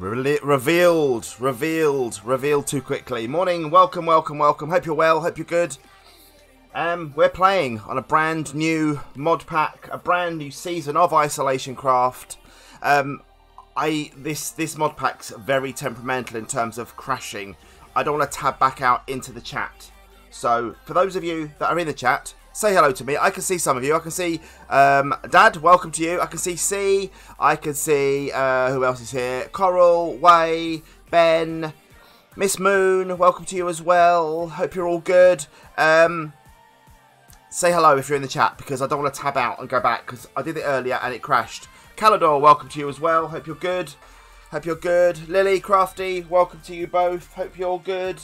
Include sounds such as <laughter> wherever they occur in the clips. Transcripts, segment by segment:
Re- revealed, revealed, revealed too quickly. Morning, welcome, welcome, welcome. Hope you're well. Hope you're good. Um, we're playing on a brand new mod pack, a brand new season of Isolation Craft. Um, I this this mod pack's very temperamental in terms of crashing. I don't want to tab back out into the chat. So for those of you that are in the chat, say hello to me. I can see some of you. I can see um, Dad. Welcome to you. I can see C. I can see uh, who else is here. Coral, Way, Ben, Miss Moon. Welcome to you as well. Hope you're all good. Um, say hello if you're in the chat because I don't want to tab out and go back because I did it earlier and it crashed. Calidor, welcome to you as well. Hope you're good. Hope you're good. Lily, Crafty, welcome to you both. Hope you're all good.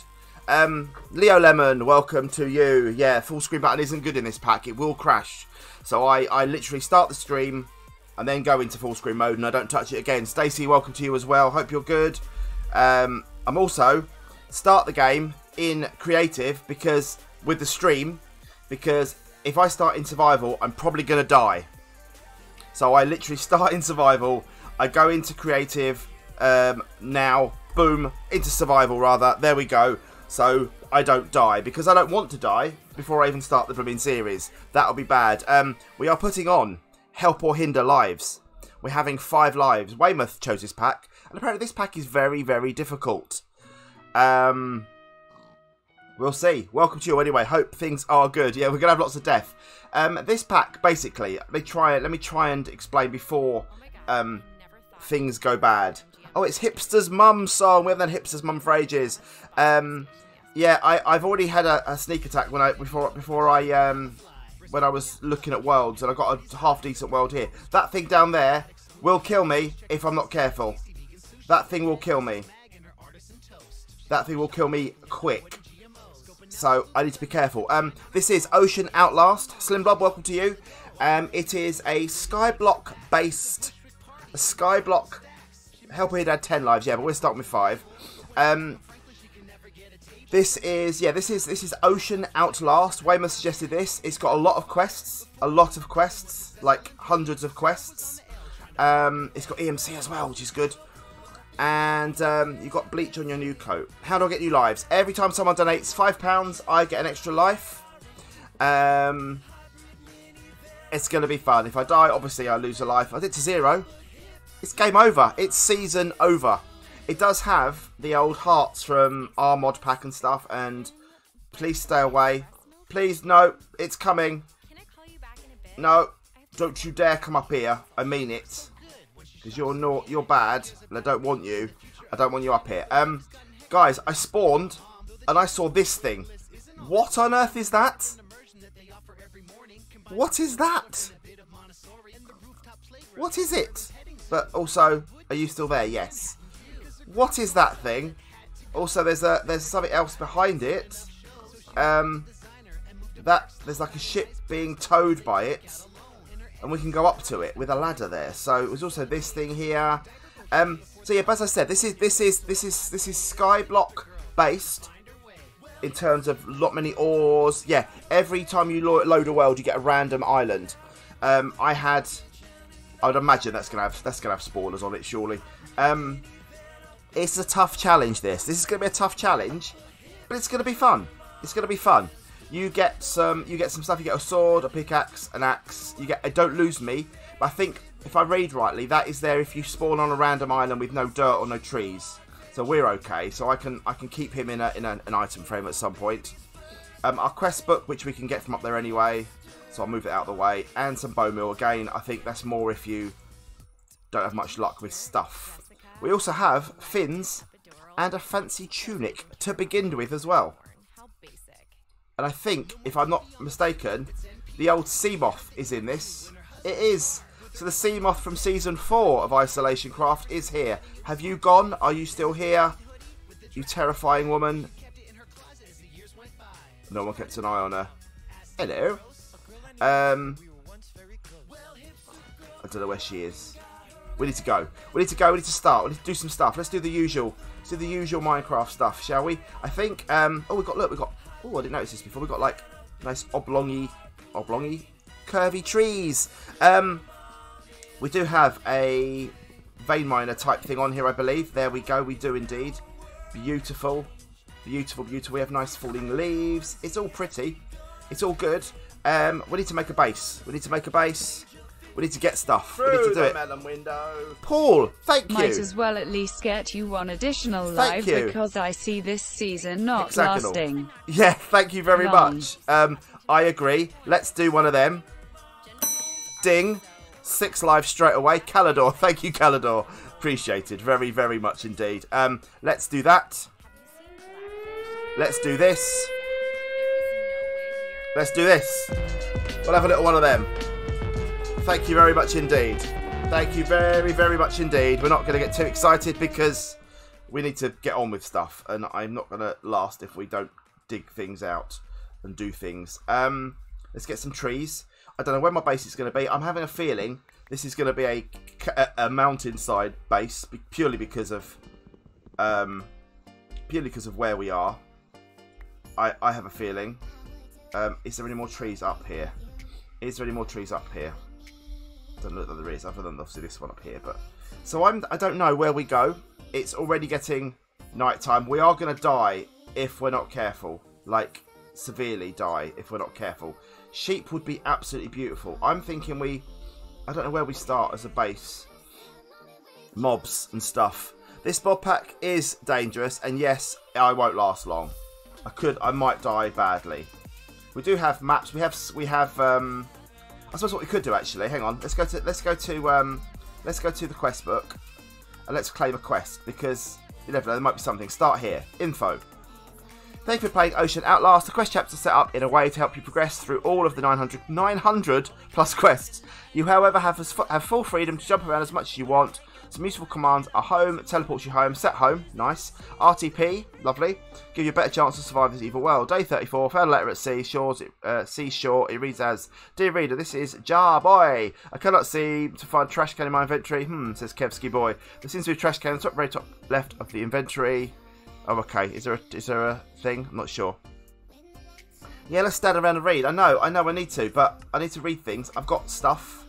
Um, Leo Lemon, welcome to you. Yeah, full screen button isn't good in this pack. It will crash. So I, I literally start the stream and then go into full screen mode and I don't touch it again. Stacey, welcome to you as well. Hope you're good. Um, I'm also start the game in creative because with the stream because if I start in survival, I'm probably going to die. So I literally <laughs> start in survival. I go into creative um, now. Boom. Into survival, rather. There we go so I don't die because I don't want to die before I even start the blooming series. That'll be bad. Um, we are putting on Help or Hinder lives. We're having five lives. Weymouth chose this pack, and apparently this pack is very, very difficult. Um, we'll see. Welcome to you anyway. Hope things are good. Yeah, we're gonna have lots of death. Um, this pack basically, let me try. Let me try and explain before um, things go bad. Oh, it's Hipster's Mum song. We haven't had Hipster's Mum for ages. Um, yeah, I, I've already had a, a, sneak attack when I before before I um, when I was looking at worlds, and I got a half decent world here. That thing down there will kill me if I'm not careful. That thing will kill me. That thing will kill me quick. so I need to be careful. Um, this is Ocean Outlast. Slim Blob, welcome to you. Um, it is a Skyblock based, a Skyblock. Helper had 10 lives, yeah, but we're starting with five. Um, this is yeah, this is this is Ocean Outlast. Weymouth suggested this. It's got a lot of quests, a lot of quests, like hundreds of quests. Um, it's got EMC as well, which is good. And um, you've got bleach on your new coat. How do I get new lives? Every time someone donates five pounds, I get an extra life. Um, it's going to be fun. If I die, obviously I lose a life. I did to zero. It's game over. It's season over. It does have the old hearts from our mod pack and stuff. And please stay away. Please, no, it's coming. No, don't you dare come up here. I mean it. Because you're not, you're bad, and I don't want you. I don't want you up here. Um, guys, I spawned, and I saw this thing. What on earth is that? What is that? What is it? But also, are you still there? Yes. What is that thing? Also, there's a there's something else behind it. Um, that there's like a ship being towed by it, and we can go up to it with a ladder there. So it was also this thing here. Um, so yeah, as I said, this is this is this is this is Skyblock based in terms of lot many ores. Yeah, every time you lo load a world, you get a random island. Um, I had, I would imagine that's gonna have that's gonna have spawners on it, surely. Um, it's a tough challenge. This this is gonna be a tough challenge, but it's gonna be fun. It's gonna be fun. You get some you get some stuff. You get a sword, a pickaxe, an axe. You get. Don't lose me. But I think if I read rightly, that is there if you spawn on a random island with no dirt or no trees. So we're okay. So I can I can keep him in a in a, an item frame at some point. Um, our quest book, which we can get from up there anyway. So I'll move it out of the way. And some bone meal. Again, I think that's more if you don't have much luck with stuff. We also have fins and a fancy tunic to begin with as well. And I think, if I'm not mistaken, the old Seamoth is in this. It is. So the Seamoth from season four of Isolation Craft is here. Have you gone? Are you still here? You terrifying woman. No one kept an eye on her. Hello. Um, I don't know where she is. We need to go. We need to go. We need to start. We need to do some stuff. Let's do the usual. Let's do the usual Minecraft stuff, shall we? I think. Um, oh, we got. Look, we got. Oh, I didn't notice this before. We got like nice oblongy, oblongy, curvy trees. Um, we do have a vein miner type thing on here, I believe. There we go. We do indeed. Beautiful, beautiful, beautiful. We have nice falling leaves. It's all pretty. It's all good. Um, we need to make a base. We need to make a base. We need to get stuff. Through we need to do the it. melon window. Paul, thank you. Might as well at least get you one additional Thank live you. because I see this season not Hexagonal. lasting. Yeah, thank you very Long. much. Um, I agree. Let's do one of them. Ding. Six lives straight away. Calador, <laughs> thank you, Calador. Appreciated. Very, very much indeed. Um, let's do that. Let's do this. Let's do this. We'll have a little one of them. Thank you very much indeed. Thank you very, very much indeed. We're not going to get too excited because we need to get on with stuff, and I'm not going to last if we don't dig things out and do things. Um, let's get some trees. I don't know where my base is going to be. I'm having a feeling this is going to be a, a, mountainside base purely because of um, purely because of where we are. I, I have a feeling. Um, is there any more trees up here? Is there any more trees up here? Don't know that there is, other than obviously this one up here. But so I'm. I don't know where we go. It's already getting nighttime. We are going to die if we're not careful. Like severely die if we're not careful. Sheep would be absolutely beautiful. I'm thinking we. I don't know where we start as a base. Mobs and stuff. This mob pack is dangerous, and yes, I won't last long. I could. I might die badly. We do have maps. We have. We have. Um, I suppose what we could do actually. Hang on. Let's go to. Let's go to. Um, let's go to the quest book, and let's claim a quest because you never know. There might be something. Start here. Info. Thank you for playing Ocean Outlast. The quest chapters are set up in a way to help you progress through all of the 900, 900 plus quests. You, however, have, have full freedom to jump around as much as you want, Some useful commands are home, teleports you home, set home, nice. RTP, lovely. Give you a better chance to survive this evil world. Day 34, found a letter at sea, shores, uh, seashore. It reads as Dear reader, this is Jar Boy. I cannot see to find trash can in my inventory. Hmm, says Kevsky Boy. There seems to be trash can top very top left of the inventory. Oh, okay. Is there a, is there a thing? I'm not sure. Yeah, let's stand around and read. I know, I know I need to, but I need to read things. I've got stuff.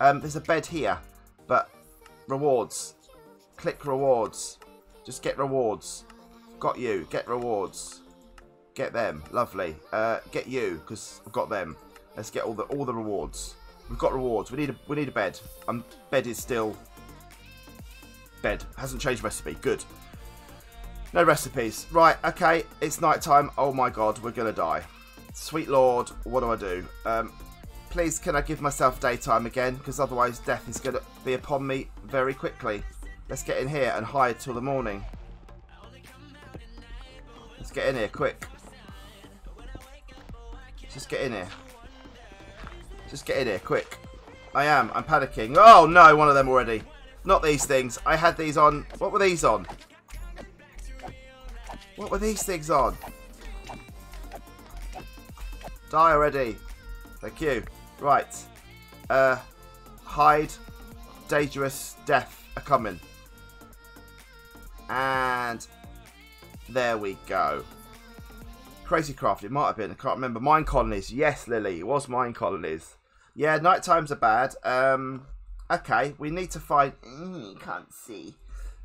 Um, there's a bed here, but rewards. Click rewards. Just get rewards. Got you. Get rewards. Get them. Lovely. Uh, get you, because I've got them. Let's get all the all the rewards. We've got rewards. We need a we need a bed. Um, bed is still bed. Hasn't changed recipe. Good. No recipes. Right. Okay. It's night time. Oh my god, we're gonna die. Sweet Lord, what do I do? Um, please, can I give myself daytime again? Because otherwise, death is going to be upon me very quickly. Let's get in here and hide till the morning. Let's get in here, quick. Just get in here. Just get in here, quick. I am. I'm panicking. Oh, no, one of them already. Not these things. I had these on. What were these on? What were these things on? Die already. Thank you. Right. Uh, hide. Dangerous death are coming. And there we go. Crazy Craft, it might have been. I can't remember. Mine Colonies. Yes, Lily. It was Mine Colonies. Yeah, night times are bad. Um, okay, we need to find... Mm, can't see.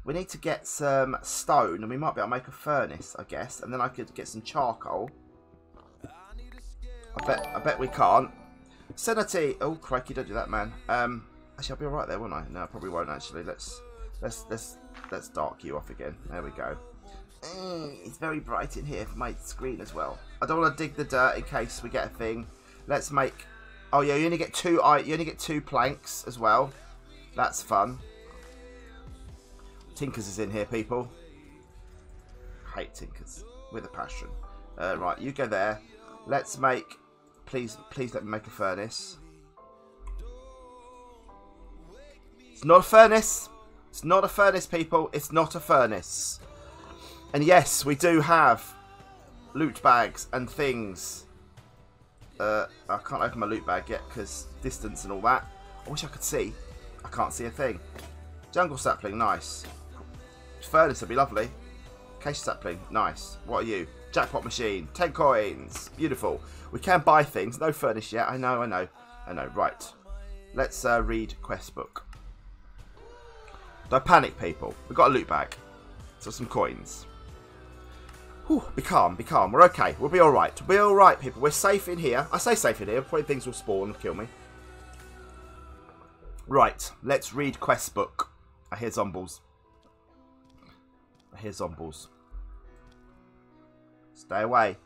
We need to get some stone, and we might be able to make a furnace, I guess. And then I could get some charcoal. I bet I bet we can't. Senati. Oh crikey, don't do that, man. Um, actually, I'll be alright there, won't I? No, I probably won't. Actually, let's let's let's let's dark you off again. There we go. Mm, it's very bright in here for my screen as well. I don't want to dig the dirt in case we get a thing. Let's make. Oh yeah, you only get two. You only get two planks as well. That's fun. Tinkers is in here, people. hate Tinkers with a passion. Uh, right, you go there. Let's make Please, please let me make a furnace. It's not a furnace. It's not a furnace, people. It's not a furnace. And yes, we do have loot bags and things. Uh, I can't open my loot bag yet because distance and all that. I wish I could see. I can't see a thing. Jungle sapling, nice. Furnace would be lovely. Case sapling, nice. What are you? Jackpot machine, 10 coins. Beautiful. We can buy things. No furnish yet. I know, I know. I know. Right. Let's uh, read quest book. Don't panic, people. We've got a loot bag. So some coins. Whew, be calm, be calm. We're okay. We'll be alright. We'll be alright, people. We're safe in here. I say safe in here. Probably things will spawn and kill me. Right. Let's read quest book. I hear zombies. I hear zombies. Stay away.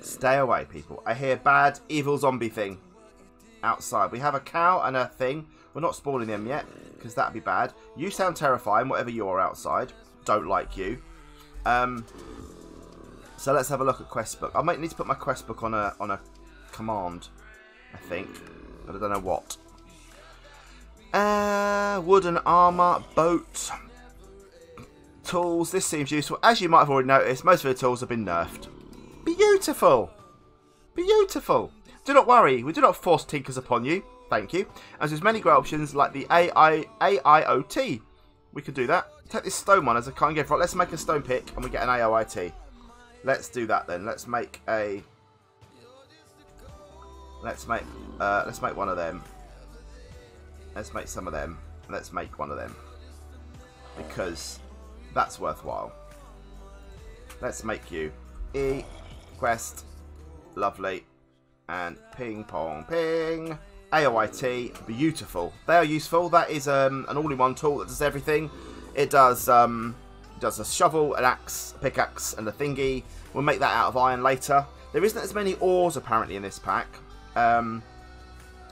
Stay away, people. I hear bad, evil zombie thing outside. We have a cow and a thing. We're not spawning them yet, because that'd be bad. You sound terrifying, whatever you are outside. Don't like you. Um, so let's have a look at quest book. I might need to put my quest book on a on a command, I think, but I don't know what. Uh, wooden armor, boat, tools. This seems useful. As you might have already noticed, most of the tools have been nerfed. Beautiful! Beautiful! Do not worry, we do not force tinkers upon you. Thank you. As there's many great options like the AI, AIoT. We could do that. Take this stone one as a kind gift. Right, let's make a stone pick and we get an AIoT. Let's do that then. Let's make a... Let's make, uh, let's make one of them. Let's make some of them. Let's make one of them. Because that's worthwhile. Let's make you. E quest. Lovely. And ping pong ping. AOIT, beautiful. They are useful. That is um, an all-in-one tool that does everything. It does um, does a shovel, an axe, pickaxe, and a thingy. We'll make that out of iron later. There isn't as many ores apparently in this pack. Um,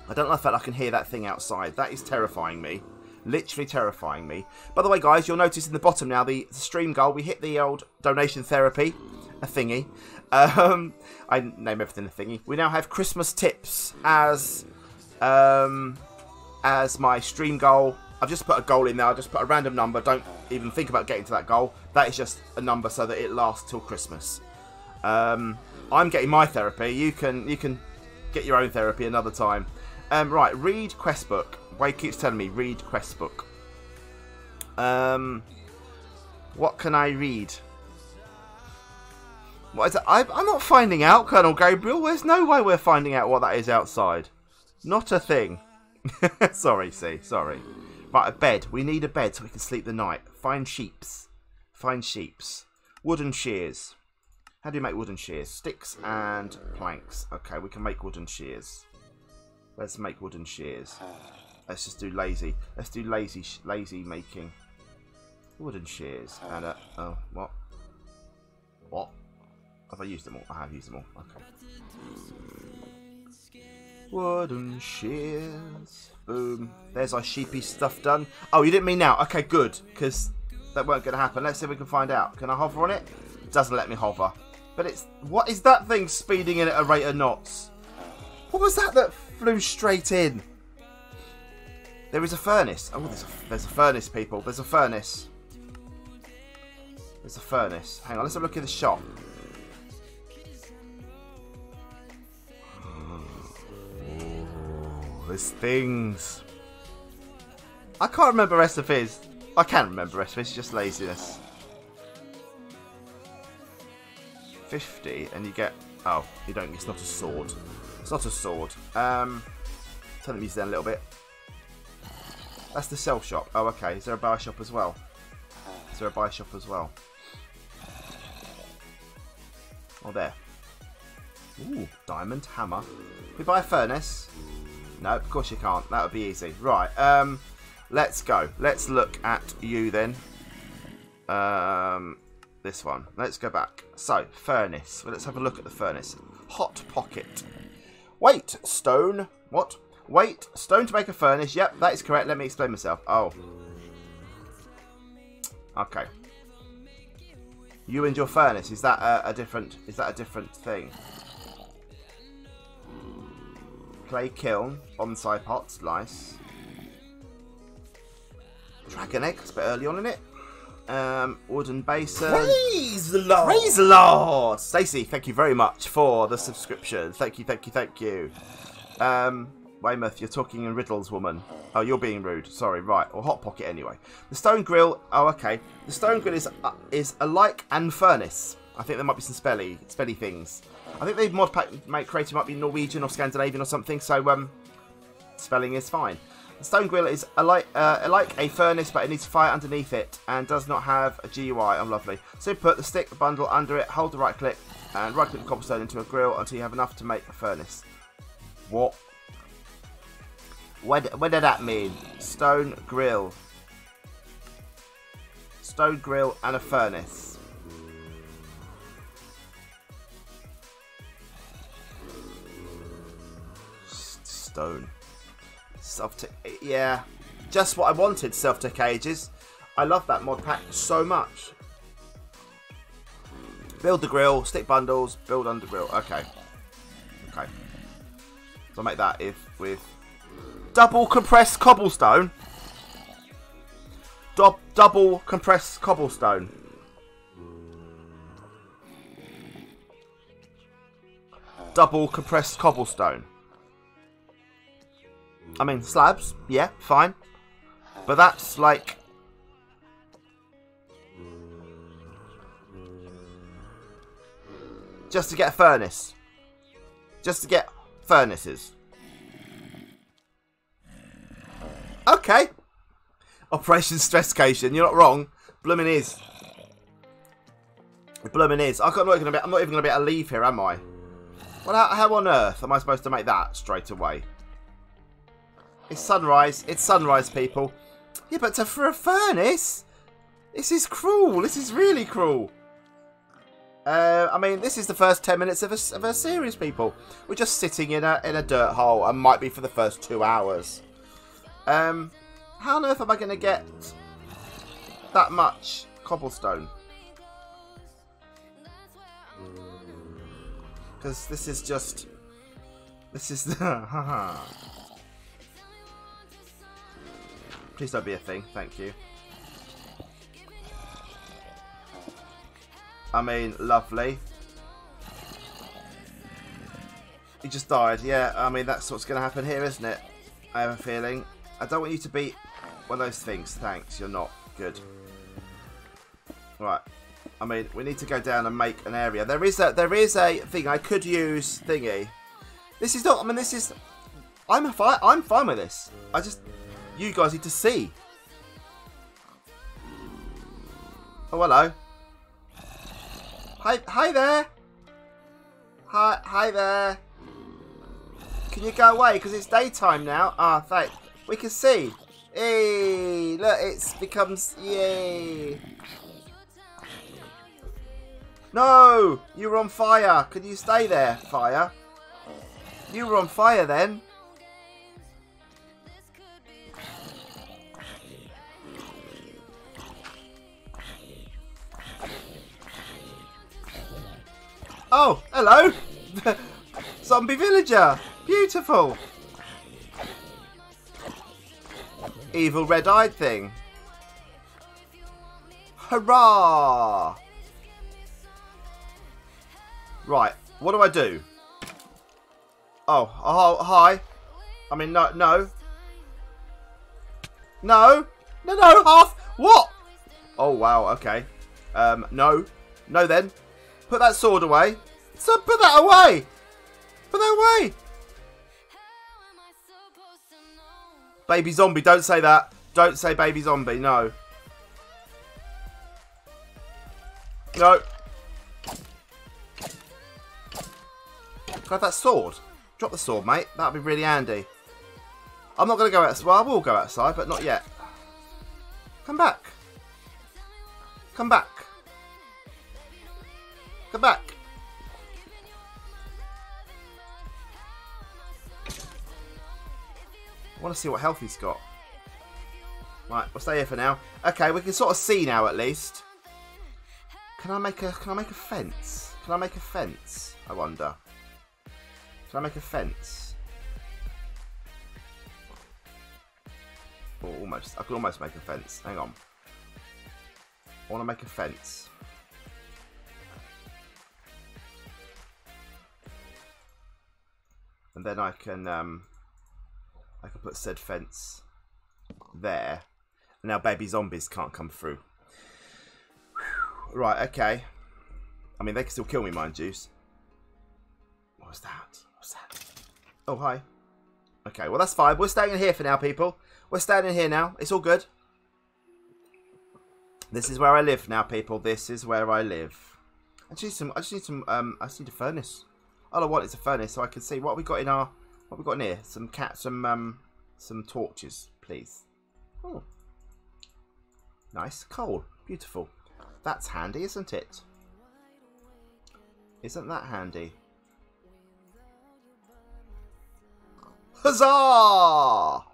I don't know if I can hear that thing outside. That is terrifying me. Literally terrifying me. By the way, guys, you'll notice in the bottom now the, the stream goal. We hit the old donation therapy, a thingy. Um, <laughs> I name everything a thingy. We now have Christmas tips as um, as my stream goal I've just put a goal in there. I just put a random number. Don't even think about getting to that goal. That is just a number so that it lasts till Christmas. Um, I'm getting my therapy. You can you can get your own therapy another time. Um, right, read quest book. Wade keeps telling me read quest book. Um, what can I read? What is it? I, I'm not finding out, Colonel Gabriel. There's no way we're finding out what that is outside. Not a thing. <laughs> sorry, see, sorry. Right, a bed. We need a bed so we can sleep the night. Find sheeps. Find sheeps. Wooden shears. How do you make wooden shears? Sticks and planks. Okay, we can make wooden shears. Let's make wooden shears. Let's just do lazy. Let's do lazy lazy making. Wooden shears. And, uh, oh, what? What? Have I used them all? I have used them all. Okay. Wooden shears. Boom. There's our sheepy stuff done. Oh, you didn't mean now. Okay, good. Because that weren't going to happen. Let's see if we can find out. Can I hover on it? It doesn't let me hover. But it's... What is that thing speeding in at a rate of knots? What was that that flew straight in? There is a furnace. Oh, there's a, there's a furnace, people. There's a furnace. There's a furnace. Hang on, let's have a look in the shop. there's things. I can't remember recipes. I can't remember rest. recipes, it's just laziness. 50 and you get... Oh, you don't. It's not a sword. It's not a sword. Um, turn the music down a little bit. That's the sell shop. Oh, okay. Is there a buy shop as well? Is there a buy shop as well? Oh, there. Ooh, diamond hammer. we buy a furnace? No, of course you can't. That would be easy. Right, um, let's go. Let's look at you then. Um, this one. Let's go back. So, furnace. Well, let's have a look at the furnace. Hot pocket. Wait, stone. What? Wait, stone to make a furnace. Yep, that is correct. Let me explain myself. Oh. Okay. You and your furnace. Is that a, a different? Is that a different thing? Clay kiln, bonsai pots, nice. Dragon egg, it's a bit early on in it. Um, wooden basin. Praise the Lord! Praise the Lord! Stacey, thank you very much for the subscription. Thank you, thank you, thank you. Um, Weymouth, you're talking in riddles, woman. Oh, you're being rude. Sorry, right. Or hot pocket anyway. The stone grill. Oh, okay. The stone grill is uh, is alike and furnace. I think there might be some spelly spelly things. I think the mod pack might created might be Norwegian or Scandinavian or something, so um, spelling is fine. The stone grill is a like, uh, like a furnace, but it needs fire underneath it and does not have a GUI. Oh, lovely. So put the stick bundle under it, hold the right click, and right click the cobblestone into a grill until you have enough to make a furnace. What? What, what did that mean? Stone grill. Stone grill and a furnace. stone. SevTech, yeah, just what I wanted. SevTech ages. I love that mod pack so much. Build the grill, stick bundles, build under grill. Okay, okay. So I'll make that if with double compressed cobblestone. Du double compressed cobblestone. Double compressed cobblestone. I mean, slabs, yeah, fine. But that's like... Just to get a furnace. Just to get furnaces. Okay. Operation Stresscation, you're not wrong. Bloomin' is. Bloomin' is. I'm not, I'm not even going to be able to leave here, am I? Well, how, how on earth am I supposed to make that straight away? It's sunrise. It's sunrise, people. Yeah, but to, for a furnace? This is cruel. This is really cruel. Uh, I mean, this is the first 10 minutes of a, of a series, people. We're just sitting in a, in a dirt hole and might be for the first two hours. Um, how on earth am I going to get that much cobblestone? Because this is just... This is the... <laughs> Please don't be a thing. Thank you. I mean, lovely. He just died. Yeah, I mean, that's what's going to happen here, isn't it? I have a feeling. I don't want you to be one of those things. Thanks, you're not. Good. Right. I mean, we need to go down and make an area. There is a there is a thing I could use thingy. This is not. I mean, this is. I'm fine. I'm fine with this. I just you guys need to see. Oh hello. Hi hi there. Hi hi there. Can you go away because it's daytime now? Ah, thank. We can see. Hey, look, it's becomes yay. No! You were on fire! Can you stay there, fire? You were on fire then. Oh, hello! <laughs> Zombie villager! Beautiful! Evil red-eyed thing. Hurrah! Right, what do I do? Oh, oh, hi. I mean, no, no. No. No, no, half. What? Oh, wow, okay. Um, no. No, then. Put that sword away. So put that away. Put that away. Baby zombie, don't say that. Don't say baby zombie, no. No. Grab that sword. Drop the sword, mate. That'd be really handy. I'm not going to go outside. Well, I will go outside, but not yet. Come back. Come back. Come back. I want to see what health he's got. Right, we'll stay here for now. Okay, we can sort of see now at least. Can I make a can I make a fence? Can I make a fence? I wonder. Can I make a fence? Oh, almost. I could almost make a fence. Hang on. I want to make a fence. And then I can um, I can put said fence there. And now baby zombies can't come through. Right, okay. I mean, they can still kill me, mind you. What was that? What's that? Oh, hi. Okay, well, that's fine. We're staying in here for now, people. We're staying in here now. It's all good. This is where I live now, people. This is where I live. I just need some. I just need some. Um, I just need a furnace. All I want is a furnace, so I can see what we got in our. What we got in here? Some cat. Some um. Some torches, please. Oh. Nice coal. Beautiful. That's handy, isn't it? Isn't that handy? Huzzah!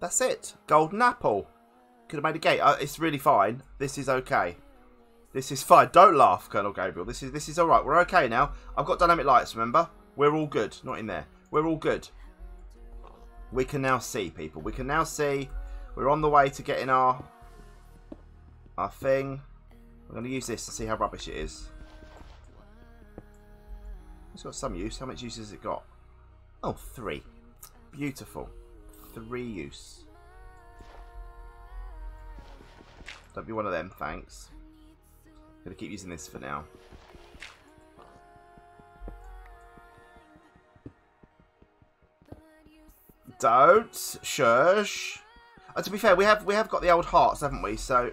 That's it. Golden apple. Could have made a gate. Uh, it's really fine. This is okay. This is fine. Don't laugh, Colonel Gabriel. This is this is all right. We're okay now. I've got dynamic lights. Remember, we're all good. Not in there. We're all good. We can now see, people. We can now see. We're on the way to getting our our thing. I'm going to use this to see how rubbish it is. It's got some use. How much use has it got? Oh, three. Beautiful. Three use. Don't be one of them, thanks. To keep using this for now. Don't shush. Uh, to be fair, we have we have got the old hearts, haven't we? So,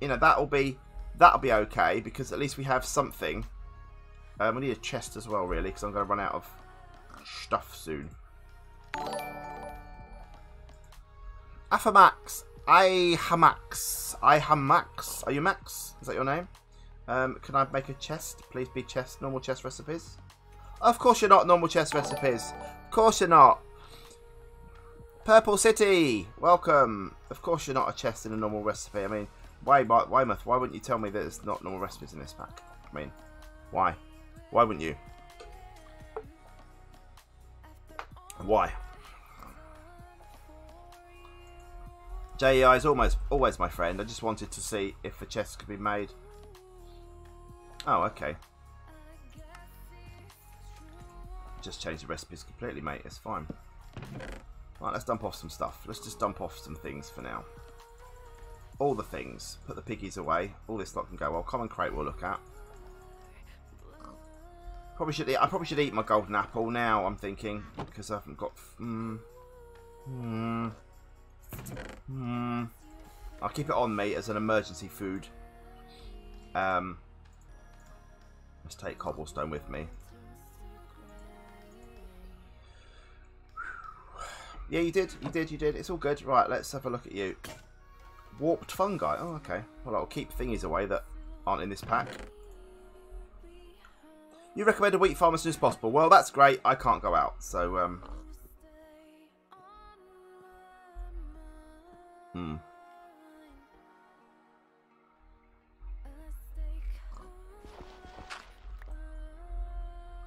you know that'll be that'll be okay because at least we have something. Um, we need a chest as well, really, because I'm going to run out of stuff soon. Afamax. I Hamax. I Hamax. Are you Max? Is that your name? Um, can I make a chest? Please be chest. Normal chest recipes. Of course you're not normal chest recipes. Of course you're not. Purple City. Welcome. Of course you're not a chest in a normal recipe. I mean, why, why, why wouldn't you tell me that there's not normal recipes in this pack? I mean, why? Why wouldn't you? Why? JEI is almost always my friend. I just wanted to see if a chest could be made. Oh, okay. Just change the recipes completely, mate. It's fine. Right, let's dump off some stuff. Let's just dump off some things for now. All the things. Put the piggies away. All this lot can go well. Common crate we'll look at. Probably should eat, I probably should eat my golden apple now, I'm thinking. Because I haven't got... Hmm. Hmm. Hmm. I'll keep it on me as an emergency food. Um, let's take cobblestone with me. Yeah, you did. You did. You did. It's all good. Right, let's have a look at you. Warped fungi. Oh, okay. Well, I'll keep thingies away that aren't in this pack. You recommend a wheat farm as soon as possible. Well, that's great. I can't go out, so um, Hmm.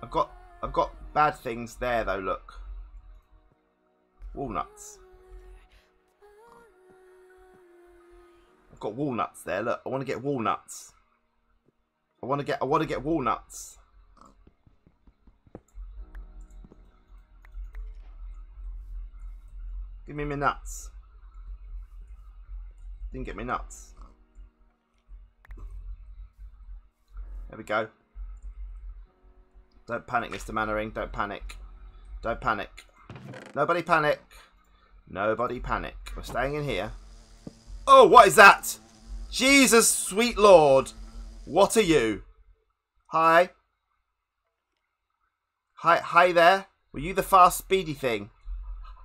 I've got I've got bad things there though, look. Walnuts. I've got walnuts there, look. I want to get walnuts. I want to get I want to get walnuts. Give me my nuts. Didn't get me nuts. There we go. Don't panic, Mr. Mainwaring. Don't panic. Don't panic. Nobody panic. Nobody panic. We're staying in here. Oh, what is that? Jesus, sweet Lord. What are you? Hi. Hi, hi there. Were you the fast, speedy thing?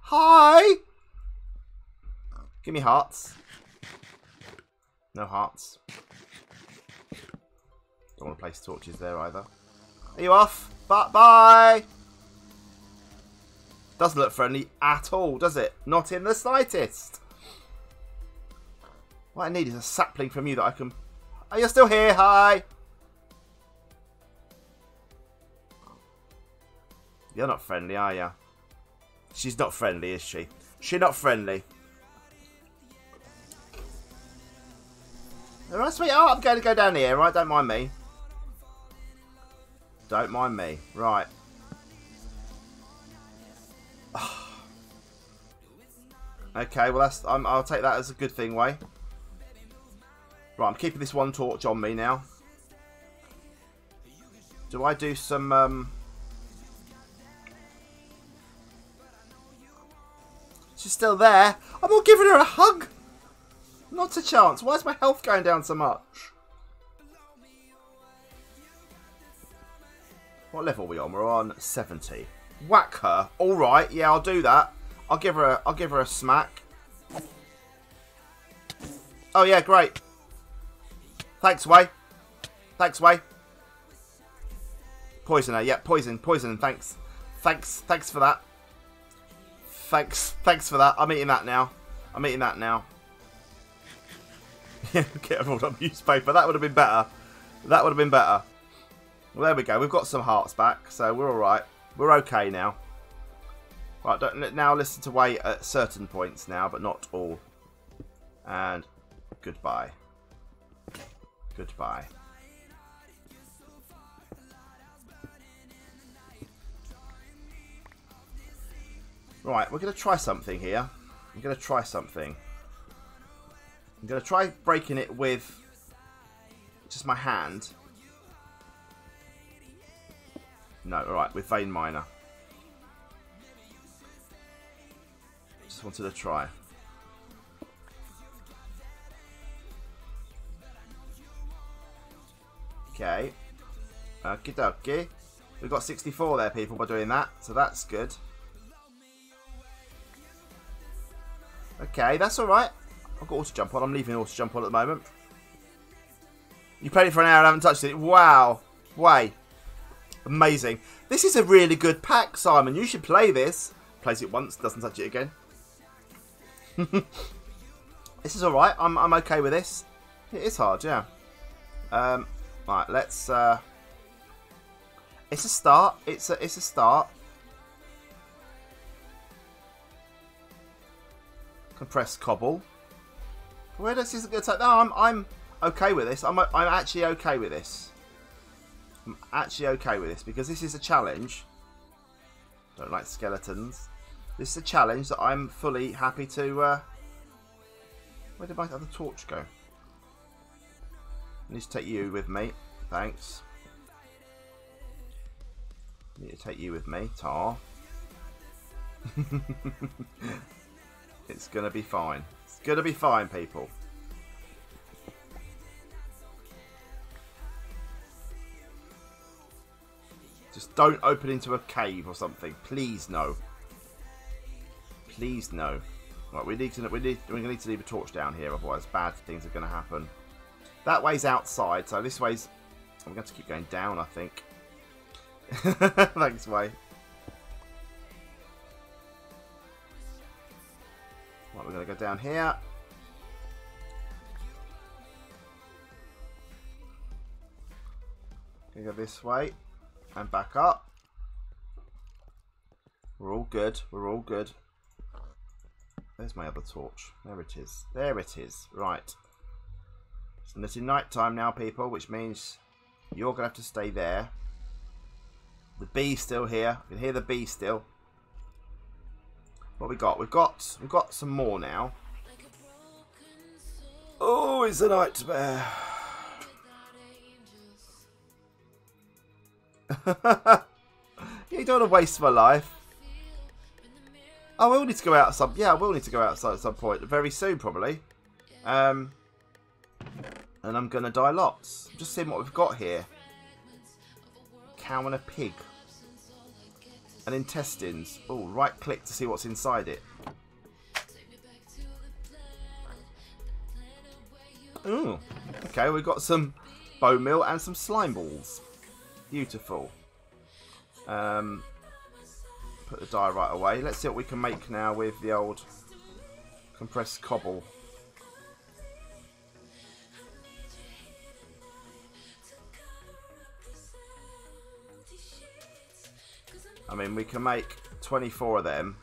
Hi. Give me hearts. No hearts. Don't want to place torches there either. Are you off? Bye bye! Doesn't look friendly at all, does it? Not in the slightest. What I need is a sapling from you that I can... Are you still here? Hi! You're not friendly, are you? She's not friendly, is she? She's not friendly. Alright, sweetheart, I'm going to go down here, right? Don't mind me. Don't mind me. Right. <sighs> okay, well, that's i will take that as a good thing, way. Right, I'm keeping this one torch on me now. Do I do some... Um... She's still there. I'm not giving her a hug. Not a chance. Why is my health going down so much? What level are we on? We're on 70. Whack her. Alright, yeah, I'll do that. I'll give her a I'll give her a smack. Oh yeah, great. Thanks, Way. Thanks, Way. Poisoner, yeah, poison, poison, thanks. Thanks, thanks for that. Thanks, thanks for that. I'm eating that now. I'm eating that now. <laughs> Yeah, Get a rolled up newspaper. That would have been better. That would have been better. Well, there we go. We've got some hearts back, so we're all right. We're okay now. Right, don't, now listen to Way at certain points now, but not all. And goodbye. Goodbye. Right, we're going to try something here. I'm going to try something. I'm going to try breaking it with just my hand. No, alright, with Vein Miner. Just wanted to try. Okay. Okie dokie. We've got 64 there, people, by doing that, so that's good. Okay, that's alright. I've got auto jump on. I'm leaving auto jump on at the moment. You played it for an hour and haven't touched it. Wow. Way. Amazing. This is a really good pack, Simon. You should play this. Plays it once, doesn't touch it again. <laughs> this is alright. I'm, I'm okay with this. It is hard, yeah. Um, right, let's... Uh, it's a start. It's a, it's a start. Compressed cobble. Where does this going to take? No, I'm I'm okay with this. I'm I'm actually okay with this. I'm actually okay with this because this is a challenge. Don't like skeletons. This is a challenge that I'm fully happy to. Uh... Where did my other torch go? I need to take you with me. Thanks. I need to take you with me, Tar. <laughs> it's gonna be fine. It's gonna be fine, people. Just don't open into a cave or something. Please no. Please no. Right, we need to we need we're gonna need to leave a torch down here, otherwise bad things are gonna happen. That way's outside, so this way's I'm to keep going down, I think. <laughs> Thanks, Way. Right, we're to go down here. Gonna go this way and back up. We're all good. We're all good. There's my other torch. There it is. There it is. Right. It's night time now, people, which means you're going to have to stay there. The bee's still here. You can hear the bee still. What we got? We've got we've got some more now. Oh, it's a nightmare. <laughs> you don't want to waste my life. I will need to go out some. Yeah, I will need to go outside at some point. Very soon, probably. Um, and I'm to die lots. Just seeing what we've got here. Cow and a pig. And intestines. Oh, right click to see what's inside it. Ooh. Okay, we've got some bone meal and some slime balls. Beautiful. Um, put the right away. Let's see what we can make now with the old compressed cobble. I mean, we can make 24 of them,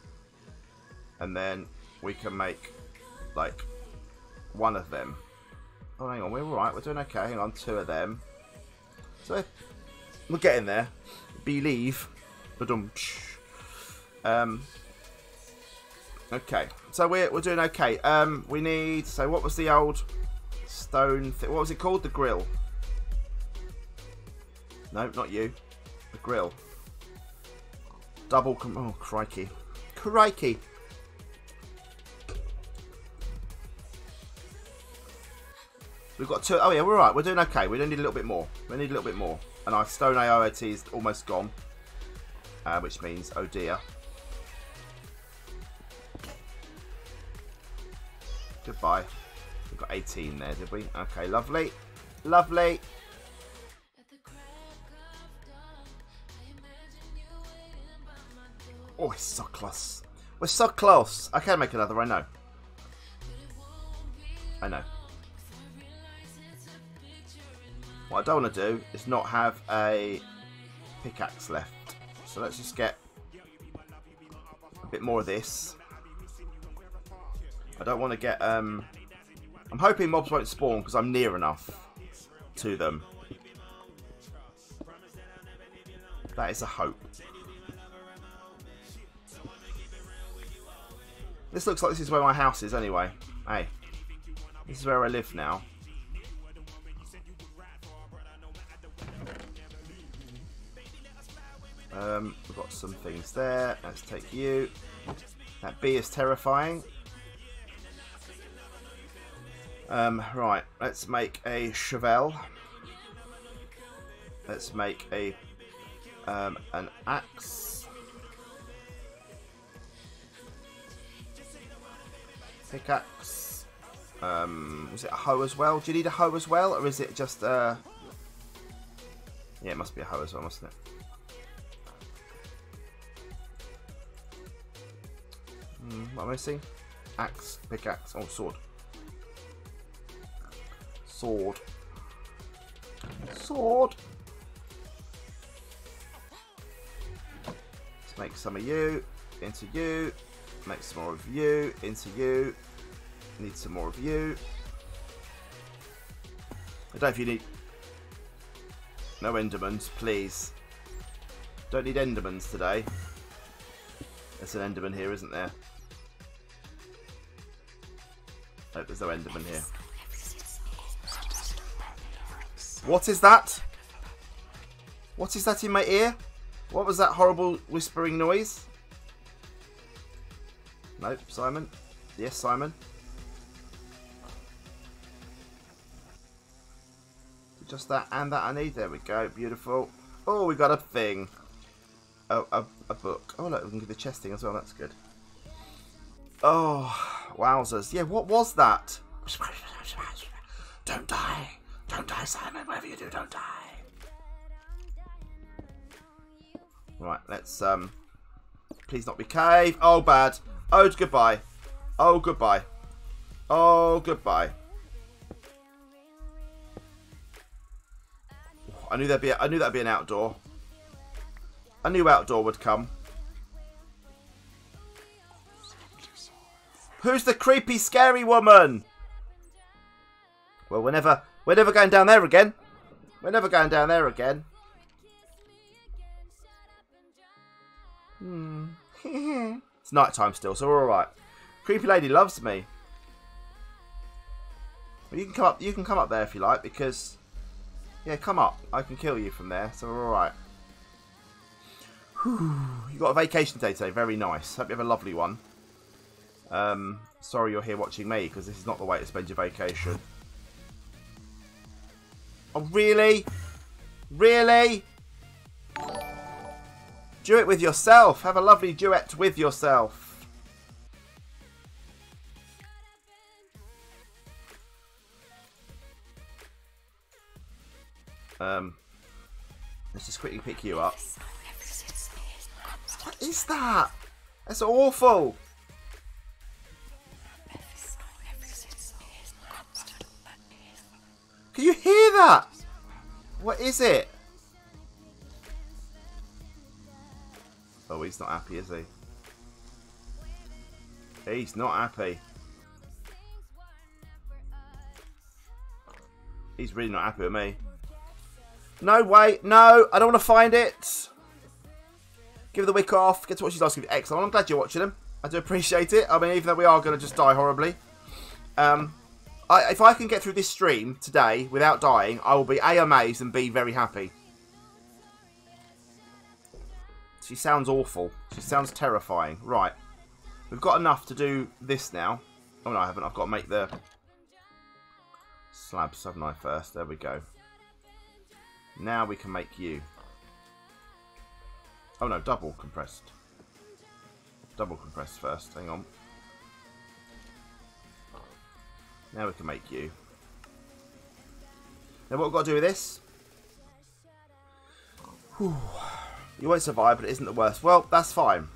and then we can make, like, one of them. Oh, hang on, we're alright, we're doing okay. Hang on, two of them. So, we're getting there. Believe. Um, okay, so we're, we're doing okay. Um, we need, so what was the old stone thing? What was it called? The grill. No, not you. The grill. Double. oh, crikey. Crikey. We've got two. Oh, yeah, we're right. We're doing okay. We don't need a little bit more. We need a little bit more. And our stone AOT is almost gone. Uh, which means, oh dear. Goodbye. We've got 18 there, did we? Okay, lovely. Lovely. Oh, it's so close. We're so close. I can make another, I know. I know. What I don't want to do is not have a pickaxe left. So let's just get a bit more of this. I don't want to get... um. I'm hoping mobs won't spawn because I'm near enough to them. That is a hope. This looks like this is where my house is anyway. Hey, this is where I live now. Um, we've got some things there. Let's take you. That bee is terrifying. Um, right, let's make a chevel. Let's make a um, an axe. Pickaxe. Um, was it a hoe as well? Do you need a hoe as well, or is it just a? Yeah, it must be a hoe as well, mustn't it? Mm, what am I seeing? Axe, pickaxe, oh sword. Sword. Sword. Let's make some of you into you. Make some more of you into you. Need some more of you. I don't know if you need... No Endermans, please. Don't need Endermans today. There's an Enderman here, isn't there? Oh, there's no Enderman here. What is that? What is that in my ear? What was that horrible whispering noise? Nope, Simon. Yes, Simon. Just that and that I need. There we go. Beautiful. Oh, we got a thing. Oh, a, a book. Oh, look, we can get the chest thing as well. That's good. Oh, wowzers. Yeah, what was that? Don't die. Don't die, Simon. Whatever you do, don't die. Right, let's, um... Please not be cave. Oh, bad. Oh, goodbye. Oh, goodbye. Oh, goodbye. I knew there'd be. A, I knew that'd be an outdoor. I knew outdoor would come. Who's the creepy, scary woman? Well, we're never, we're never going down there again. We're never going down there again. Hmm. <laughs> it's night time still, so we're all right. Creepy lady loves me. Well, you can come up. You can come up there if you like, because yeah, come up. I can kill you from there, so we're all right. You got a vacation day today. Very nice. Hope you have a lovely one. Um, sorry you're here watching me because this is not the way to spend your vacation. Oh, really? Really? Do it with yourself. Have a lovely duet with yourself. Um, let's just quickly pick you up. What is that? That's awful. Can you hear that? What is it? Oh, he's not happy, is he? He's not happy. He's really not happy with me. No, wait, no, I don't want to find it. Give the week off. Get to watch these last. Excellent. I'm glad you're watching them. I do appreciate it. I mean, even though we are going to just die horribly. Um, I, if I can get through this stream today without dying, I will be A, amazed and B, very happy. She sounds awful. She sounds terrifying. Right. We've got enough to do this now. Oh, no, I haven't. I've got to make the slabs, haven't I, first? There we go. Now we can make you. Oh, no, double compressed. Double compressed first. Hang on. Now we can make you. Now what we've got to do with this? Whew. You won't survive, but it isn't the worst. Well, that's fine.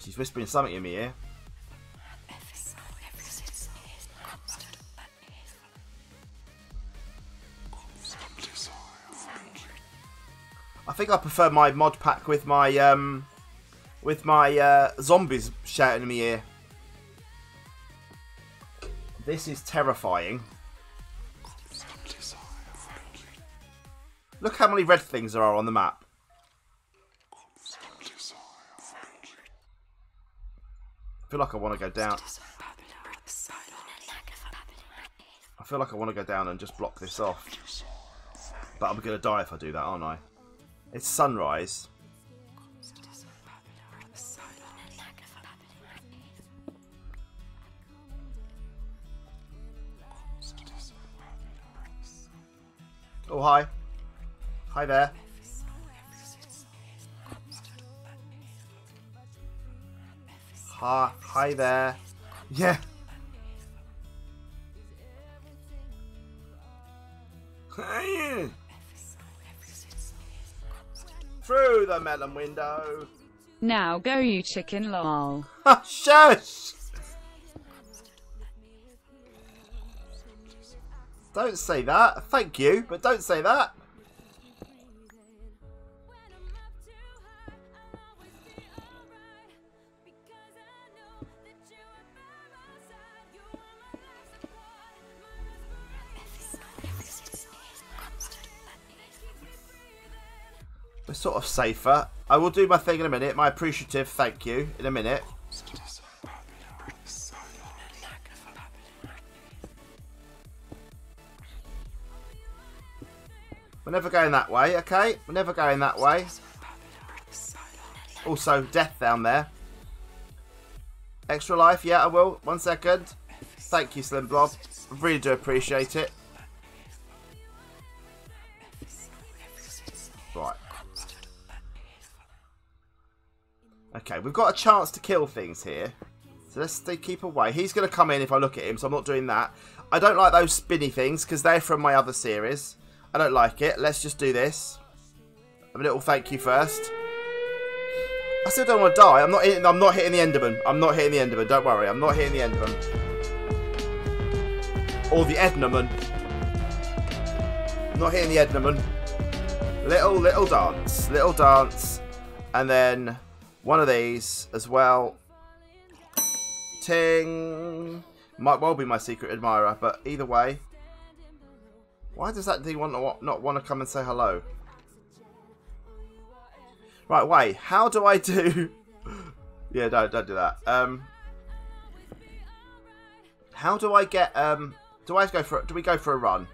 She's whispering something in my ear. I think I prefer my mod pack with my um, with my uh, zombies shouting in my ear. This is terrifying. Look how many red things there are on the map. I feel like I want to go down. I feel like I want to go down and just block this off. But I'm going to die if I do that, aren't I? It's sunrise. Oh, hi. Hi there. Hi, hi there. Yeah. Through the melon window. Now go you chicken lol. <laughs> Shush! Don't say that. Thank you, but don't say that. We're sort of safer. I will do my thing in a minute. My appreciative thank you in a minute. We're never going that way, okay? We're never going that way. Also, death down there. Extra life, yeah, I will. One second. Thank you, Slim Blob. I Really do appreciate it. Right. Okay, we've got a chance to kill things here. So let's stay, keep away. He's going to come in if I look at him, so I'm not doing that. I don't like those spinny things because they're from my other series. I don't like it. Let's just do this. A little thank you first. I still don't want to die. I'm not hitting, I'm not hitting the Enderman. I'm not hitting the Enderman. Don't worry. I'm not hitting the Enderman. Or the Ednaman. Not hitting the Ednaman. Little, little dance. Little dance. And then one of these as well. Ting. Might well be my secret admirer, but either way. Why does that thing want to, not want to come and say hello? Right, wait. How do I do... <laughs> yeah, don't, don't do that. Um, how do I get... Um, do I go for... Do we go for a run?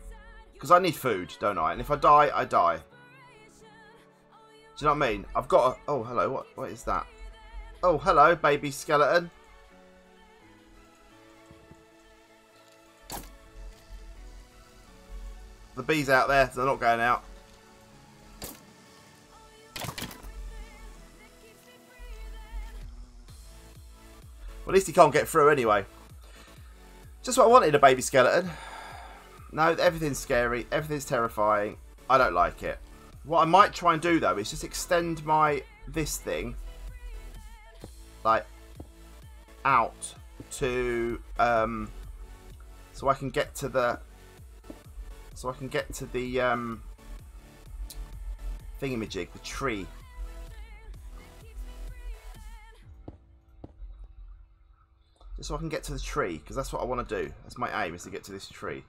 Because I need food, don't I? And if I die, I die. Do you know what I mean? I've got a... Oh, hello. What? What is that? Oh, hello, baby skeleton. The bees out there, so they're not going out. Well, at least he can't get through anyway. Just what I wanted, a baby skeleton. No, everything's scary. Everything's terrifying. I don't like it. What I might try and do, though, is just extend my... This thing. Like, out to... Um, so I can get to the so I can get to the um, thingamajig, the tree. Just so I can get to the tree, because that's what I want to do. That's my aim, is to get to this tree.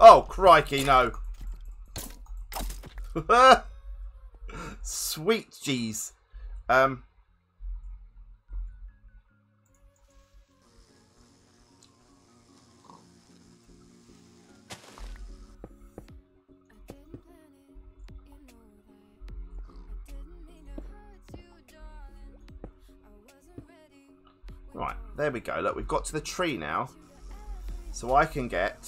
Oh, crikey, no. <laughs> Sweet jeez. Um, there we go. Look, we've got to the tree now. So I can get...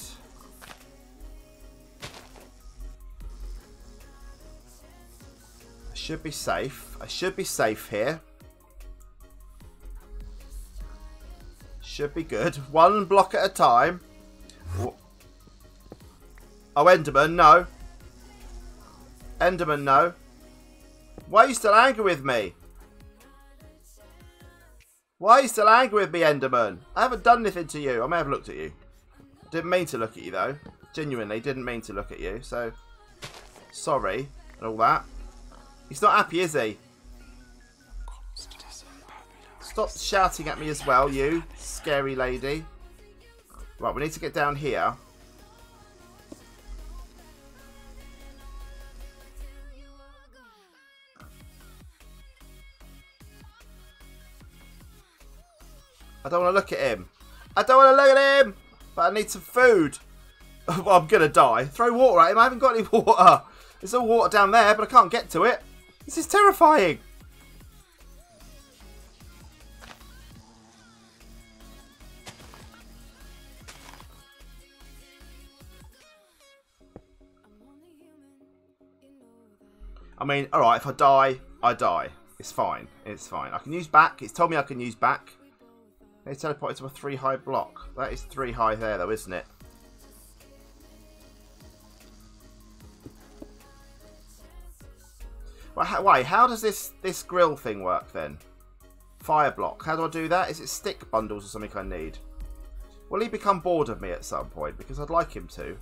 I should be safe. I should be safe here. Should be good. One block at a time. Oh, Enderman, no. Enderman, no. Why are you still angry with me? Why are you still angry with me, Enderman? I haven't done anything to you. I may have looked at you. Didn't mean to look at you, though. Genuinely, didn't mean to look at you. So, sorry and all that. He's not happy, is he? Stop shouting at me as well, you scary lady. Right, we need to get down here. Don't want to look at him. I don't want to look at him! But I need some food. <laughs> well, I'm going to die. Throw water at him. I haven't got any <laughs> water. There's all water down there, but I can't get to it. This is terrifying. I mean, alright, if I die, I die. It's fine. It's fine. I can use back. It's told me I can use back. They teleported to a three high block. That is three high there though, isn't it? Well, how, why? How does this this grill thing work then? Fire block. How do I do that? Is it stick bundles or something I need? Will he become bored of me at some point? Because I'd like him to.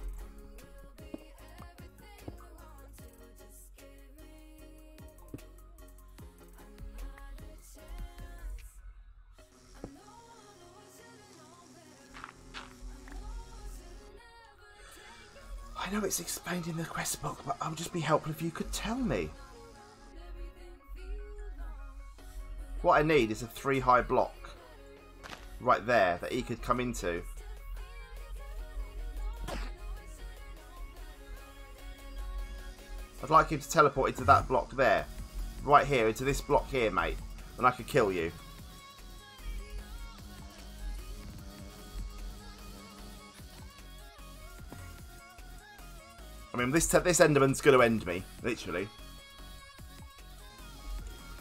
I know it's explained in the quest book, but I would just be helpful if you could tell me. What I need is a three high block right there that he could come into. I'd like him to teleport into that block there. Right here, into this block here, mate. And I could kill you. Mean, this this Enderman's going to end me, literally.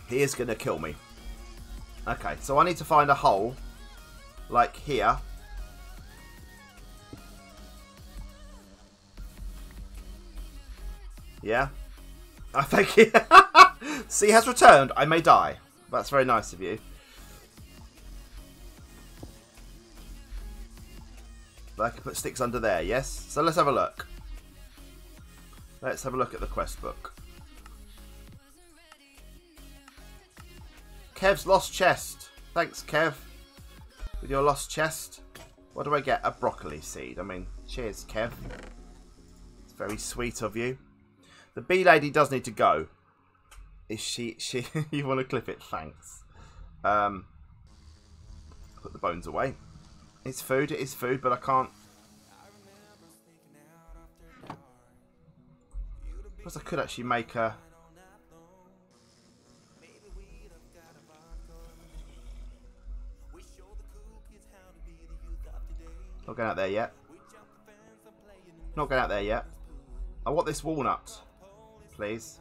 He is going to kill me. Okay, so I need to find a hole, like here. Yeah? <laughs> I thank you. C has returned. I may die. That's very nice of you. I can put sticks under there, yes? So let's have a look. Let's have a look at the quest book. Kev's lost chest. Thanks, Kev. With your lost chest. What do I get? A broccoli seed. I mean, cheers, Kev. It's very sweet of you. The bee lady does need to go. Is she... she? <laughs> you want to clip it? Thanks. Um, put the bones away. It's food. It is food, but I can't... Because I could actually make a... Not going out there yet. Not going out there yet. I want this walnut, please.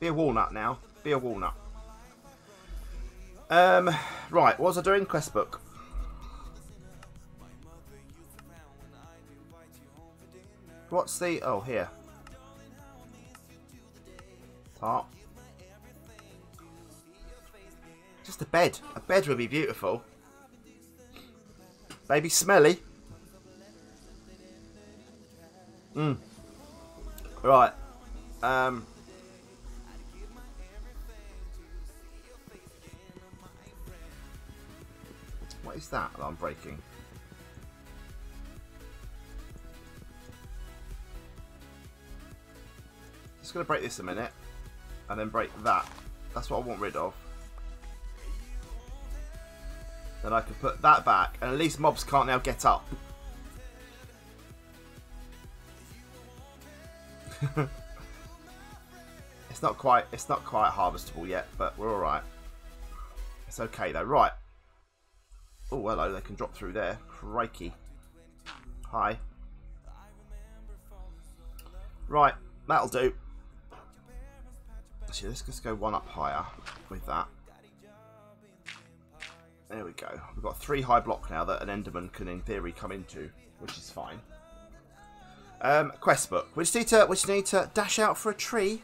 Be a walnut now. Be a walnut. Um, right, what was I doing? Quest book. What's the... Oh, here. Top. Just a bed. A bed would be beautiful. Maybe smelly. Hmm. Right. Um. What is that that I'm breaking? Just going to break this a minute. And then break that. That's what I want rid of. Then I can put that back, and at least mobs can't now get up. <laughs> it's not quite it's not quite harvestable yet, but we're alright. It's okay though. Right. Oh hello, they can drop through there. Crikey. Hi. Right, that'll do. Actually, let's just go one up higher with that. There we go. We've got three high block now that an Enderman can, in theory, come into, which is fine. Um, quest book. We just need to, we just need to dash out for a tree.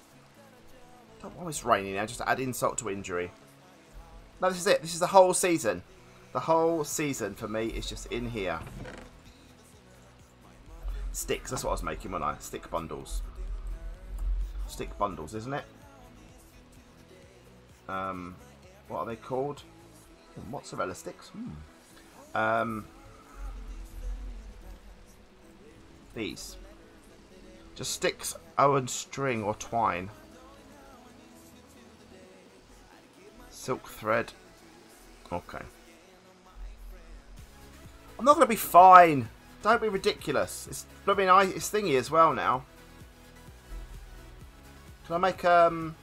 Don't want it's raining now, just add insult to injury. No, this is it. This is the whole season. The whole season for me is just in here. Sticks, that's what I was making when I stick bundles. Stick bundles, isn't it? Um, what are they called? mozzarella sticks. Hmm. Um, these. Just sticks, owen string or twine. Silk thread. Okay. I'm not going to be fine. Don't be ridiculous. It's blooming it's thingy as well now. Can I make um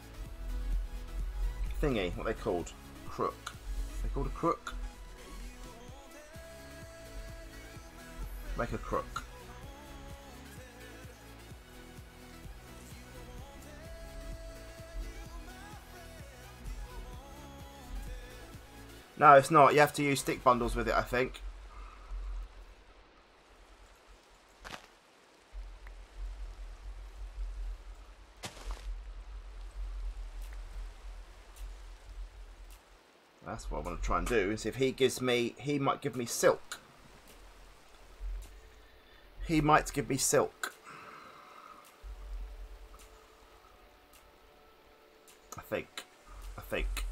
thingy? What they called? Crook They called a crook. Make a crook. No, it's not. You have to use stick bundles with it, I think. That's what I want to try and do. Is if he gives me, he might give me silk. He might give me silk. I think. I think.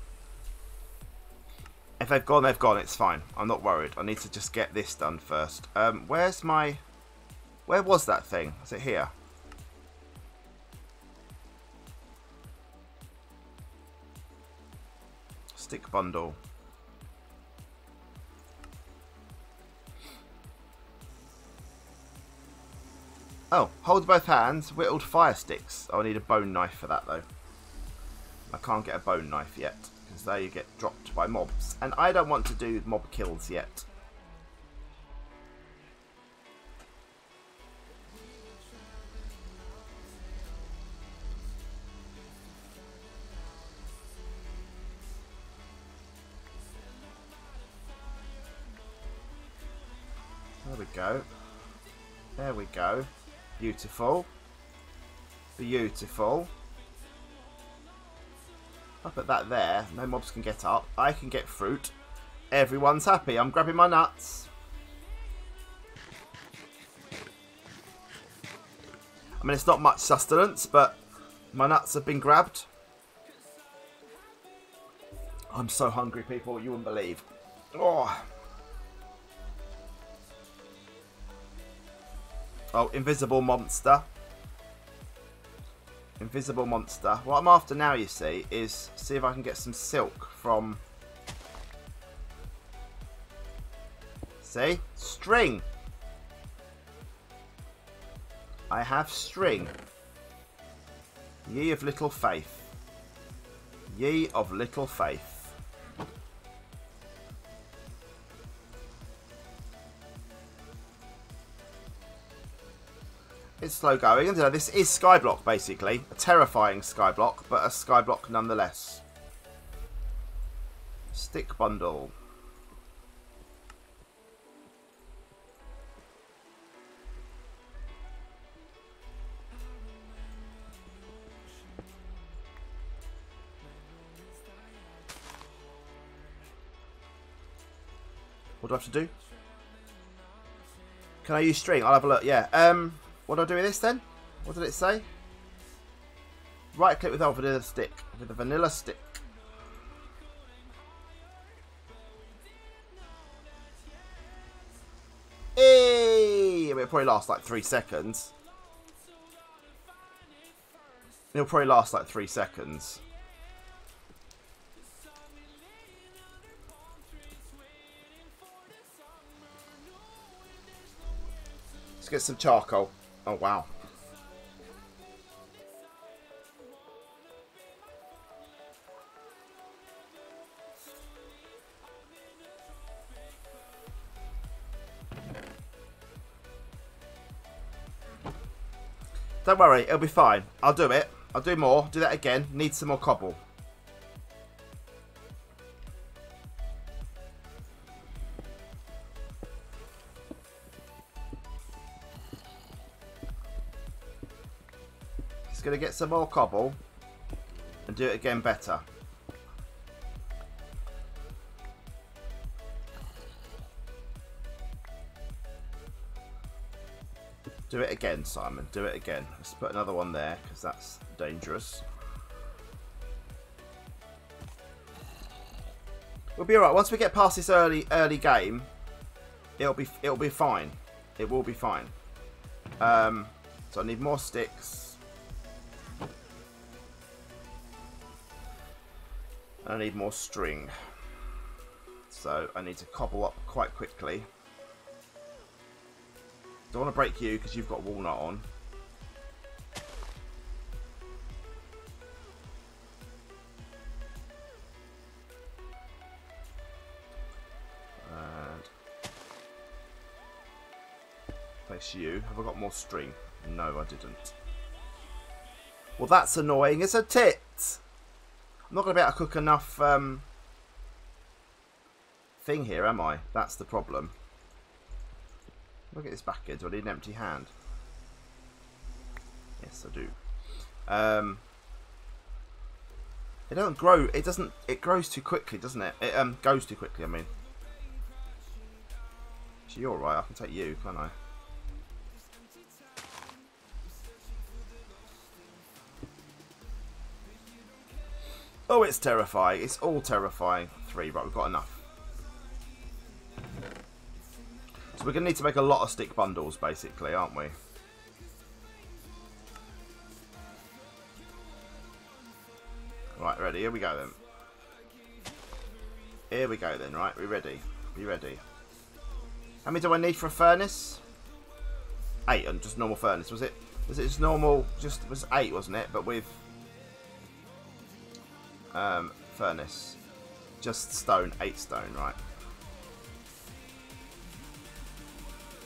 If they've gone, they've gone. It's fine. I'm not worried. I need to just get this done first. Um, where's my... Where was that thing? Is it here? Bundle. Oh, hold both hands, whittled fire sticks. Oh, I need a bone knife for that though. I can't get a bone knife yet, because there you get dropped by mobs. And I don't want to do mob kills yet. Go. There we go. Beautiful. Beautiful. I put that there. No mobs can get up. I can get fruit. Everyone's happy. I'm grabbing my nuts. I mean, it's not much sustenance, but my nuts have been grabbed. I'm so hungry, people. You wouldn't believe. Oh. Oh, invisible monster. Invisible monster. What I'm after now, you see, is see if I can get some silk from... See? String! I have string. Ye of little faith. Ye of little faith. It's slow going. And, you know, this is Skyblock, basically. A terrifying Skyblock, but a Skyblock nonetheless. Stick bundle. What do I have to do? Can I use string? I'll have a look. Yeah. Um. What do I do with this then? What did it say? Right click with vanilla stick. With the vanilla stick. Hey! It'll probably last like three seconds. It'll probably last like three seconds. Let's get some charcoal. Oh, wow. Don't worry, it'll be fine. I'll do it. I'll do more. Do that again. Need some more cobble. Going to get some more cobble and do it again better. Do it again, Simon. Do it again. Let's put another one there because that's dangerous. We'll be alright. Once we get past this early early game, it'll be it'll be fine. It will be fine. Um, so I need more sticks. I need more string. So I need to cobble up quite quickly. Don't want to break you because you've got walnut on. And place you. Have I got more string? No, I didn't. Well, that's annoying. It's a tit. I'm not going to be able to cook enough um, thing here, am I? That's the problem. Look at this backwards. Do I need an empty hand? Yes, I do. Um, it doesn't grow. It doesn't. It grows too quickly, doesn't it? It um goes too quickly. I mean. You're right. I can take you, can't I? Oh, it's terrifying. It's all terrifying. Three, right, we've got enough. So we're going to need to make a lot of stick bundles, basically, aren't we? Right, ready? Here we go, then. Here we go then, right? We ready? We ready? How many do I need for a furnace? Eight on just normal furnace, was it? Was it just normal? Just was eight, wasn't it? But with um, furnace, just stone, eight stone, right?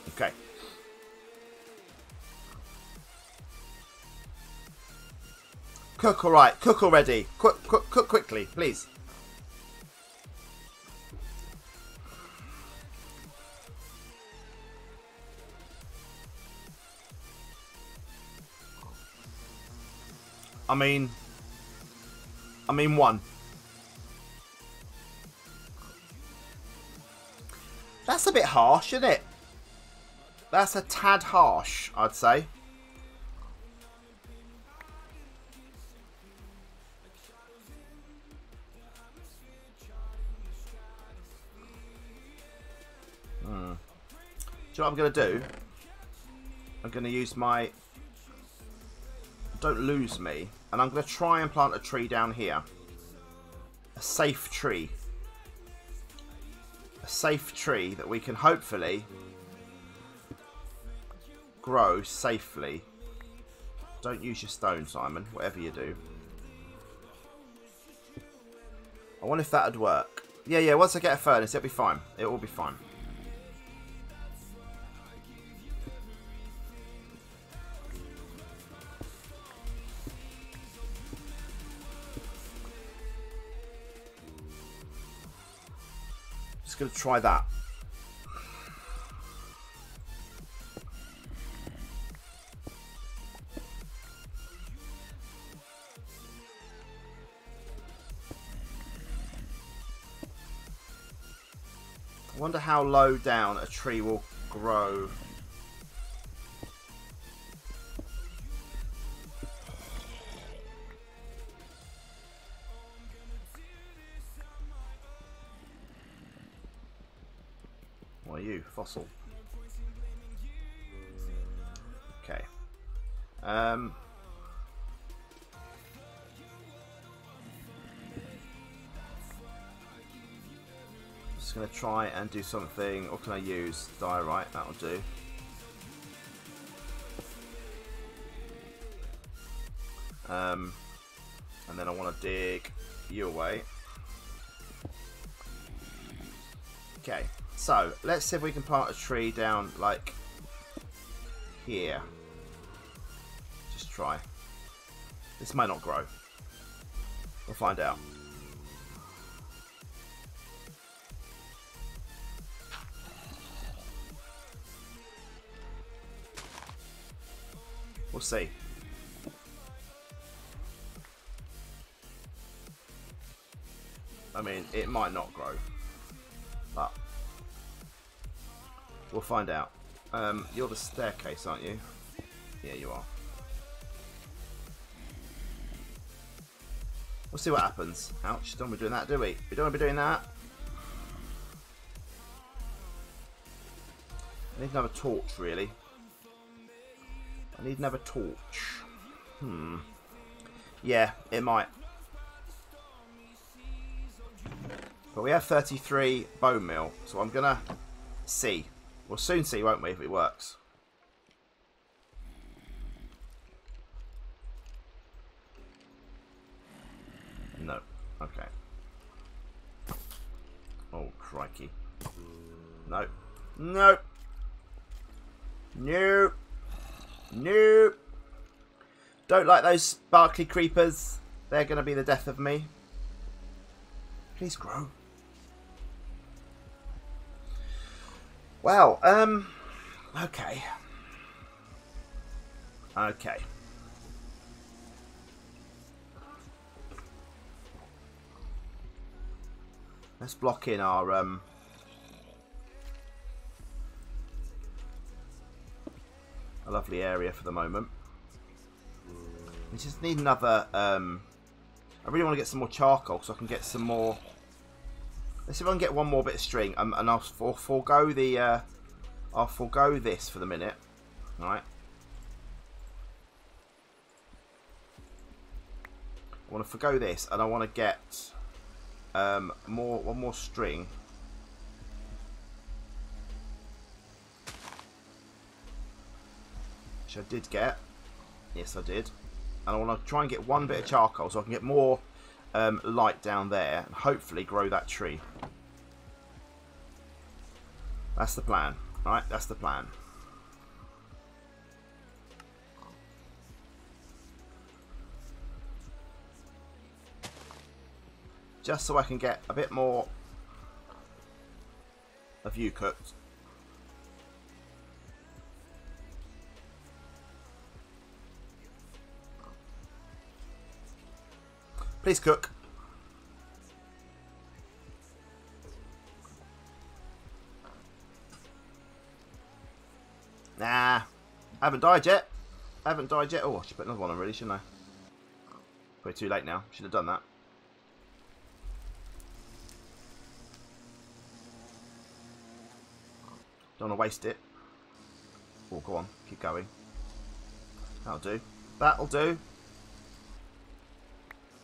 Okay. Cook, all right. Cook already. Cook, cook, cook quickly, please. I mean, I mean one. That's a bit harsh, isn't it? That's a tad harsh, I'd say. Hmm. Do you know what I'm going to do? I'm going to use my don't lose me. And I'm going to try and plant a tree down here. A safe tree. A safe tree that we can hopefully grow safely. Don't use your stone, Simon, whatever you do. I wonder if that would work. Yeah, yeah, once I get a furnace, it'll be fine. It will be fine. Just going to try that. I wonder how low down a tree will grow. Fossil. Okay. Um. Just going to try and do something. What can I use? Diorite, that'll do. Um, and then I want to dig you away. Okay, so let's see if we can plant a tree down like here. Just try. This might not grow. We'll find out. We'll see. I mean, it might not grow, we'll find out. Um, you're the staircase, aren't you? Yeah, you are. We'll see what happens. Ouch, don't to be doing that, do we? We don't want to be doing that. I need another torch, really. I need another torch. Hmm. Yeah, it might. But we have 33 bone meal, so I'm gonna see. We'll soon see, won't we, if it works. No. Okay. Oh, crikey. No. No. No. Nope. Don't like those sparkly creepers. They're going to be the death of me. Please grow. Well, um, okay. Okay. Let's block in our, um, a lovely area for the moment. We just need another. Um, I really want to get some more charcoal so I can get some more. Let's see if I can get one more bit of string, um, and I'll for, forego the. Uh, I'll forego this for the minute. All right. I want to forego this, and I want to get um, more one more string. Which I did get. Yes, I did. And I want to try and get one bit of charcoal so I can get more um, light down there and hopefully grow that tree. That's the plan. Right, that's the plan. Just so I can get a bit more of you cooked. Please cook. Nah, I haven't died yet. I haven't died yet. Oh, I should put another one on, really, shouldn't I? Way too late now. Should have done that. Don't want to waste it. Oh, go on. Keep going. That'll do. That'll do.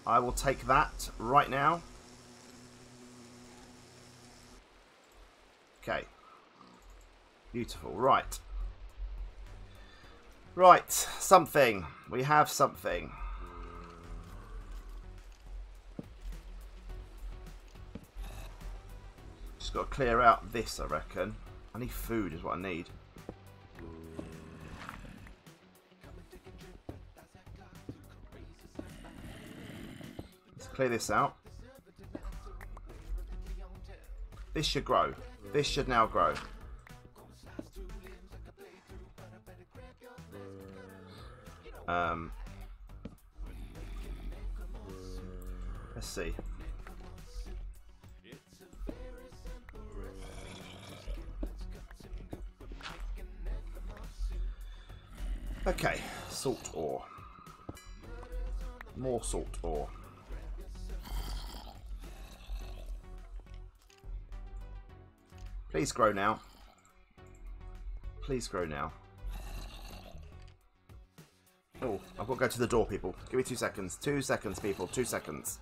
I will take that right now. Okay. Beautiful. Right. Right. Something. We have something. Just got to clear out this, I reckon. I need food is what I need. Clear this out. This should grow. This should now grow. Um, let's see. Okay, salt ore. More salt ore. Please grow now. Please grow now. Oh, I've got to go to the door, people. Give me two seconds. Two seconds, people. Two seconds.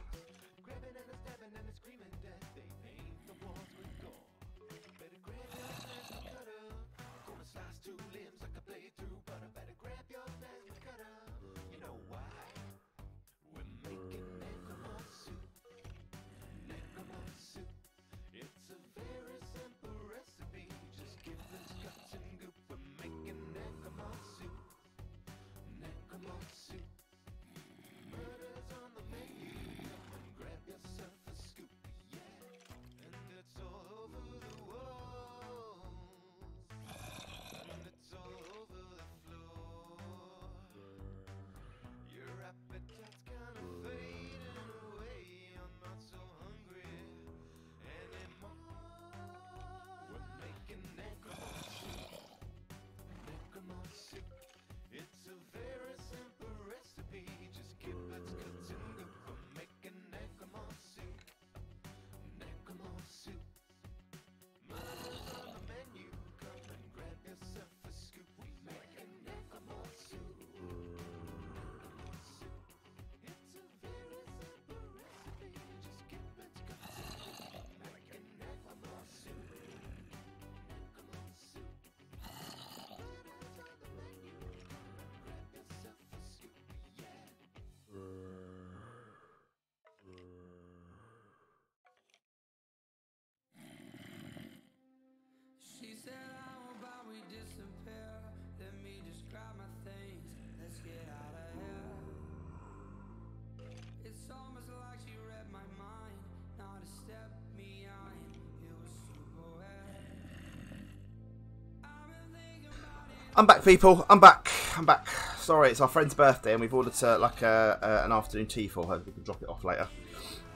I'm back, people. I'm back. I'm back. Sorry, it's our friend's birthday, and we've ordered uh, like uh, an afternoon tea for her. We can drop it off later.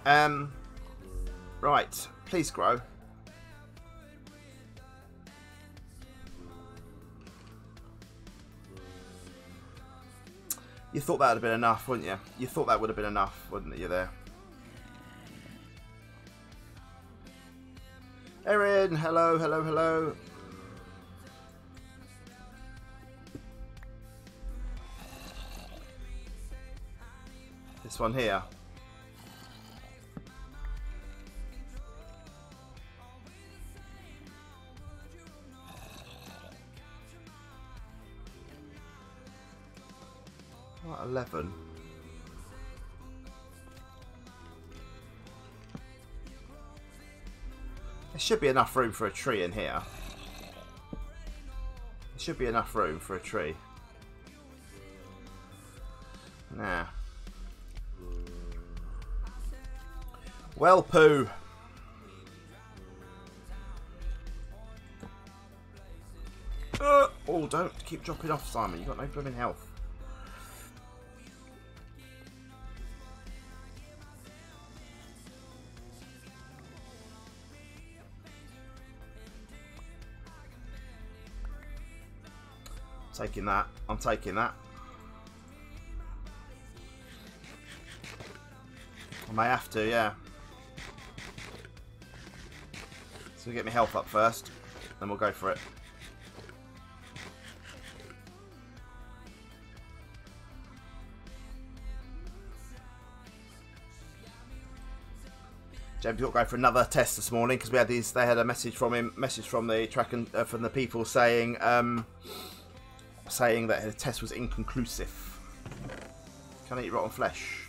Um, right. Please grow. You thought that would have been enough, wouldn't you? You thought that would have been enough, wouldn't you? There. Erin, hello, hello, hello. This one here. What, 11? There should be enough room for a tree in here. There should be enough room for a tree. Nah. Well, poo. Uh, oh, don't keep dropping off, Simon. You've got no blooming health. Taking that. I'm taking that. I may have to, yeah. So get my health up first, then we'll go for it. James got to go for another test this morning because we had these. They had a message from him, message from the track and uh, from the people saying, um, saying that the test was inconclusive. Can I eat rotten flesh?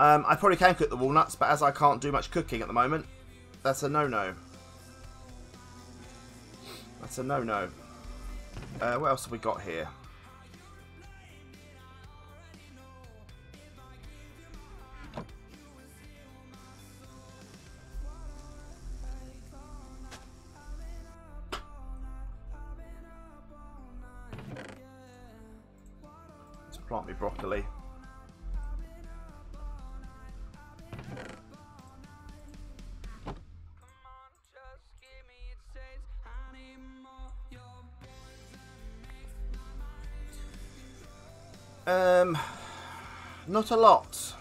Um, I probably can cook the walnuts, but as I can't do much cooking at the moment, that's a no-no. That's a no-no. Uh, what else have we got here? Not a lot.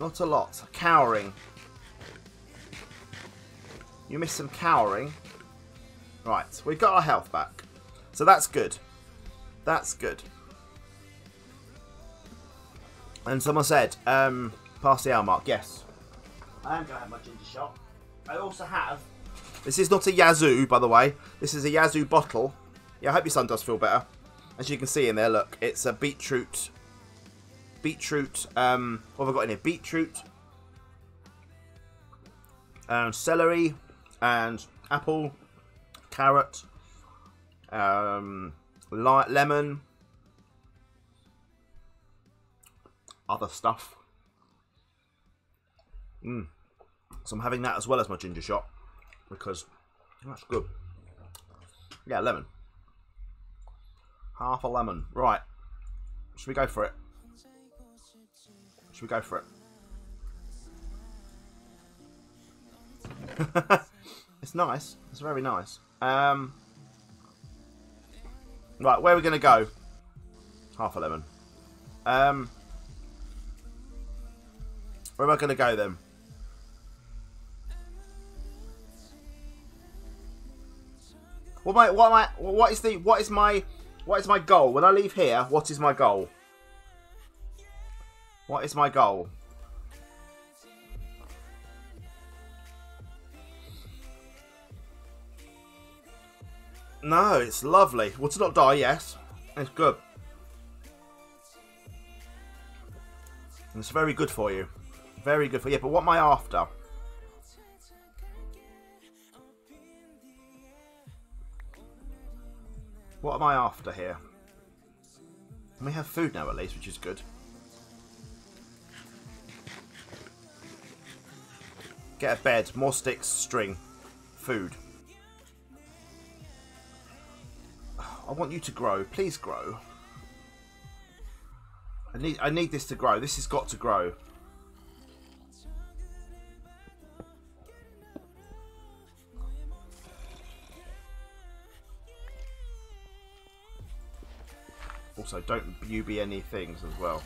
Not a lot. Cowering. You missed some cowering. Right, we've got our health back. So that's good. That's good. And someone said, um, pass the hour mark. Yes. I am going to have my ginger shot. I also have. This is not a Yazoo, by the way. This is a Yazoo bottle. Yeah, I hope your son does feel better. As you can see in there, look, it's a beetroot. Beetroot. Um, what have I got in here? Beetroot. And celery. And apple. Carrot. Um, li- lemon. Other stuff. Mm. So I'm having that as well as my ginger shot. Because that's good. Yeah, lemon. Half a lemon. Right. Should we go for it? Should we go for it? <laughs> it's nice. It's very nice. Um, right, where are we going to go? Half a lemon. Um, where am I going to go then? What am I? What am I? What is the? What is my? What is my goal when I leave here? What is my goal? What is my goal? No, it's lovely. Well, to not die, yes. It's good. It's very good for you. Very good for you. Yeah, but what am I after? What am I after here? We have food now at least, which is good. Get a bed, more sticks, string, food. I want you to grow. Please grow. I need I need this to grow. This has got to grow. Also, don't you be any things as well.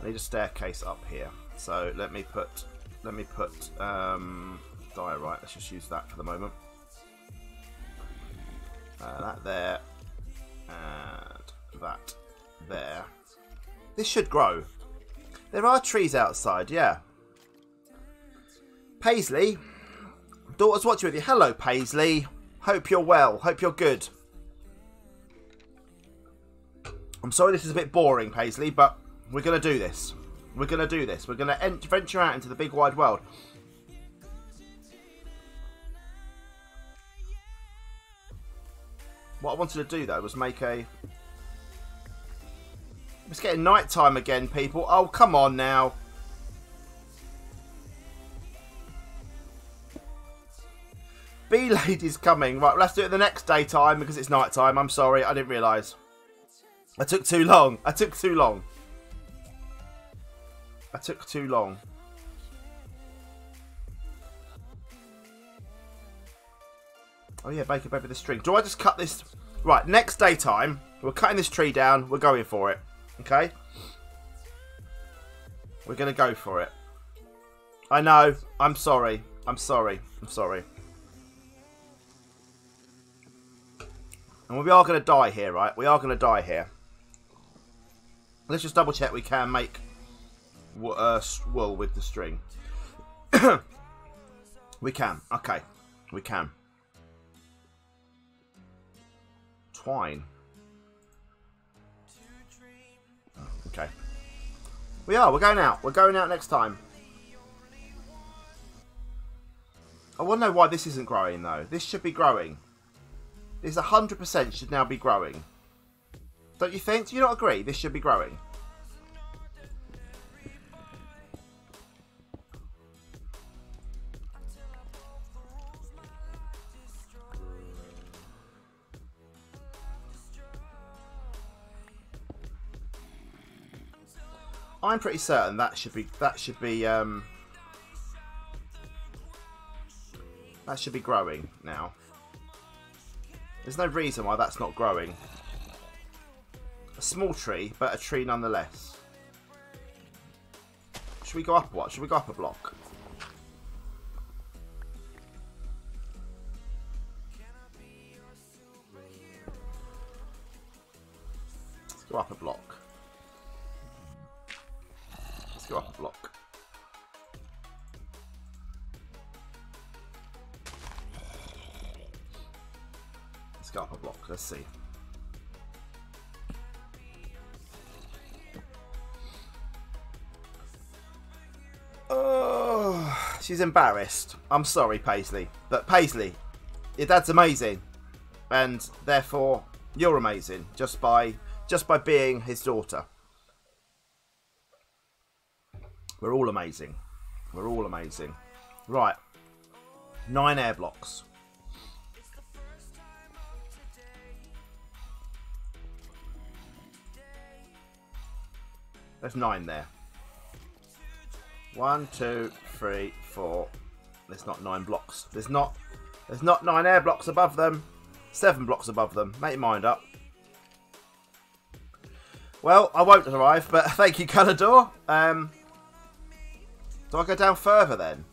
I need a staircase up here. So let me put let me put um, diorite. Let's just use that for the moment. Uh, that there and that there. This should grow. There are trees outside, yeah. Paisley, daughter's watching with you. Hello, Paisley. Hope you're well. Hope you're good. I'm sorry this is a bit boring, Paisley, but we're going to do this. We're going to do this. We're going to venture out into the big wide world. What I wanted to do, though, was make a... It's getting night time again, people. Oh, come on now. B Lady's coming. Right, let's do it the next daytime because it's night time. I'm sorry, I didn't realise. I took too long. I took too long. I took too long. Oh yeah, Baker Baby the string. Do I just cut this? Right, next daytime, we're cutting this tree down. We're going for it. Okay? We're going to go for it. I know. I'm sorry. I'm sorry. I'm sorry. And we are going to die here, right? We are going to die here. Let's just double check we can make uh, with the string. <coughs> we can. Okay. We can. Twine. Oh, okay. We are. We're going out. We're going out next time. I want to know why this isn't growing, though. This should be growing. This 100% should now be growing. Don't you think? Do you not agree? This should be growing. I'm pretty certain that should be that should be um, that should be growing now. There's no reason why that's not growing. A small tree, but a tree nonetheless. Should we go up what? Should we go up a block? Let's go up a block. Go up a block. Let's go up a block. Let's see. Oh, she's embarrassed. I'm sorry, Paisley. But Paisley, your dad's amazing. And therefore, you're amazing. Just by just by being his daughter. We're all amazing. We're all amazing. Right. Nine air blocks. There's nine there. One, two, three, four. There's not nine blocks. There's not. There's not nine air blocks above them. Seven blocks above them. Make your mind up. Well, I won't arrive, but <laughs> thank you, Calador. Um, do I go down further then?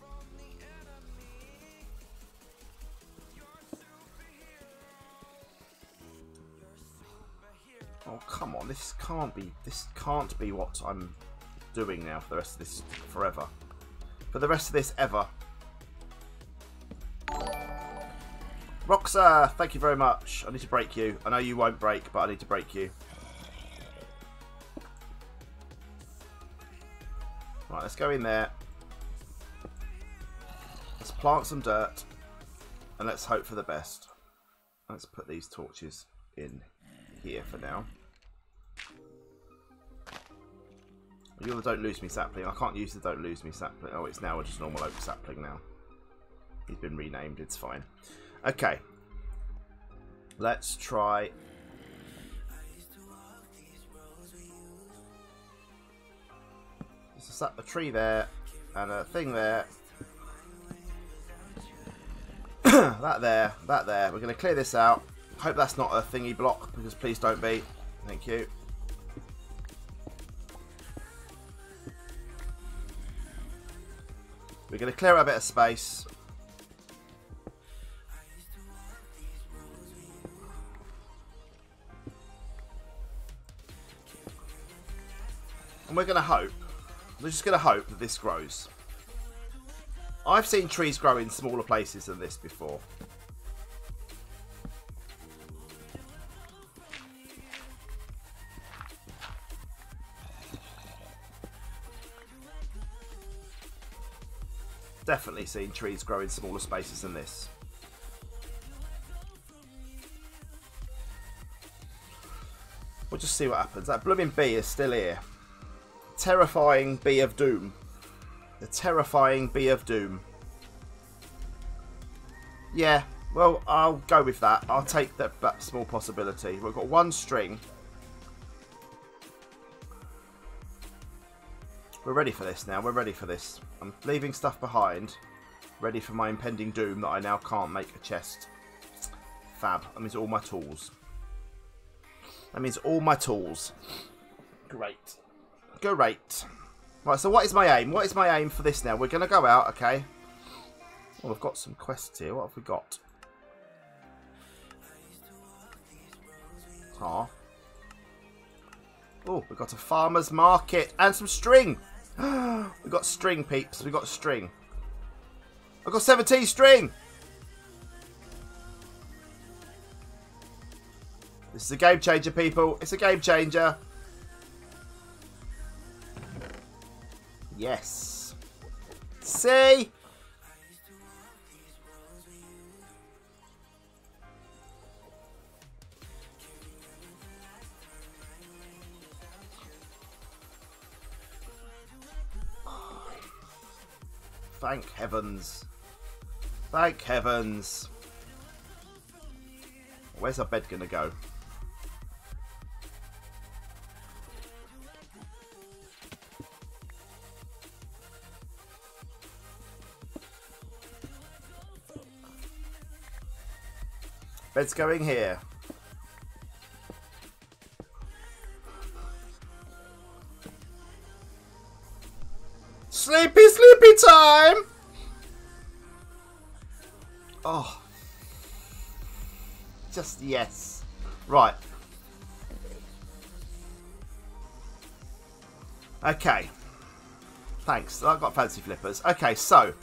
Oh come on! This can't be. This can't be what I'm doing now for the rest of this forever. For the rest of this ever. Roxa, thank you very much. I need to break you. I know you won't break, but I need to break you. Right, let's go in there. Let's plant some dirt. And let's hope for the best. Let's put these torches in here for now. You're the Don't Lose Me sapling. I can't use the Don't Lose Me sapling. Oh, it's now a just normal oak sapling now. He's been renamed. It's fine. Okay. Let's try... There's a, a tree there and a thing there. <clears throat> that there, that there. We're going to clear this out. Hope that's not a thingy block because please don't be. Thank you. We're going to clear out a bit of space. And we're going to hope, we're just going to hope that this grows. I've seen trees grow in smaller places than this before. Definitely seen trees grow in smaller spaces than this. We'll just see what happens. That blooming bee is still here. Terrifying bee of doom. The terrifying bee of doom. Yeah, well, I'll go with that. I'll take that, that small possibility. We've got one string. We're ready for this now. We're ready for this. I'm leaving stuff behind. Ready for my impending doom that I now can't make a chest. Fab. That means all my tools. That means all my tools. Great. Great. Right, so what is my aim? What is my aim for this now? We're going to go out, okay? Well, we've got some quests here. What have we got? Ah. Oh, we've got a farmer's market and some string. <gasps> we've got string, peeps. We've got string. I've got 17 string. This is a game changer, people. It's a game changer. Yes. See? Thank heavens. Thank heavens. Where's our bed going to go? Going here. Sleepy, sleepy time! Oh. Just yes. Right. Okay. Thanks. I've got fancy flippers. Okay, so.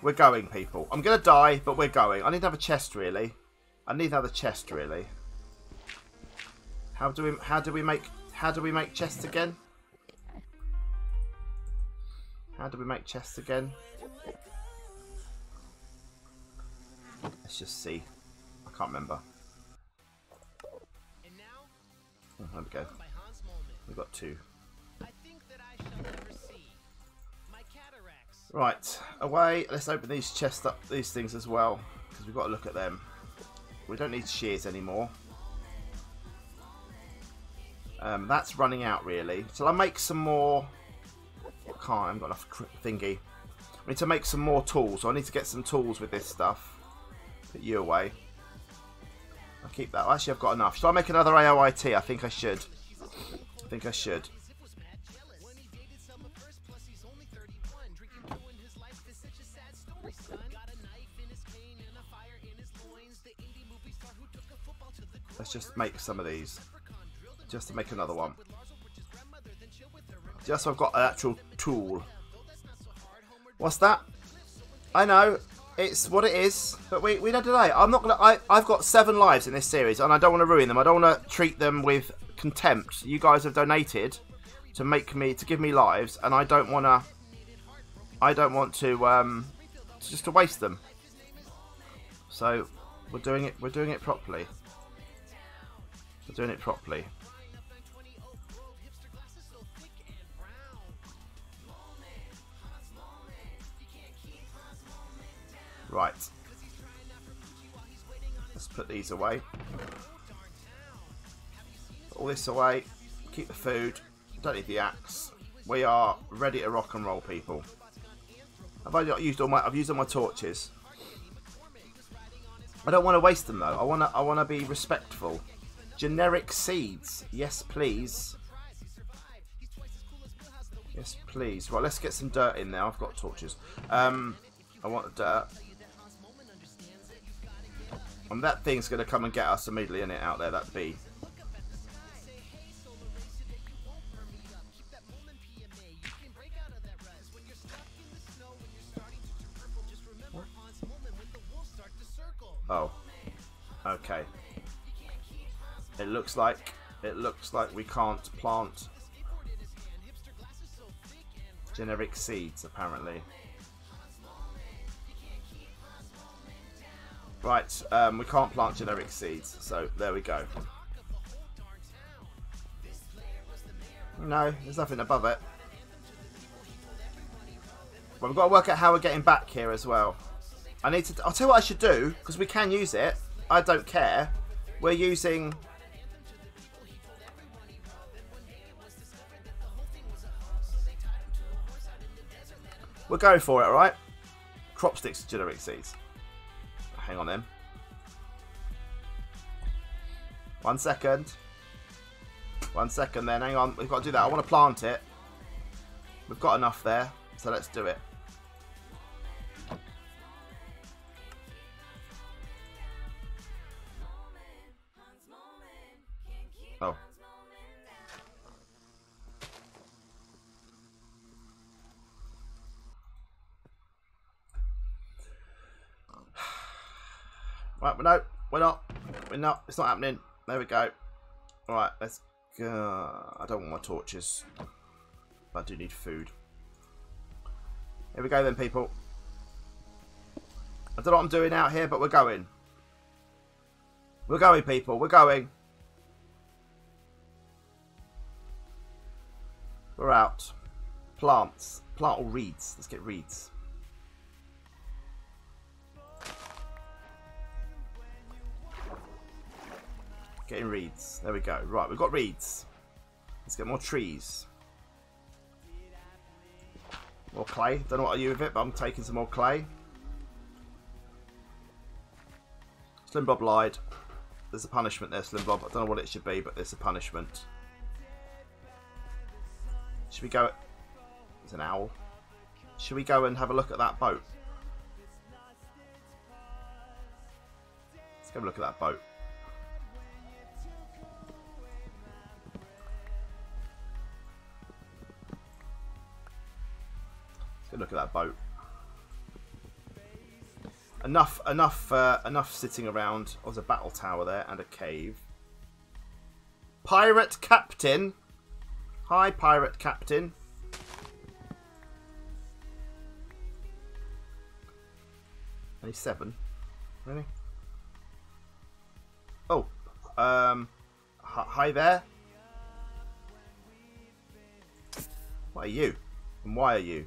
We're going, people. I'm going to die, but we're going. I need to have a chest, really. I need another chest, really. How do we how do we make how do we make chests again? How do we make chests again? Let's just see. I can't remember. And now, Oh, there we go. by Hans Molman, We've got two. Right, away. Let's open these chests up, these things as well, because we've got to look at them. We don't need shears anymore. Um, that's running out, really. So I make some more. I can't. I haven't got enough thingy. I need to make some more tools. So I need to get some tools with this stuff. Put you away. I'll keep that. Actually, I've got enough. Should I make another AOIT? I think I should. I think I should. Let's just make some of these. Just to make another one. Just so I've got an actual tool. What's that? I know. It's what it is. But we, we don't delay. I'm not gonna I, I've got seven lives in this series and I don't want to ruin them. I don't want to treat them with contempt. You guys have donated to make me to give me lives and I don't wanna I don't want to um just to waste them. So we're doing it we're doing it properly. We're doing it properly. Right. Let's put these away. Put all this away. Keep the food. Don't need the axe. We are ready to rock and roll, people. Have I not used all my? I've used all my torches. I don't want to waste them though. I want to. I want to be respectful. Generic seeds. Yes, please. Yes, please. Right, let's get some dirt in there. I've got torches. Um, I want the dirt. And that thing's going to come and get us immediately in it out there, that bee. Oh. Okay. It looks like it looks like we can't plant Generic seeds, apparently. Right, um, we can't plant generic seeds, so there we go. No, there's nothing above it. But we've got to work out how we're getting back here as well. I need to. I'll tell you what I should do because we can use it. I don't care. We're using. We're going for it, alright? Crop sticks generic seeds. Hang on then. One second. One second then, hang on. We've got to do that. I want to plant it. We've got enough there, so let's do it. Oh. Right, no, we're not. We're not. It's not happening. There we go. Alright, let's go. I don't want my torches. But I do need food. Here we go then, people. I don't know what I'm doing out here, but we're going. We're going, people. We're going. We're out. Plants. Plant or reeds. Let's get reeds. Getting reeds. There we go. Right, we've got reeds. Let's get more trees. More clay. Don't know what I do with it, but I'm taking some more clay. Slim Bob lied. There's a punishment there, Slim Bob. I don't know what it should be, but there's a punishment. Should we go... It's an owl. Should we go and have a look at that boat? Let's go look at that boat. Look at that boat. Enough, enough, uh, enough sitting around. Oh, there's a battle tower there and a cave. Pirate captain. Hi, pirate captain. Only seven. Really? Oh, um, hi, hi there. What are you? And why are you?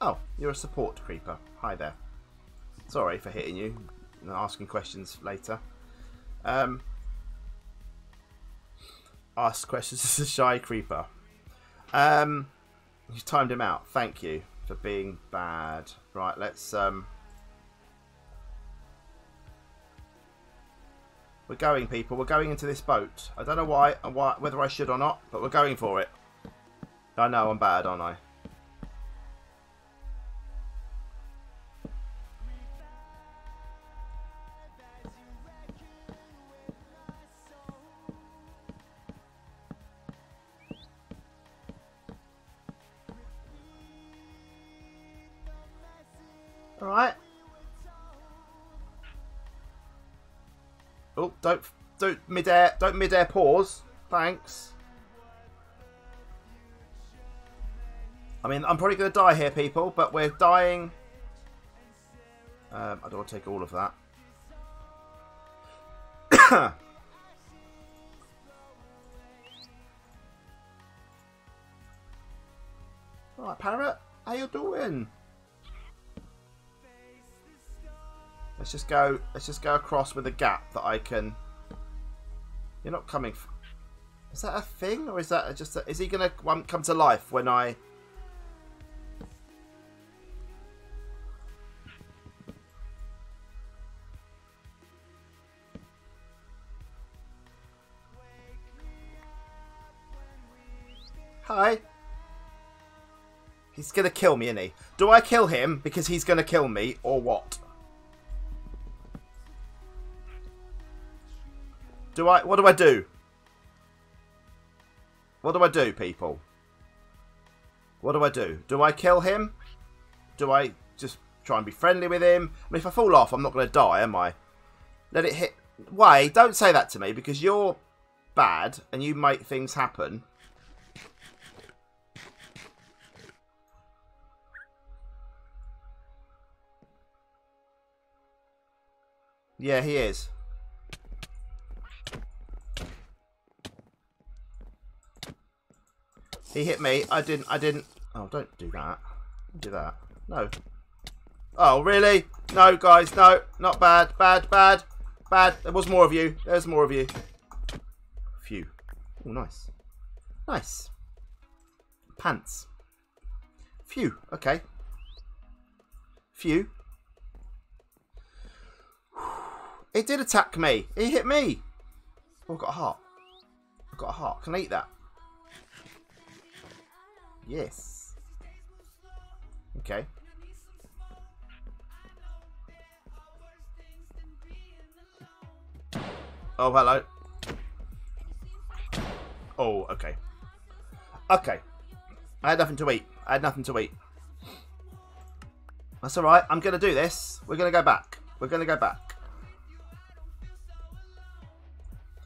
Oh, you're a support creeper. Hi there. Sorry for hitting you and asking questions later. Um, ask questions <laughs> as a shy creeper. Um, you timed him out. Thank you for being bad. Right, let's. Um, we're going, people. We're going into this boat. I don't know why, why, whether I should or not, but we're going for it. I know I'm bad, aren't I? Right. Oh, don't don't mid-air don't mid-air pause. Thanks. I mean, I'm probably going to die here, people, but we're dying. Um, I don't want to take all of that. <coughs> Alright, Parrot. How you doing? Let's just go. Let's just go across with a gap that I can. You're not coming. Is that a thing, or is that just? A, is he gonna come to life when I? Hi. He's gonna kill me, isn't he? Do I kill him because he's gonna kill me, or what? Do I... What do I do? What do I do, people? What do I do? Do I kill him? Do I just try and be friendly with him? I mean, if I fall off, I'm not going to die, am I? Let it hit... Why? Don't say that to me, because you're bad, and you make things happen. Yeah, he is. He hit me. I didn't. I didn't. Oh, don't do that. Do that. No. Oh, really? No, guys. No. Not bad. Bad. Bad. Bad. There was more of you. There's more of you. Phew. Oh, nice. Nice. Pants. Phew. Okay. Phew. It did attack me. It hit me. Oh, I've got a heart. I've got a heart. Can I eat that? Yes. Okay. Oh, hello. Oh, okay. Okay. I had nothing to eat. I had nothing to eat. That's alright. I'm going to do this. We're going to go back. We're going to go back.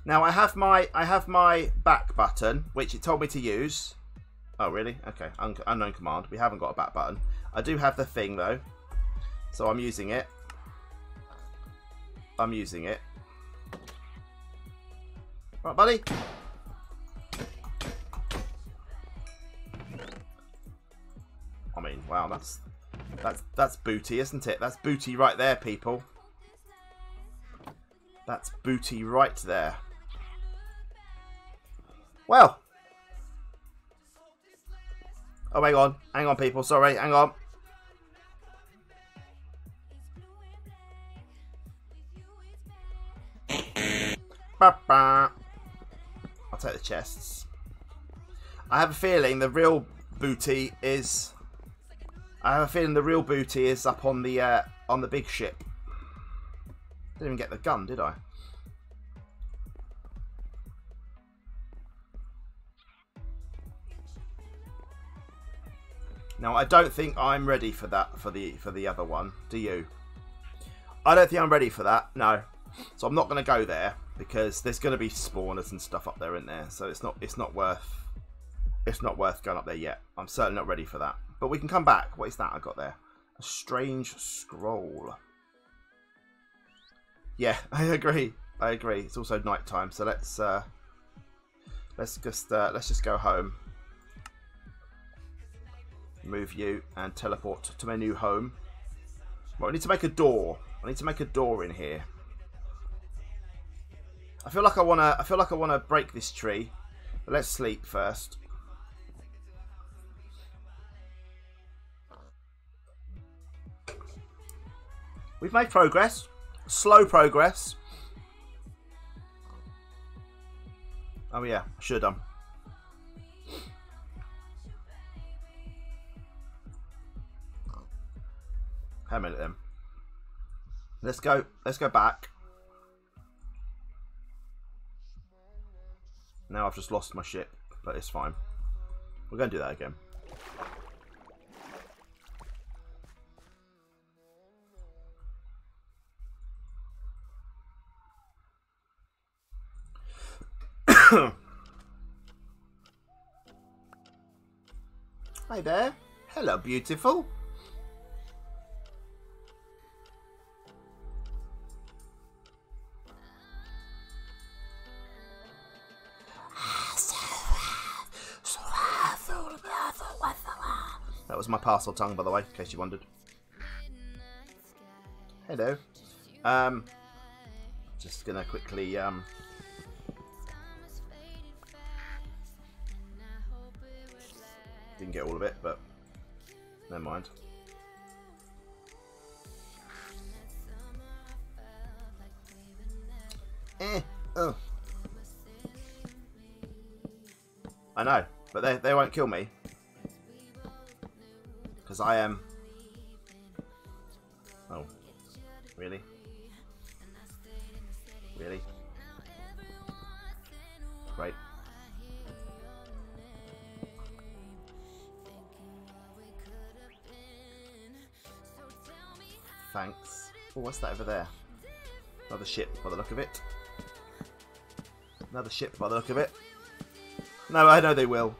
Now I have my I have my back button, which it told me to use. Oh really? Okay, Un unknown command. We haven't got a back button. I do have the thing though, so I'm using it. I'm using it. Right, buddy. I mean, wow, that's that's that's booty, isn't it? That's booty right there, people. That's booty right there. Well. Oh, hang on. Hang on, people. Sorry. Hang on. I'll take the chests. I have a feeling the real booty is. I have a feeling the real booty is up on the uh, on the big ship. Didn't even get the gun, did I? Now I don't think I'm ready for that for the for the other one. Do you? I don't think I'm ready for that. No. So I'm not going to go there because there's going to be spawners and stuff up there in there. So it's not it's not worth it's not worth going up there yet. I'm certainly not ready for that. But we can come back. What is that I got there? A strange scroll. Yeah, <laughs> I agree. I agree. It's also night time, so let's uh, let's just uh, let's just go home. Move you and teleport to my new home. Well, I need to make a door. I need to make a door in here. I feel like I wanna. I feel like I wanna break this tree. But let's sleep first. We've made progress. Slow progress. Oh yeah, should have done. Hang a minute then. Let's go. Let's go back. Now I've just lost my ship, but it's fine. We're going to do that again. <coughs> Hi there. Hello, beautiful. Was my Parseltongue, by the way, in case you wondered. Hello. Um, just gonna quickly um. Didn't get all of it, but never mind. Eh. Oh. I know, but they they won't kill me because I am. Oh, really? Really? Great. Thanks. Oh, what's that over there? Another ship by the look of it. Another ship by the look of it. No, I know they will.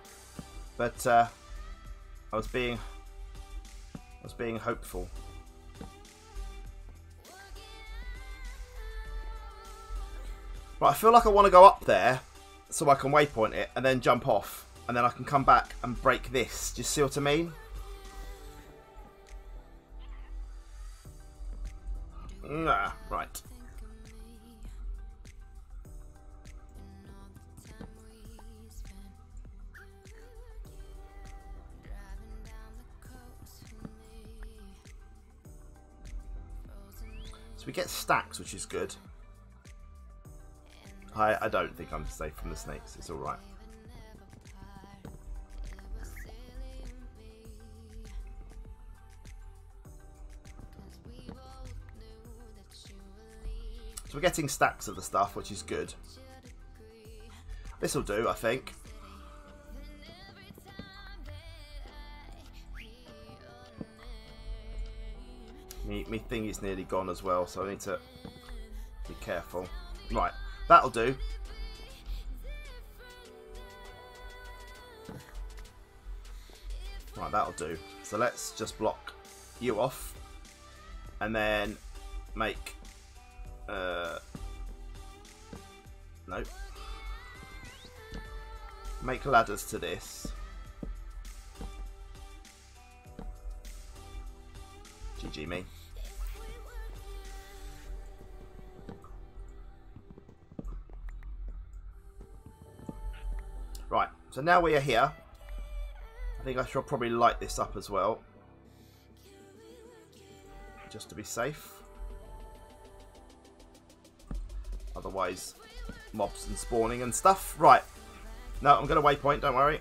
But uh, I was being I was being hopeful. Right, I feel like I want to go up there so I can waypoint it and then jump off. And then I can come back and break this. Do you see what I mean? Nah, right. So we get stacks, which is good. I, I don't think I'm safe from the snakes. It's alright. So we're getting stacks of the stuff, which is good. This will do, I think. Me, me thing is nearly gone as well, so I need to be careful. Right, that'll do. Right, that'll do. So let's just block you off, and then make. Uh, nope. Make ladders to this. GG me. Right, so now we are here. I think I should probably light this up as well. Just to be safe. Otherwise, mobs and spawning and stuff. Right. No, I'm going to waypoint, don't worry.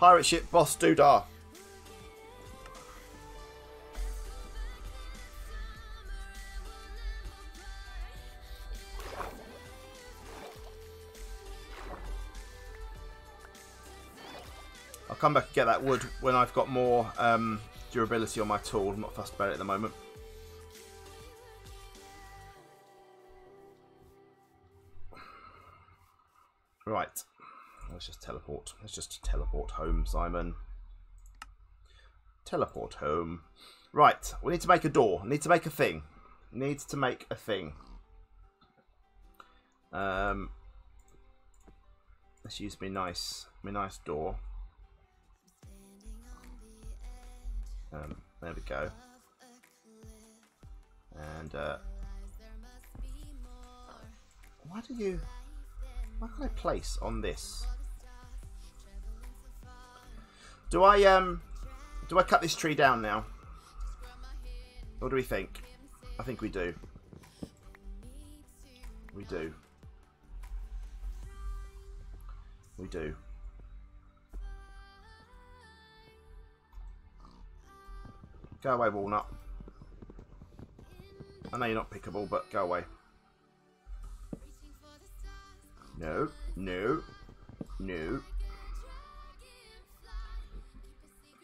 Pirate ship boss Dudar. I'll come back and get that wood when I've got more um, durability on my tool. I'm not fussed about it at the moment. Let's just teleport. Let's just teleport home, Simon. Teleport home. Right, we need to make a door. Need to make a thing. Needs to make a thing. Um, let's use me nice, me nice door. Um, there we go. And uh, why do you? Why can I place on this? Do I um? Do I cut this tree down now? What do we think? I think we do. We do. We do. Go away, Walnut. I know you're not pickable, but go away. No, no, no.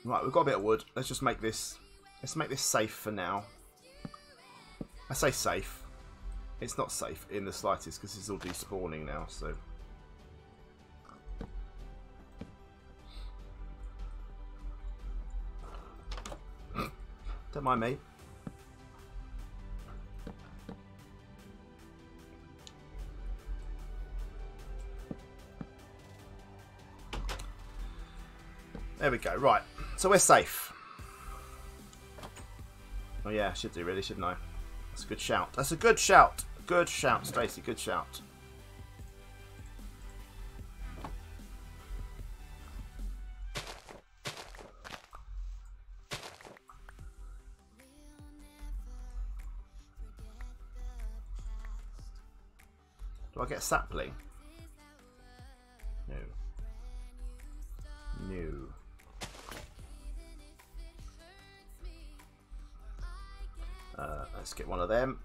Right, we've got a bit of wood. Let's just make this. Let's make this safe for now. I say safe. It's not safe in the slightest because it's all despawning now. So. Don't mind me. There we go. Right. So we're safe. Oh yeah, should do really, shouldn't I? That's a good shout. That's a good shout. Good shout, Stacey. Good shout. Do I get sapling? No. No. Uh, let's get one of them.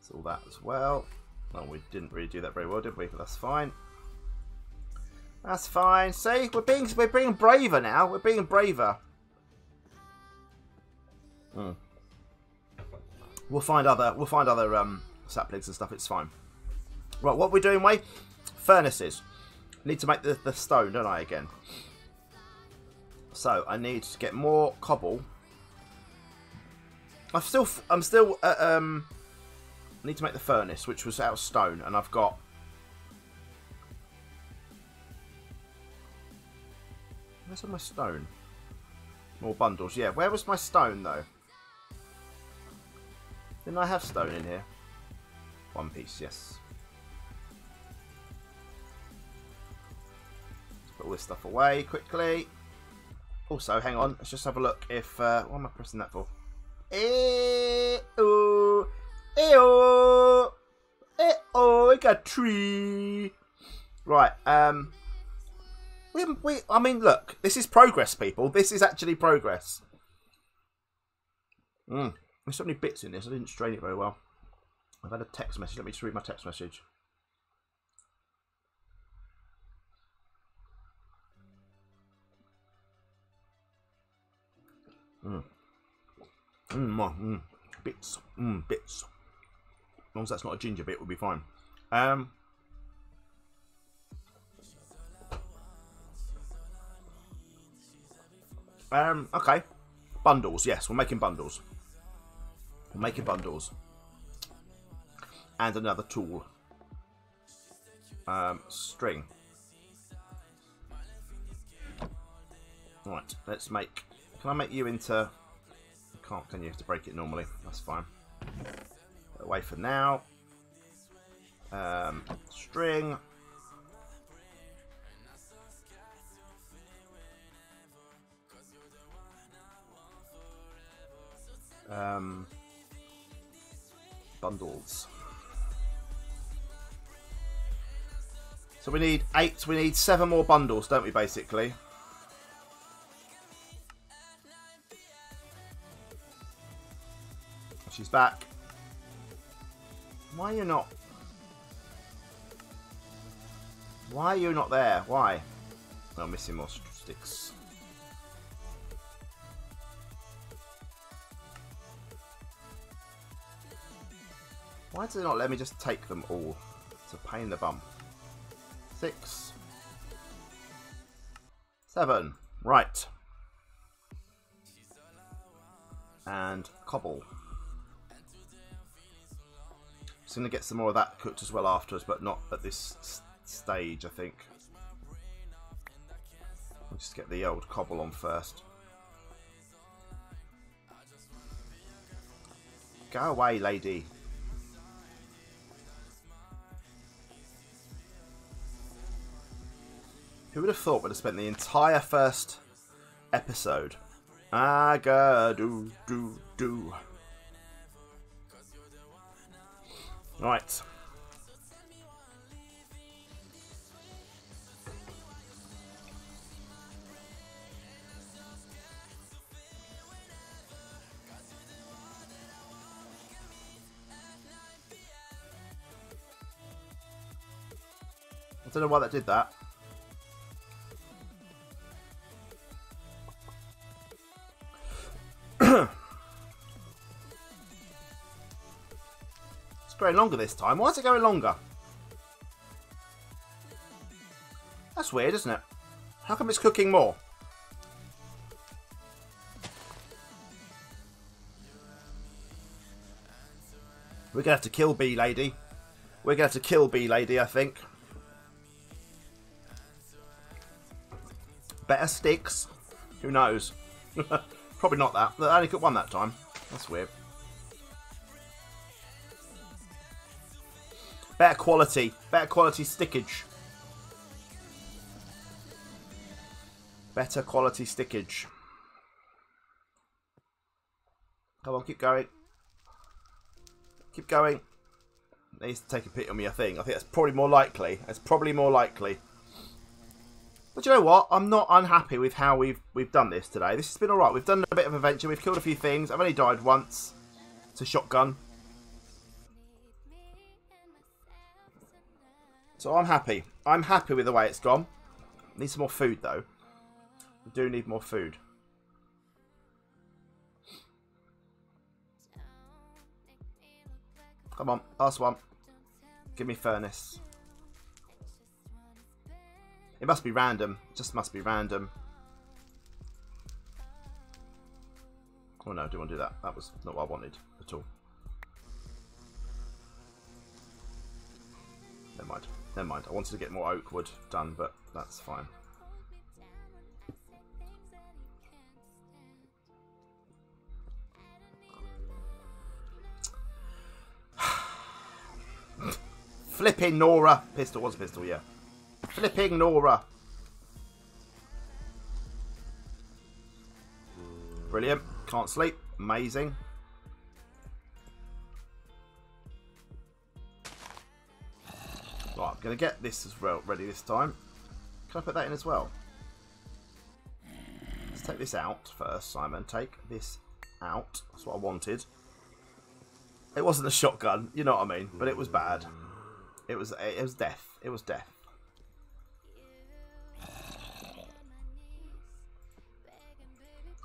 So all that as well. Well, we didn't really do that very well, did we? But that's fine. That's fine. See, we're being we're being braver now. We're being braver. Hmm. We'll find other we'll find other um, saplings and stuff. It's fine. Right, what we're doing, Way? Furnaces. Need to make the, the stone, don't I, again? So, I need to get more cobble. I'm still, I'm still, uh, um, need to make the furnace, which was out of stone, and I've got. Where's my stone? More bundles, yeah. Where was my stone, though? Didn't I have stone in here? One piece, yes. Let's put all this stuff away quickly. Also, hang on, let's just have a look if. Uh, what am I pressing that for? Eh, oh, eh, oh, eh, oh, I got a tree. Right, um. We, we, I mean, look, this is progress, people. This is actually progress. Mm. There's so many bits in this, I didn't strain it very well. I've had a text message. Let me just read my text message. Mm. Mm, more, mm. Bits. Mm, bits. As long as that's not a ginger bit, we'll be fine. Um. Um, okay. Bundles, yes, we're making bundles. We're making bundles. And another tool. Um, string. Right, let's make... Can I make you into... Can't, can you? have to break it normally. That's fine. Put away for now. Um, string. Um, bundles. So we need eight. We need seven more bundles, don't we? Basically. Back. Why are you not? Why are you not there? Why? Oh, I'm missing more st- sticks. Why does it not let me just take them all? It's a pain in the bum. Six. Seven. Right. And cobble. Just going to get some more of that cooked as well afterwards, but not at this stage, I think. I'll just get the old cobble on first. Go away, lady. Who would have thought we'd have spent the entire first episode? Ah, Aga do do do. Right. I don't know why that did that. Going longer this time. Why is it going longer? That's weird, isn't it? How come it's cooking more? We're gonna have to kill Bee Lady. We're gonna have to kill Bee Lady, I think. Better sticks? Who knows? <laughs> Probably not that. Only cooked one that time. That's weird. Better quality. Better quality stickage. Better quality stickage. Come on, keep going. Keep going. It needs to take a pit on me, I think. I think that's probably more likely. That's probably more likely. But you know what? I'm not unhappy with how we've we've done this today. This has been alright. We've done a bit of adventure. We've killed a few things. I've only died once. It's a shotgun. So I'm happy. I'm happy with the way it's gone. Need some more food though. We do need more food. Come on, last one. Give me furnace. It must be random. It just must be random. Oh no, I didn't want to do that. That was not what I wanted at all. Never mind. Never mind. I wanted to get more oak wood done, but that's fine. <sighs> Flipping Nora. Pistol was a pistol, yeah. Flipping Nora. Brilliant. Can't sleep. Amazing. I'm going to get this as well ready this time. Can I put that in as well? Let's take this out first, Simon. Take this out. That's what I wanted. It wasn't a shotgun, you know what I mean, but it was bad. It was it was death. It was death.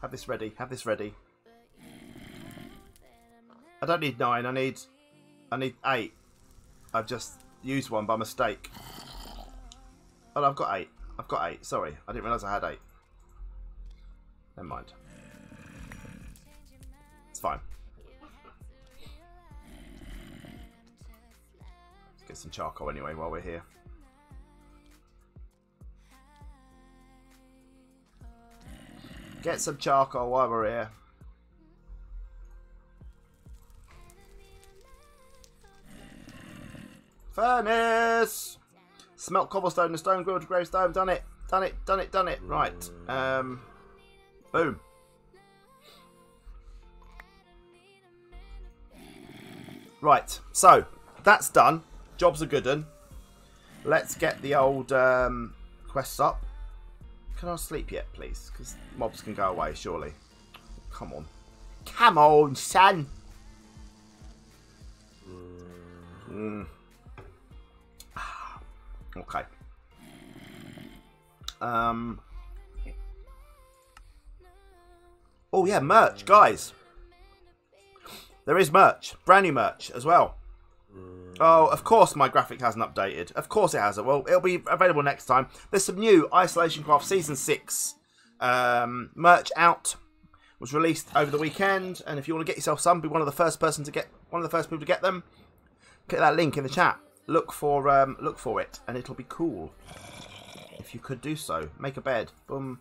Have this ready. Have this ready. I don't need nine. I need I need eight. I've just used one by mistake. Oh, I've got eight. I've got eight. Sorry, I didn't realise I had eight. Never mind. It's fine. Let's get some charcoal anyway while we're here. Get some charcoal while we're here. Furnace! Smelt cobblestone and stone grilled gravestone. Done it. Done it. Done it. Done it. Right. Um. Boom. Right. So that's done. Job's a good. Let's get the old um, quests up. Can I sleep yet, please? Because mobs can go away, surely. Come on. Come on, son. Mm. Okay. Um. Oh yeah, merch, guys. There is merch, brand new merch as well. Oh, of course my graphic hasn't updated. Of course it hasn't. Well, it'll be available next time. There's some new IsolationCraft Season 6 um, merch out. Was released over the weekend, and if you want to get yourself some, be one of the first person to get one of the first people to get them. Click that link in the chat. Look for um, look for it, and it'll be cool. If you could do so, make a bed. Boom,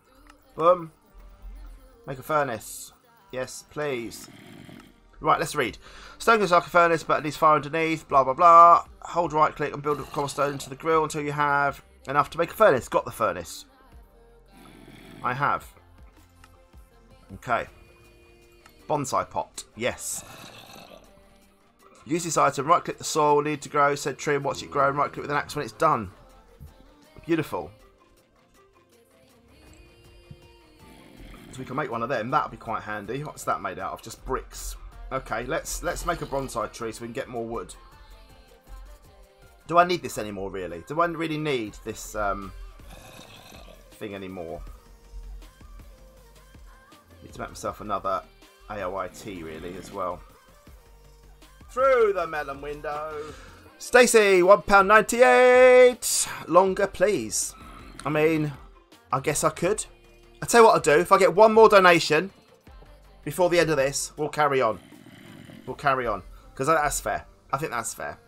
boom. Make a furnace. Yes, please. Right, let's read. Stone goes like a furnace, but it needs fire underneath. Blah blah blah. Hold right click and build a cobblestone into the grill until you have enough to make a furnace. Got the furnace. I have. Okay. Bonsai pot. Yes. Use this item. Right click the soil. Need to grow. Said tree and watch it grow. And right click with an axe when it's done. Beautiful. So we can make one of them. That'll be quite handy. What's that made out of? Just bricks. Okay, let's let's make a bonsai tree so we can get more wood. Do I need this anymore, really? Do I really need this um, thing anymore? Need to make myself another AOIT, really, as well. Through the melon window. Stacey, £1.98. Longer, please. I mean, I guess I could. I'll tell you what I'll do. If I get one more donation before the end of this, we'll carry on. We'll carry on. Because that's fair. I think that's fair.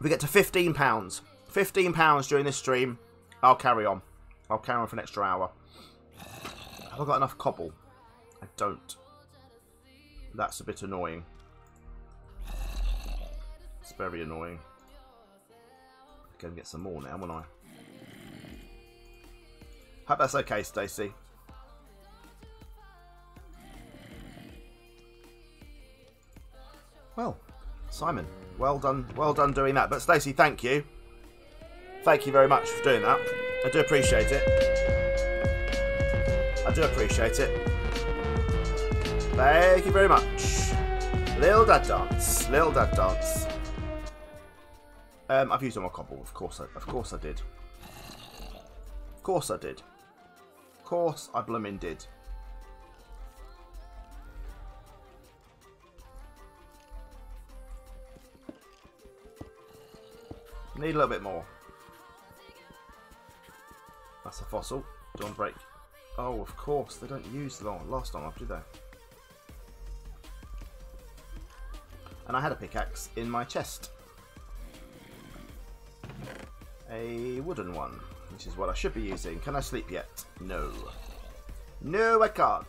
We get to £15, £15 during this stream, I'll carry on. I'll carry on for an extra hour. Have I got enough cobble? I don't. That's a bit annoying. It's very annoying. And get some more now, won't I? Hope that's okay, Stacy. Well, Simon, well done, well done doing that. But Stacey, thank you. Thank you very much for doing that. I do appreciate it. I do appreciate it. Thank you very much. Lil Dad Dance. Lil Dad Dance. Um, I've used all my cobble. Of course, I, of course I did. Of course I did. Of course I blooming did. Need a little bit more. That's a fossil. To break? Oh, of course. They don't use the last time armor, do they? And I had a pickaxe in my chest. A wooden one, which is what I should be using. Can I sleep yet? No. No, I can't.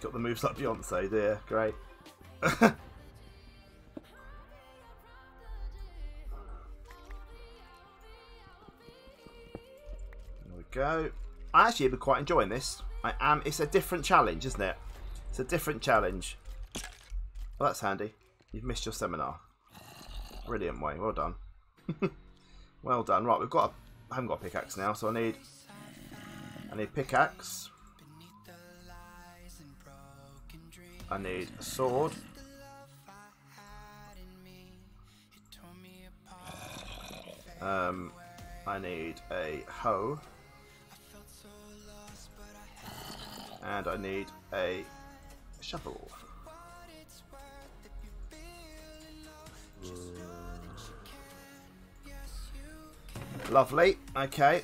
Got the moves like Beyonce, dear. Great. <laughs> go. I actually been quite enjoying this. I am. It's a different challenge, isn't it? It's a different challenge. Well, that's handy. You've missed your seminar. Brilliant way. Well done. <laughs> well done. Right, we've got. A, I haven't got a pickaxe now, so I need. I need pickaxe. I need a sword. Um, I need a hoe. And I need a shovel. Lovely. Okay.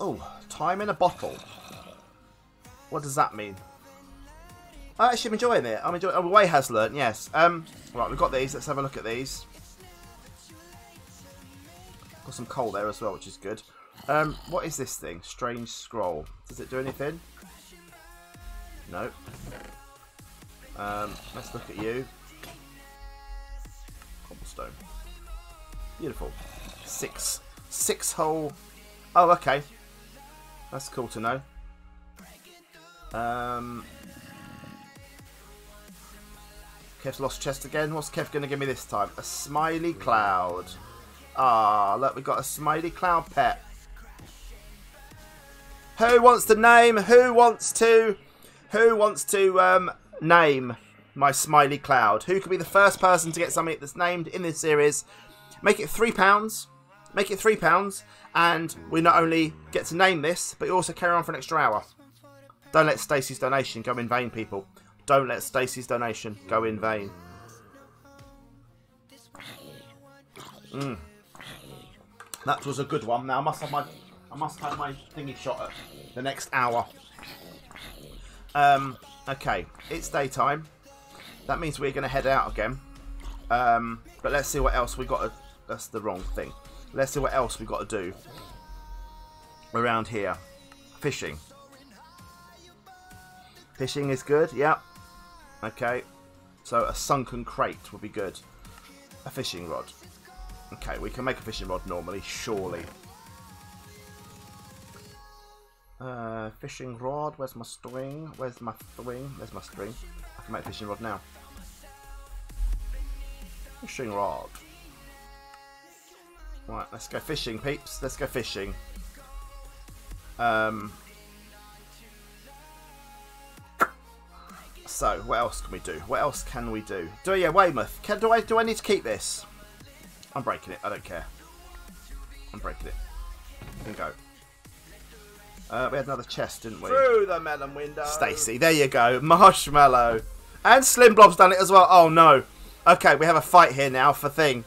Oh, time in a bottle. What does that mean? I actually am enjoying it. I'm enjoying. Oh, Way has learnt. Yes. Um. Right, we've got these. Let's have a look at these. Got some coal there as well, which is good. Um. What is this thing? Strange scroll. Does it do anything? No. Um. Let's look at you. Cobblestone. Beautiful. Six. Six hole. Oh, okay. That's cool to know. Um. Kev's lost chest again. What's Kev going to give me this time? A smiley cloud. Ah, look, we've got a smiley cloud pet. Who wants to name? Who wants to? Who wants to um, name my smiley cloud? Who could be the first person to get something that's named in this series? Make it three pounds. Make it three pounds, and we not only get to name this, but you also carry on for an extra hour. Don't let Stacey's donation go in vain, people. Don't let Stacey's donation go in vain. Mm. That was a good one. Now I must have my I must have my thingy shot at the next hour. Um. Okay, it's daytime. That means we're going to head out again. Um. But let's see what else we got. To, that's the wrong thing. Let's see what else we got to do around here. Fishing. Fishing is good. Yep. Okay. So a sunken crate would be good. A fishing rod. Okay, we can make a fishing rod normally, surely. Uh, fishing rod. Where's my string? Where's my string? Where's my string? I can make fishing rod now. Fishing rod. Right, let's go fishing, peeps. Let's go fishing. Um. So, what else can we do? What else can we do? Do yeah, Weymouth. Can do I do I need to keep this? I'm breaking it. I don't care. I'm breaking it. And go. Uh, we had another chest, didn't we? Through the melon window. Stacey, there you go. Marshmallow. And Slim Blob's done it as well. Oh no. Okay, we have a fight here now for thing.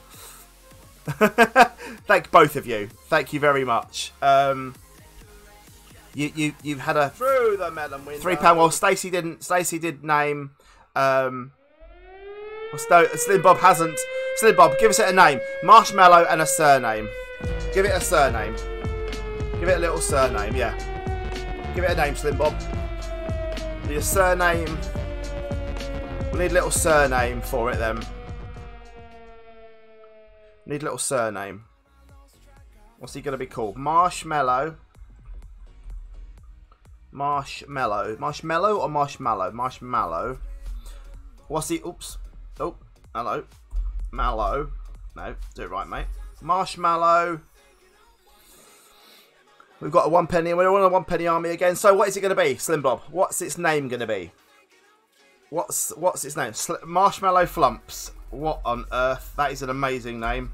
<laughs> Thank both of you. Thank you very much. Um, you you you've had a Through the melon window. three pound. Well, Stacey didn't. Stacey did name. Um, Sto- Slim Bob hasn't. Slim Bob, give us it a name. Marshmallow and a surname. Give it a surname. Give it a little surname. Yeah. Give it a name, Slim Bob. Need a surname. We need a little surname for it then. Need a little surname. What's he gonna be called? Marshmallow. Marshmallow. Marshmallow or marshmallow? Marshmallow. What's he? Oops. Oh, hello. Mallow. No, do it right, mate. Marshmallow. We've got a one penny, and we're on a one penny army again. So, what is it going to be, Slim Bob? What's its name going to be? What's what's its name? Sl- Marshmallow Flumps. What on earth? That is an amazing name.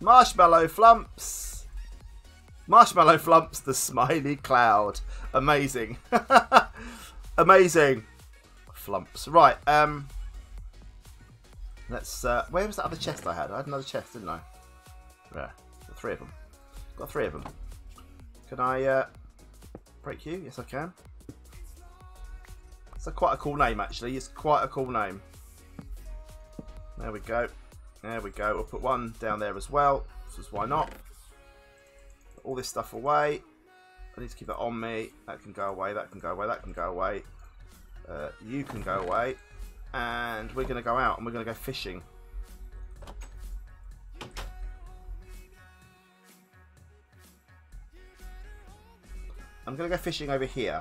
Marshmallow Flumps. Marshmallow Flumps, the smiley cloud. Amazing. <laughs> Amazing. Flumps. Right, um. Let's. Uh, where was that other chest I had? I had another chest, didn't I? Yeah, three of them. Got three of them. Can I uh, break you? Yes, I can. It's a quite a cool name, actually. It's quite a cool name. There we go. There we go. We'll put one down there as well. Because why not? Put all this stuff away. I need to keep that on me. That can go away. That can go away. That can go away. Uh, you can go away. And we're going to go out and we're going to go fishing. I'm going to go fishing over here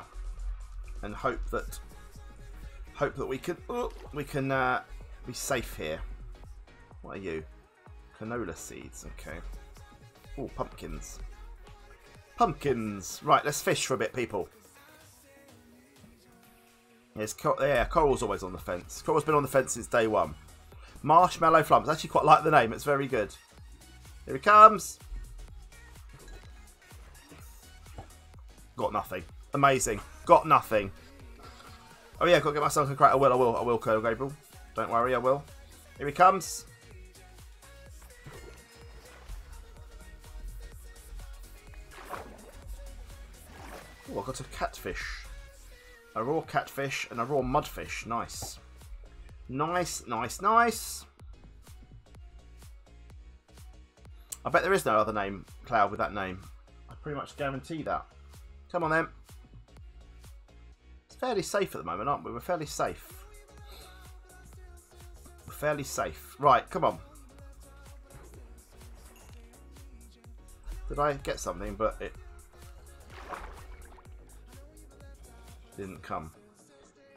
and hope that hope that we can oh, we can uh, be safe here. What are you? Canola seeds. Okay. Oh, pumpkins. Pumpkins. Right, let's fish for a bit, people. Yes, yeah, Coral's always on the fence. Coral's been on the fence since day one. Marshmallow Flumps. Actually quite like the name. It's very good. Here he comes. Got nothing. Amazing. Got nothing. Oh yeah, got to get myself a crate. I will, I will, I will, Colonel Gabriel. Don't worry, I will. Here he comes. Oh, I got a catfish. A raw catfish and a raw mudfish. Nice. Nice, nice, nice. I bet there is no other name, Cloud, with that name. I pretty much guarantee that. Come on then. It's fairly safe at the moment, aren't we? We're fairly safe. We're fairly safe. Right, come on. Did I get something, but it didn't come.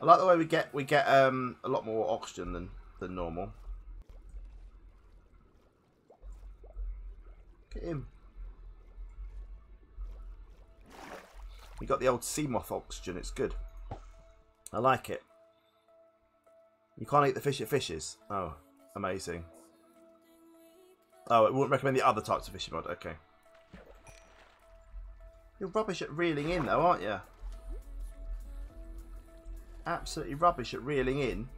I like the way we get we get um, a lot more oxygen than than normal. Get him. We got the old sea moth oxygen. It's good. I like it. You can't eat the fish it fishes. Oh, amazing. Oh, it wouldn't recommend the other types of fishing rod. Okay. You're rubbish at reeling in, though, aren't you? Absolutely rubbish at reeling in.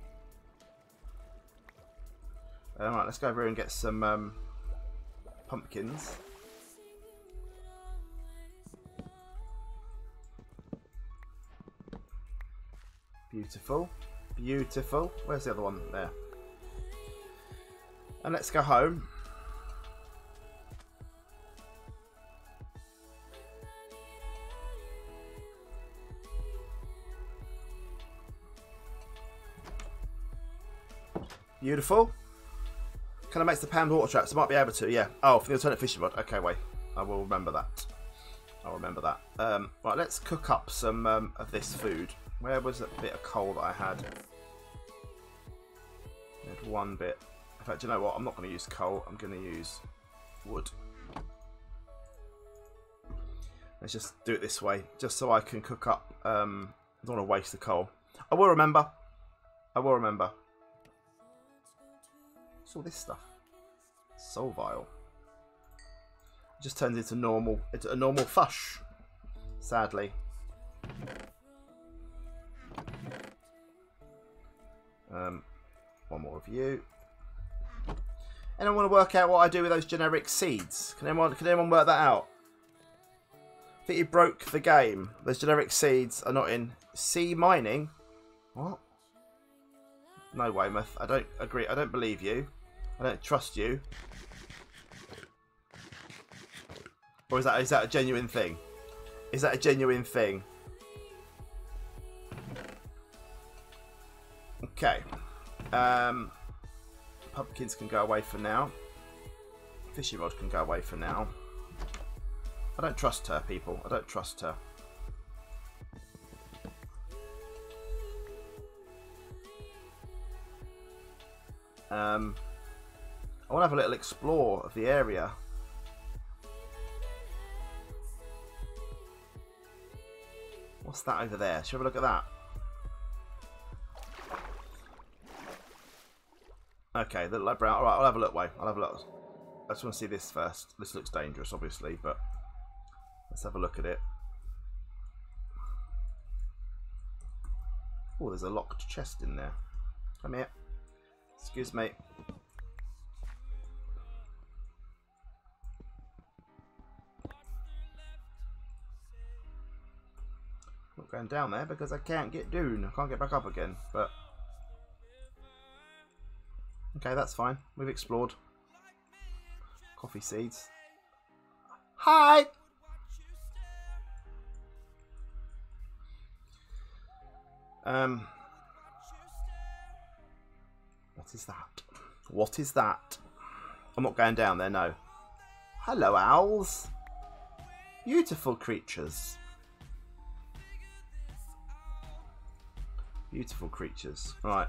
Alright, let's go over here and get some um, pumpkins. Beautiful. Beautiful. Where's the other one? There. And let's go home. Beautiful. Can I make the pound water traps? I might be able to, yeah. Oh, for the alternate fishing rod. Okay, wait. I will remember that. I'll remember that. Um, right, let's cook up some um, of this food. Where was that bit of coal that I had? I had one bit. In fact, you know what? I'm not going to use coal. I'm going to use wood. Let's just do it this way, just so I can cook up. Um, I don't want to waste the coal. I will remember. I will remember. What's all this stuff? Soul vial. It just turns into normal. It's a normal fush. Sadly. Um, one more of you. Anyone want to work out what I do with those generic seeds? Can anyone can anyone work that out? I think you broke the game. Those generic seeds are not in sea mining. What? No, Weymouth. I don't agree. I don't believe you. I don't trust you. Or is that is that a genuine thing? Is that a genuine thing? Okay. Um, pumpkins can go away for now. Fishing rod can go away for now. I don't trust her, people. I don't trust her. Um, I want to have a little explore of the area. What's that over there? Should we have a look at that? Okay, the light brown. Alright, I'll have a look, wait. I'll have a look. I just want to see this first. This looks dangerous, obviously, but Let's have a look at it. Oh, there's a locked chest in there. Come here. Excuse me. Not going down there because I can't get down. I can't get back up again. But okay, that's fine. We've explored. Coffee seeds. Hi. Um. What is that? What is that? I'm not going down there, no. Hello, owls. Beautiful creatures. Beautiful creatures. Right.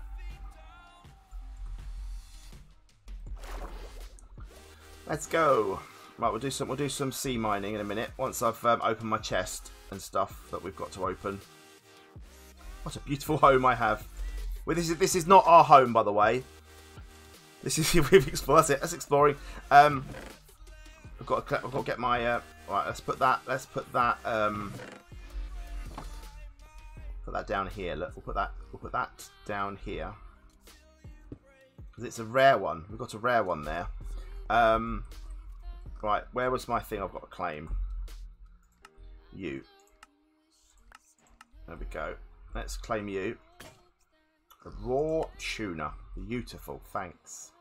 Let's go. Right, we'll do some. We'll do some sea mining in a minute once I've um, opened my chest and stuff that we've got to open. What a beautiful <laughs> home I have. Well, this is this is not our home, by the way. This is <laughs> we've explored. That's it. That's exploring. Um, I've got to, I've got to get my. Uh, right, let's put that. Let's put that. Um, put that down here. Look, we'll put that. We'll put that down here. Because it's a rare one. We've got a rare one there. Um, right, where was my thing? I've got to claim. You. There we go. Let's claim you. A raw tuna. Beautiful, thanks.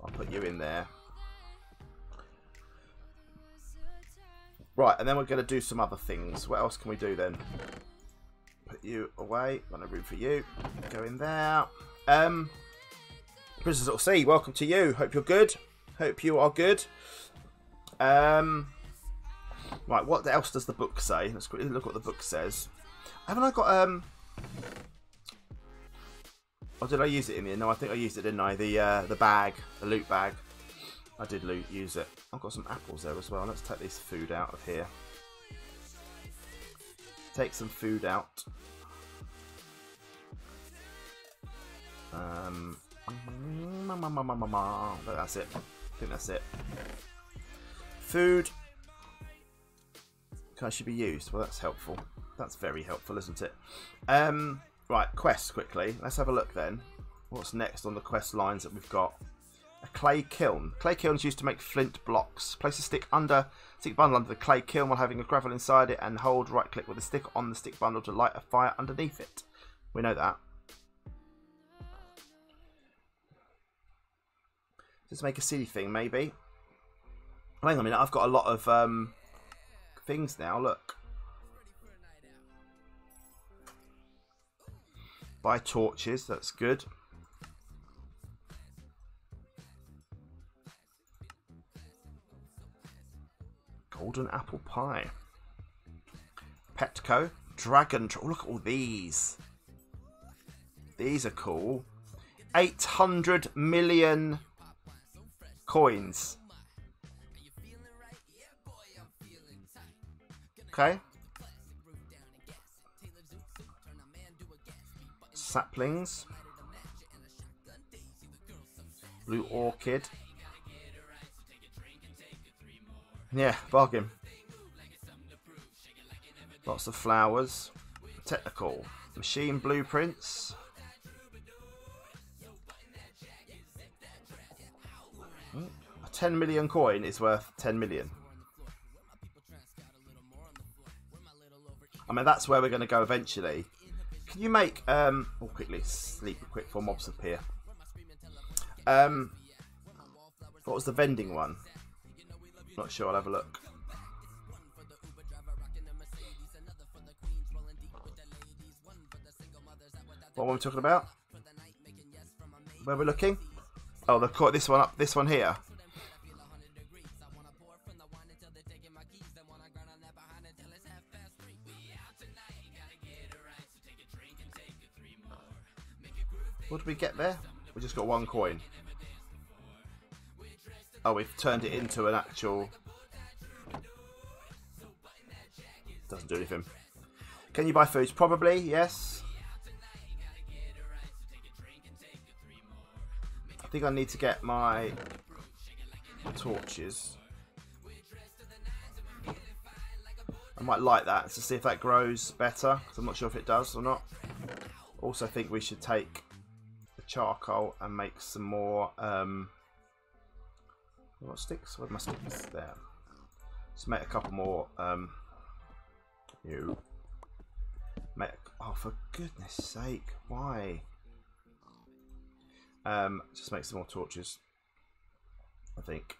I'll put you in there. Right, and then we're going to do some other things. What else can we do then? Put you away. Got no room for you. Go in there. Um, Princess Little Sea, welcome to you. Hope you're good. Hope you are good. Um, right, what else does the book say? Let's quickly look what the book says. Haven't I got um? Or did I use it in end? No, I think I used it, didn't I? The uh, the bag, the loot bag. I did loot use it. I've got some apples there as well. Let's take this food out of here. Take some food out. Um, that's it. I think that's it. Food. Can should be used. Well, that's helpful. That's very helpful, isn't it? Um, right, quests quickly. Let's have a look then. What's next on the quest lines that we've got? A clay kiln. Clay kilns used to make flint blocks. Place a stick under stick bundle under the clay kiln while having a gravel inside it, and hold right click with the stick on the stick bundle to light a fire underneath it. We know that. Just make a silly thing, maybe. Hang on a minute. I've got a lot of um, things now. Look. Buy torches. That's good. Golden apple pie. Petco. Dragon. Oh, look at all these. These are cool. 800 million coins. Okay. Saplings. Blue orchid. Yeah, bargain. Lots of flowers. Technical. Machine blueprints. 10 million coin is worth 10 million. I mean, that's where we're going to go eventually. Can you make, um, oh, quickly, sleep quick for mobs appear. Um, what was the vending one? Not sure, I'll have a look. What were we talking about? Where we're looking? Oh, the this one up, this one here. What did we get there? We just got one coin. Oh, we've turned it into an actual. Doesn't do anything. Can you buy foods? Probably, yes. I think I need to get my torches. I might light that to see if that grows better. I'm not sure if it does or not. Also think we should take charcoal and make some more, um, what sticks? Where my sticks? There. Just make a couple more, um, you. Make, oh, for goodness sake, why? Um, just make some more torches. I think.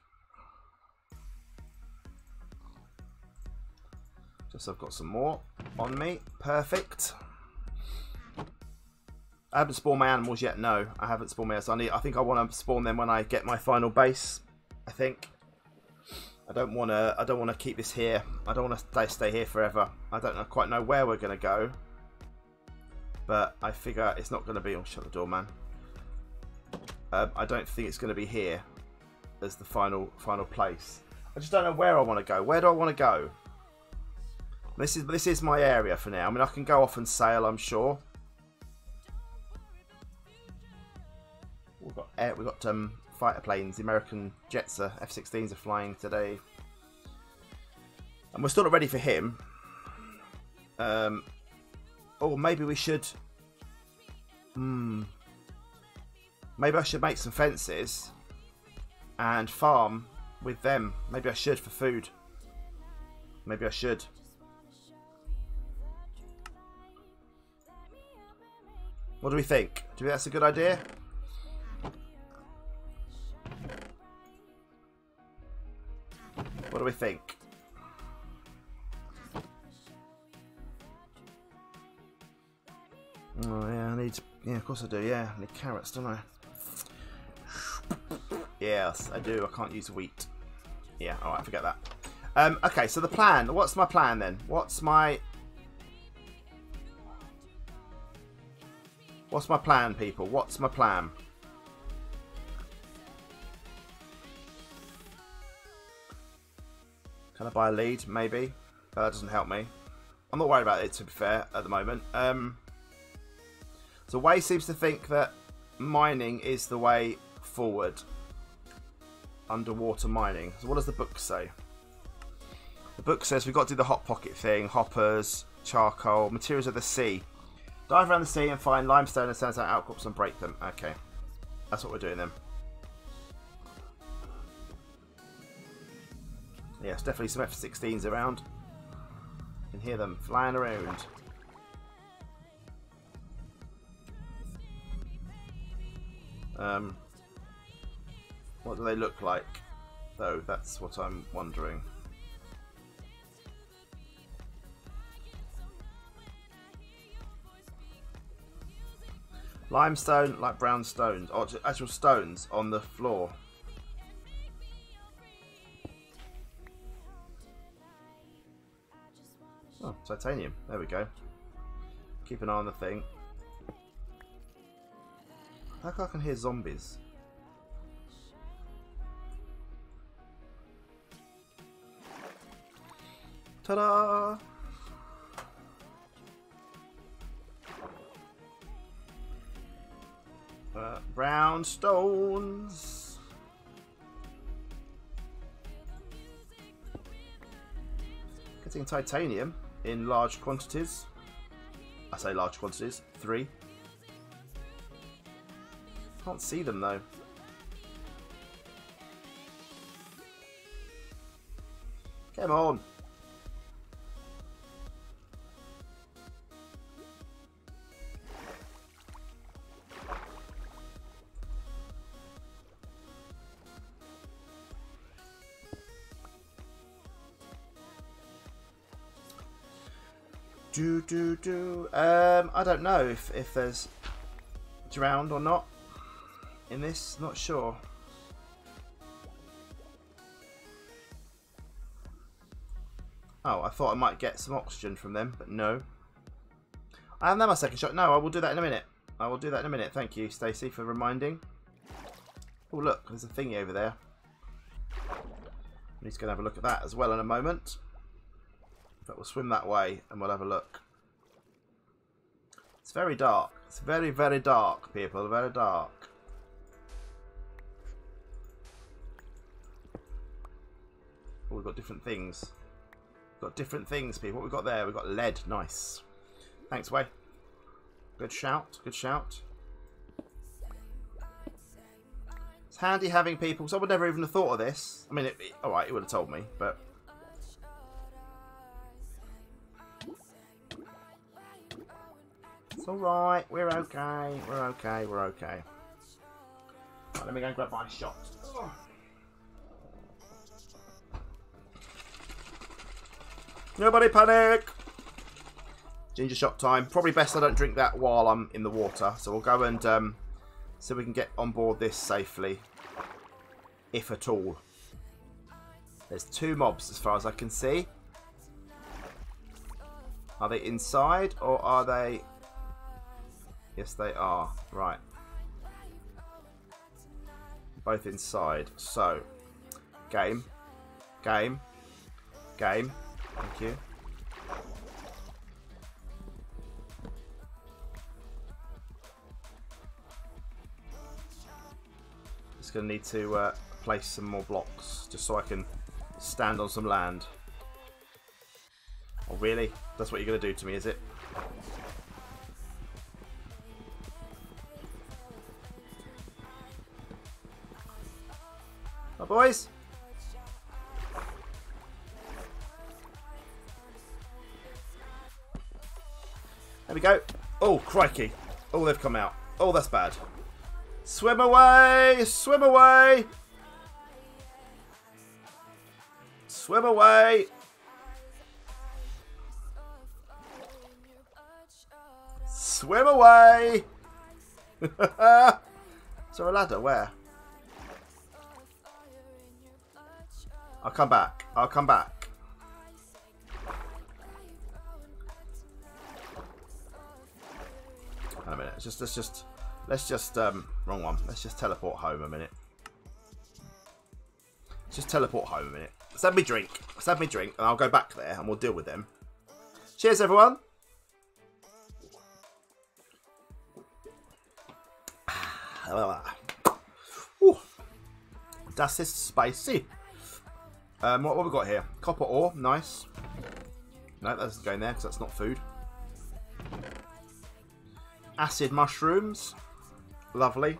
Just I've got some more on me. Perfect. I haven't spawned my animals yet. No, I haven't spawned my. So I need. I think I want to spawn them when I get my final base. I think. I don't want to. I don't want to keep this here. I don't want to stay here forever. I don't know, quite know where we're gonna go. But I figure it's not gonna be. Oh, shut the door, man. Um, I don't think it's gonna be here as the final final place. I just don't know where I want to go. Where do I want to go? This is this is my area for now. I mean, I can go off and sail. I'm sure. We've got air, we've got um, fighter planes. The American jets, are, F-16s, are flying today, and we're still not ready for him. Um, or maybe we should. Hmm. Maybe I should make some fences and farm with them. Maybe I should for food. Maybe I should. What do we think? Do you think that's a good idea? What do we think? Oh yeah, I need. Yeah, of course I do. Yeah, I need carrots, don't I? Yes, I do. I can't use wheat. Yeah, alright, forget that. Um, okay, so the plan. What's my plan then? What's my... What's my plan, people? What's my plan? Can I buy a lead? Maybe. But that doesn't help me. I'm not worried about it, to be fair, at the moment. Um, so Way seems to think that mining is the way forward underwater mining. So what does the book say? The book says we've got to do the hot pocket thing, hoppers, charcoal, materials of the sea. Dive around the sea and find limestone and sand outcrops and break them. Okay. That's what we're doing then. Yes, definitely some F-16s around. You can hear them flying around. Um, what do they look like, though? That's what I'm wondering. Limestone, like brown stones, or actual stones on the floor. Oh, titanium. There we go. Keep an eye on the thing. How come I can hear zombies? Ta-da! Uh, brown stones. Getting titanium in large quantities. I say large quantities. Three. Can't see them though. Come on. Do do do. Um, I don't know if if there's drowned or not in this. Not sure. Oh, I thought I might get some oxygen from them, but no. I haven't had my second shot. No, I will do that in a minute. I will do that in a minute. Thank you, Stacey, for reminding. Oh, look, there's a thingy over there. He's going to have a look at that as well in a moment. But we'll swim that way and we'll have a look. It's very dark. It's very, very dark, people. Very dark. Oh, we've got different things. We've Got different things, people. What we got there? We've got lead. Nice. Thanks, Way. Good shout. Good shout. It's handy having people. Someone never even have thought of this. I mean, it, it, all right, it would have told me, but it's all right. We're okay. We're okay. We're okay. Right, let me go and grab my shot. Nobody panic! Ginger shot time. Probably best I don't drink that while I'm in the water. So we'll go and um, so we can get on board this safely, if at all. There's two mobs as far as I can see. Are they inside or are they? Yes, they are. Right. Both inside. So, game, game, game. Thank you. Just gonna need to uh, place some more blocks just so I can stand on some land. Oh really? That's what you're gonna do to me, is it? My boys. There we go. Oh, crikey. Oh, they've come out. Oh, that's bad. Swim away! Swim away! Swim away! Swim away! <laughs> Is there a ladder? Where? I'll come back. I'll come back. Hang a minute. Let's just let's just let's just um wrong one. Let's just teleport home a minute. Let's just teleport home a minute. Let's have me drink. Let's have me drink, and I'll go back there and we'll deal with them. Cheers, everyone. <sighs> Ooh, das ist spicy. Um, what, what we got here? Copper ore, nice. No, that doesn't go in there because that's not food. Acid mushrooms, lovely.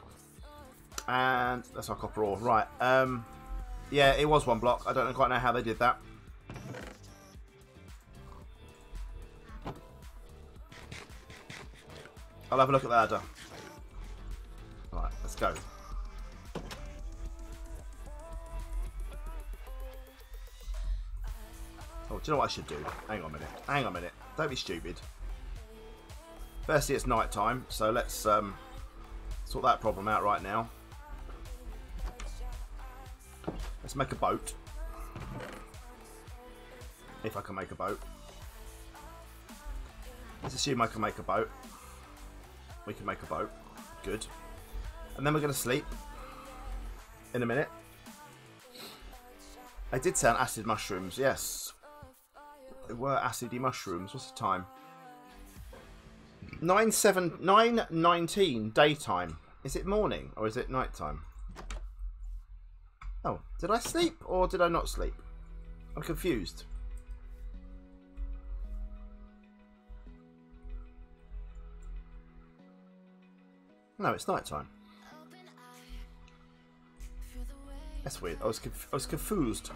And that's our copper ore, right? Um, yeah, it was one block. I don't quite know how they did that. I'll have a look at the ladder. Right, let's go. Oh, do you know what I should do? Hang on a minute. Hang on a minute. Don't be stupid. Firstly, it's night time, so let's um, sort that problem out right now. Let's make a boat. If I can make a boat. Let's assume I can make a boat. We can make a boat. Good. And then we're going to sleep. In a minute. I did sound acid mushrooms, yes. Were acidy mushrooms. What's the time? 9 7 9 19 daytime. Is it morning or is it nighttime? Oh, did I sleep or did I not sleep? I'm confused. No, it's nighttime. That's weird. I was I was confused.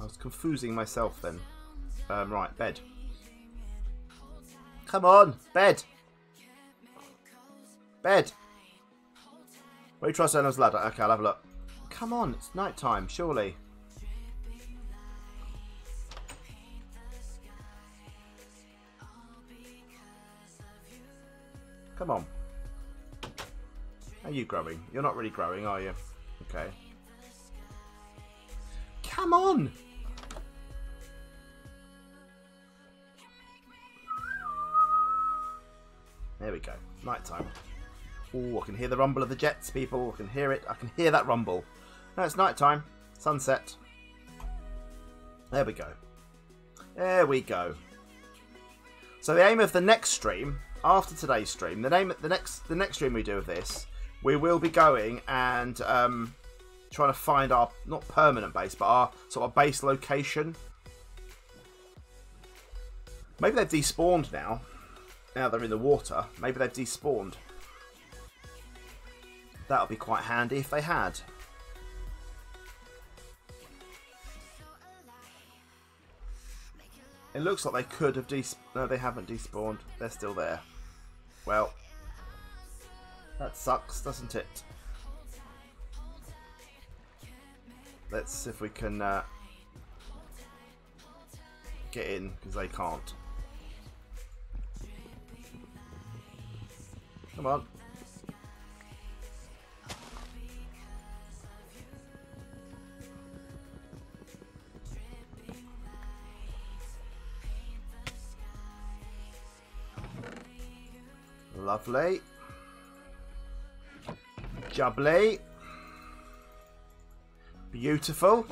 I was confusing myself then. Um, right, bed. Come on, bed. Bed. Try Sono's ladder? Okay, I'll have a look. Come on, it's night time, surely. Come on. Are you growing? You're not really growing, are you? Okay. Come on! There we go. Night time. Oh, I can hear the rumble of the jets, people. I can hear it. I can hear that rumble. No, it's night time. Sunset. There we go. There we go. So the aim of the next stream, after today's stream, the name the next the next stream we do of this, we will be going and um, trying to find our not permanent base, but our sort of base location. Maybe they've despawned now. Now they're in the water. Maybe they've despawned. That would be quite handy if they had. It looks like they could have des... No, they haven't despawned. They're still there. Well, that sucks, doesn't it? Let's see if we can uh, get in, because they can't. Come on. Lovely. Jubbly. Beautiful.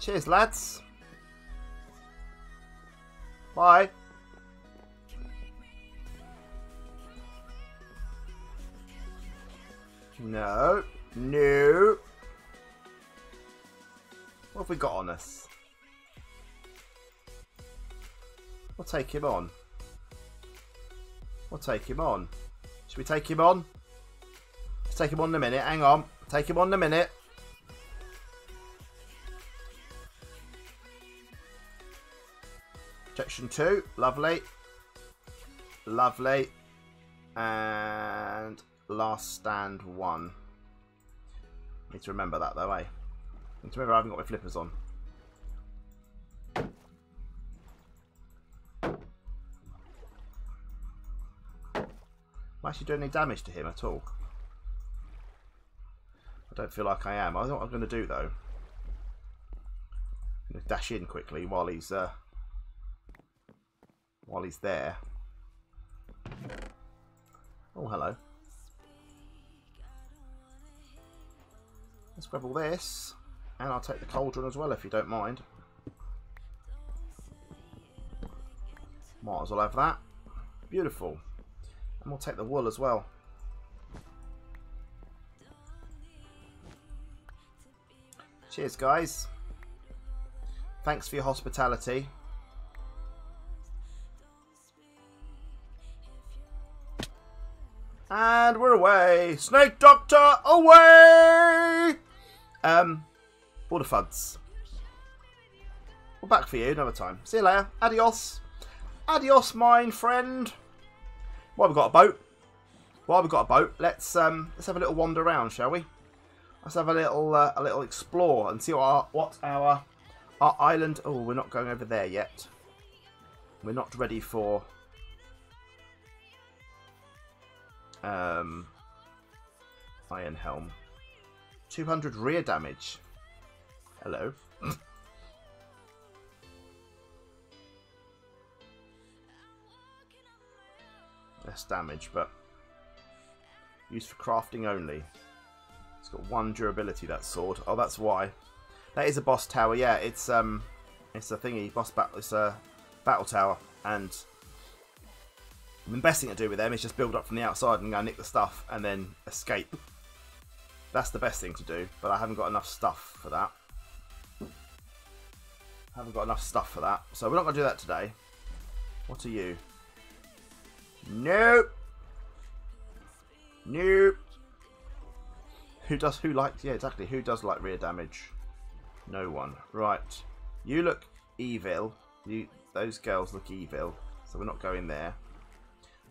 Cheers, lads. Bye. No. No. What have we got on us? We'll take him on. We'll take him on. Should we take him on? Let's take him on in a minute. Hang on. Take him on in a minute. Section 2. Lovely. Lovely. And last stand 1. Need to remember that though, eh? Need to remember I haven't got my flippers on. Am I actually doing any damage to him at all? I don't feel like I am. I know what I'm going to do though. I'm going to dash in quickly while he's uh, while he's there. Oh, hello. Let's grab all this, and I'll take the cauldron as well if you don't mind. Might as well have that. Beautiful. And we'll take the wool as well. Cheers, guys. Thanks for your hospitality. And we're away. Snake Doctor, away! Um, Border Fuds. We're back for you another time. See you later. Adios. Adios, mine friend. Well, we've got a boat. While we've got a boat, let's um, let's have a little wander around, shall we? Let's have a little uh, a little explore and see what our, what our our island. Oh, we're not going over there yet. We're not ready for um, Iron Helm. 200 rear damage. Hello. <coughs> Less damage, but used for crafting only. It's got one durability that sword. Oh, that's why. That is a boss tower. Yeah, it's um, it's a thingy boss battle. It's a battle tower, and the best thing to do with them is just build up from the outside and go nick the stuff and then escape. That's the best thing to do, but I haven't got enough stuff for that. haven't got enough stuff for that, so we're not going to do that today. What are you? Nope. Nope. Who does? Who likes? Yeah, exactly. Who does like rear damage? No one. Right. You look evil. You. Those girls look evil. So we're not going there.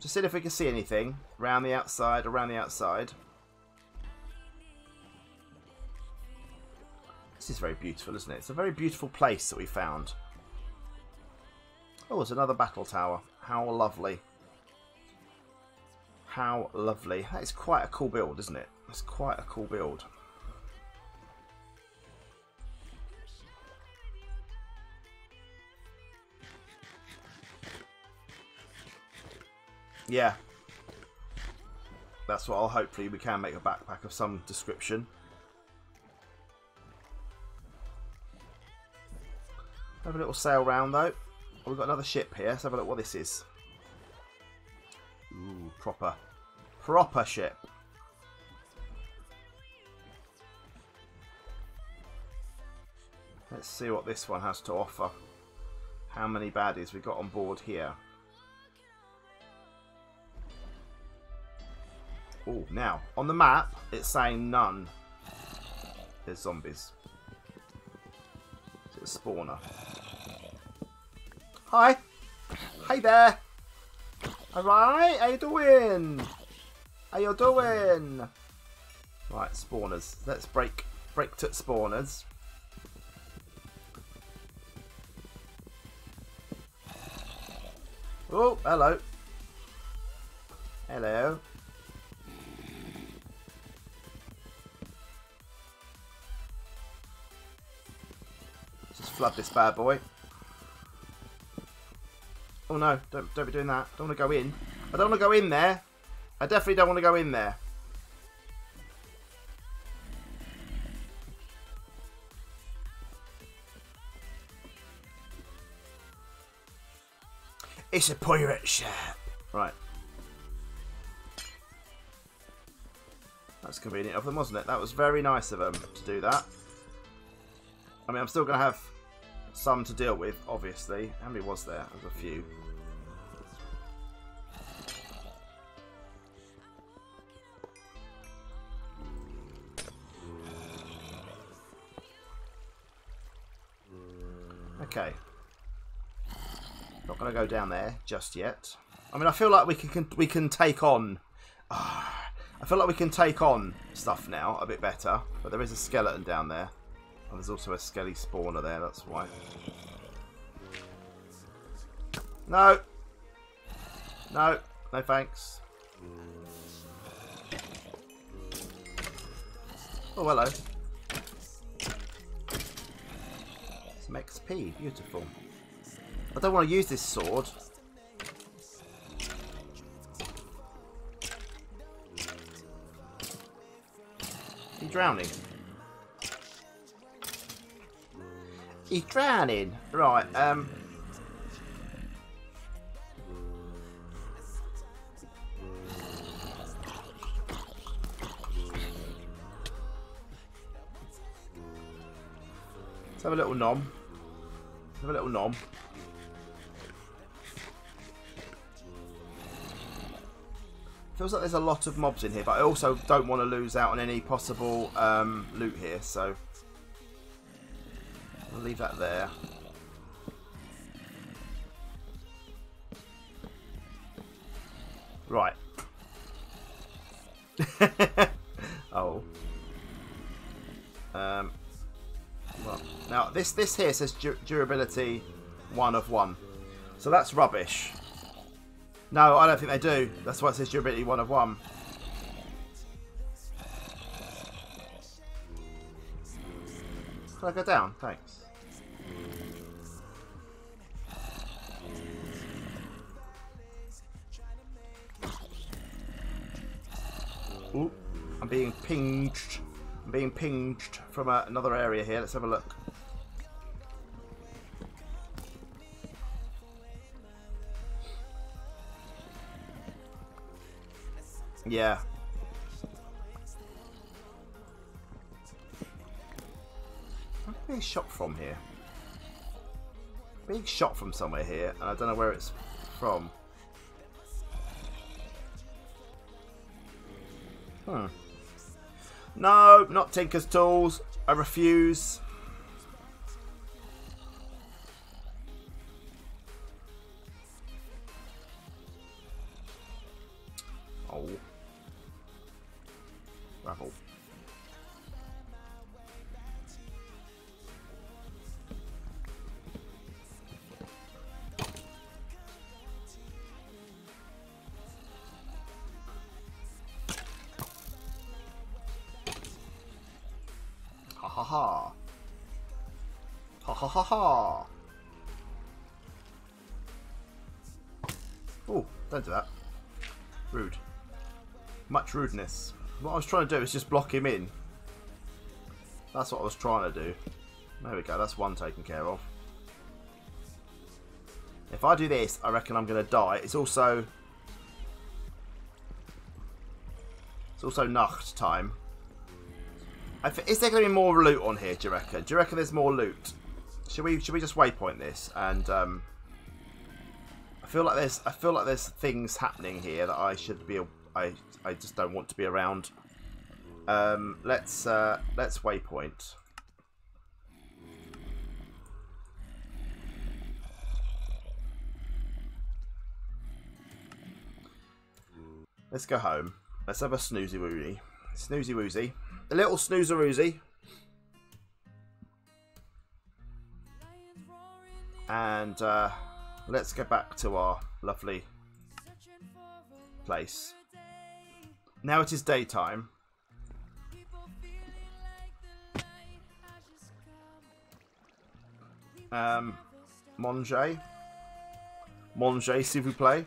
Just see if we can see anything around the outside. Around the outside. This is very beautiful, isn't it? It's a very beautiful place that we found. Oh, it's another battle tower. How lovely. How lovely. That is quite a cool build, isn't it? It's quite a cool build. Yeah. That's what I'll hopefully we can make a backpack of some description. Have a little sail round though. Oh, we've got another ship here. Let's have a look what this is. Ooh, proper. Proper ship. Let's see what this one has to offer. How many baddies we got on board here. Oh, now, on the map, it's saying none. There's zombies. A spawner. Hi. Hey there. Alright, how you doing? How you doing? Right, spawners. Let's break break to spawners. Oh, hello. Hello. Flood this bad boy. Oh no, don't don't be doing that. Don't want to go in. I don't want to go in there. I definitely don't want to go in there. It's a pirate ship. Right. That's convenient of them, wasn't it? That was very nice of them to do that. I mean, I'm still going to have some to deal with, obviously. How many was there? There's a few. Okay. Not going to go down there just yet. I mean, I feel like we can we can take on. Ah, <sighs> I feel like we can take on stuff now a bit better. But there is a skeleton down there. And there's also a skelly spawner there. That's why. No. No. No thanks. Oh, hello. Some XP. Beautiful. I don't want to use this sword. He's drowning. He's drowning. Right, um... Let's have a little nom. Let's have a little nom. Feels like there's a lot of mobs in here, but I also don't want to lose out on any possible um, loot here, so leave that there. Right. <laughs> oh. Um. Well, now this this here says du durability one of one, so that's rubbish. No, I don't think they do. That's why it says durability one of one. Can I go down? Thanks. Being pinged. I'm being pinged from uh, another area here. Let's have a look. Yeah. I'm being shot from here. Being shot from somewhere here, and I don't know where it's from. Hmm. No, not Tinker's Tools. I refuse. Ha ha. Oh, don't do that. Rude. Much rudeness. What I was trying to do is just block him in. That's what I was trying to do. There we go, that's one taken care of. If I do this, I reckon I'm going to die. It's also... It's also Nacht time. I Is there going to be more loot on here, do you reckon? Do you reckon there's more loot? Should we should we just waypoint this and um, I feel like there's I feel like there's things happening here that I should be I I just don't want to be around. Um, let's uh, let's waypoint. Let's go home. Let's have a snoozy woozy. Snoozy woozy. A little snoozer woozy. And uh, let's get back to our lovely place. Now it is daytime. Um, manger. Manger, s'il vous plaît.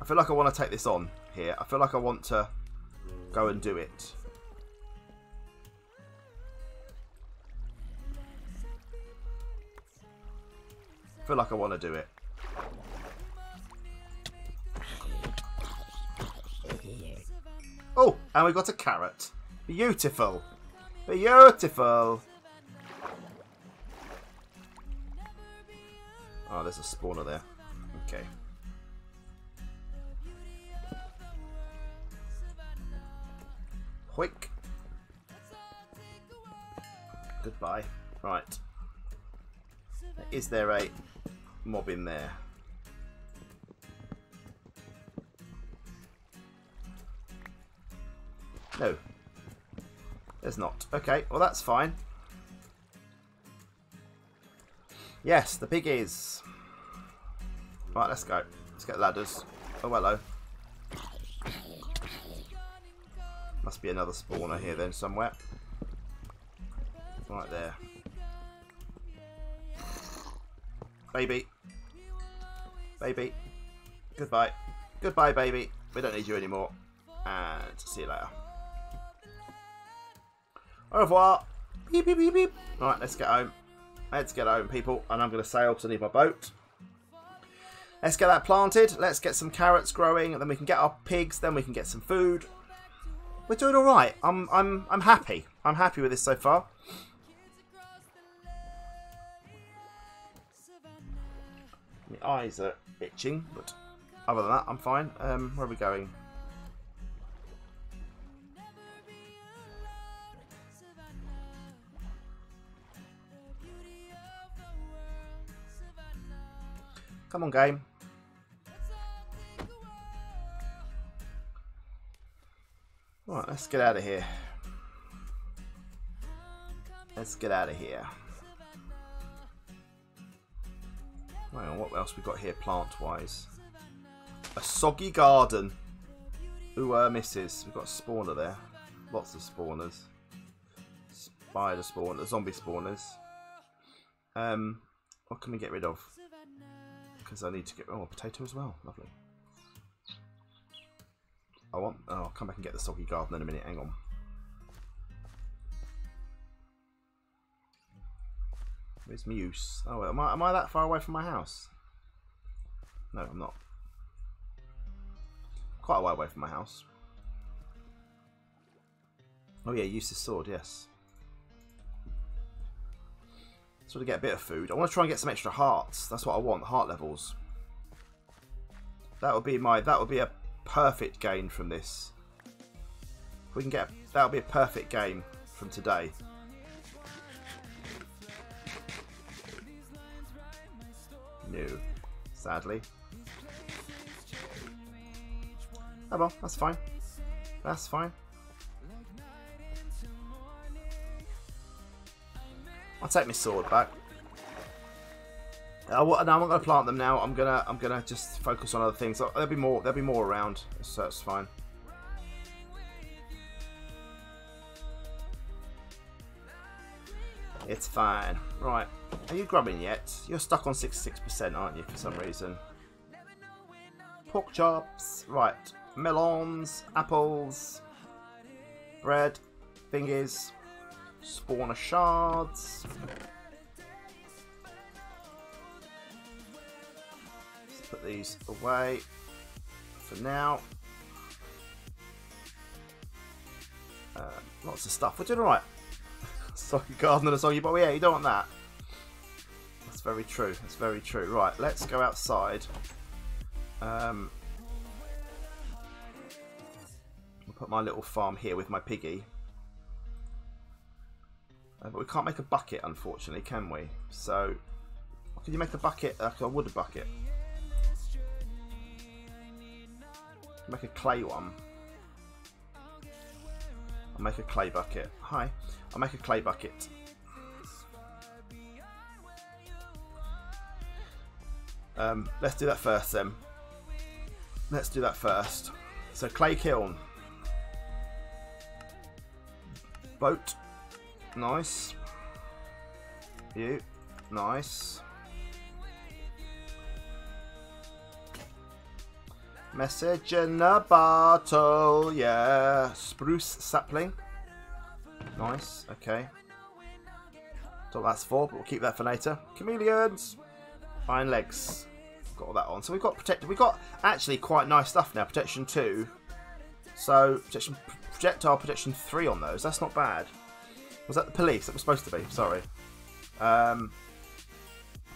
I feel like I want to take this on here. I feel like I want to go and do it. Feel like I want to do it. Oh, and we got a carrot. Beautiful. Beautiful. Oh, there's a spawner there. Okay. Hoik. Goodbye. Right. Is there a mob in there? No. There's not. Okay, well that's fine. Yes, the pig is. Right, let's go. Let's get ladders. Oh, hello. Must be another spawner here then somewhere. Right there. Baby. Baby. Goodbye. Goodbye, baby. We don't need you anymore. And see you later. Au revoir. Beep, beep, beep, beep. Right, let's get home. Let's get home, people. And I'm going to sail because I need my boat. Let's get that planted. Let's get some carrots growing. And then we can get our pigs. Then we can get some food. We're doing all right. I'm, I'm, I'm happy. I'm happy with this so far. My eyes are itching, but other than that, I'm fine. Um, where are we going? Come on, game. Right, let's get out of here. Let's get out of here. On, what else we got here plant-wise? A soggy garden. Ooh, uh, misses. We've got a spawner there. Lots of spawners. Spider spawners, zombie spawners. Um, what can we get rid of? Because I need to get... Oh, a potato as well. Lovely. I want... Oh, I'll come back and get the soggy garden in a minute. Hang on. Where's Muse? Oh, am I, am I that far away from my house? No, I'm not. Quite a way away from my house. Oh yeah, use the sword, yes. Sort of get a bit of food. I want to try and get some extra hearts. That's what I want, heart levels. That would be my that would be a perfect gain from this. If we can get that would be a perfect game from today. No, sadly. Oh well, that's fine. That's fine. I'll take my sword back. Uh, what, no, I'm not going to plant them now. I'm gonna, I'm gonna just focus on other things. There'll be more. There'll be more around, so it's fine. It's fine. Right. Are you grubbing yet? You're stuck on 66%, aren't you, for some reason? Pork chops. Right. Melons. Apples. Bread. Thingies. Spawner shards. Let's put these away for now. Uh, lots of stuff. We're doing alright. Soggy garden and a soggy but yeah, you don't want that. That's very true. That's very true. Right, let's go outside. Um, I'll put my little farm here with my piggy. Uh, but we can't make a bucket, unfortunately, can we? So, can you make a bucket, like a wood bucket? Make a clay one. I'll make a clay bucket. Hi. I'll make a clay bucket. Um, let's do that first then. Let's do that first. So clay kiln. Boat. Nice. You. Nice. Message in a bottle. Yeah. Spruce sapling. Nice. Okay. What that's for, but we'll keep that for later. Chameleons. Iron legs. Got all that on. So we've got protect. We've got actually quite nice stuff now. Protection two. So protection, projectile protection three on those. That's not bad. Was that the police? That was supposed to be. Sorry. Um,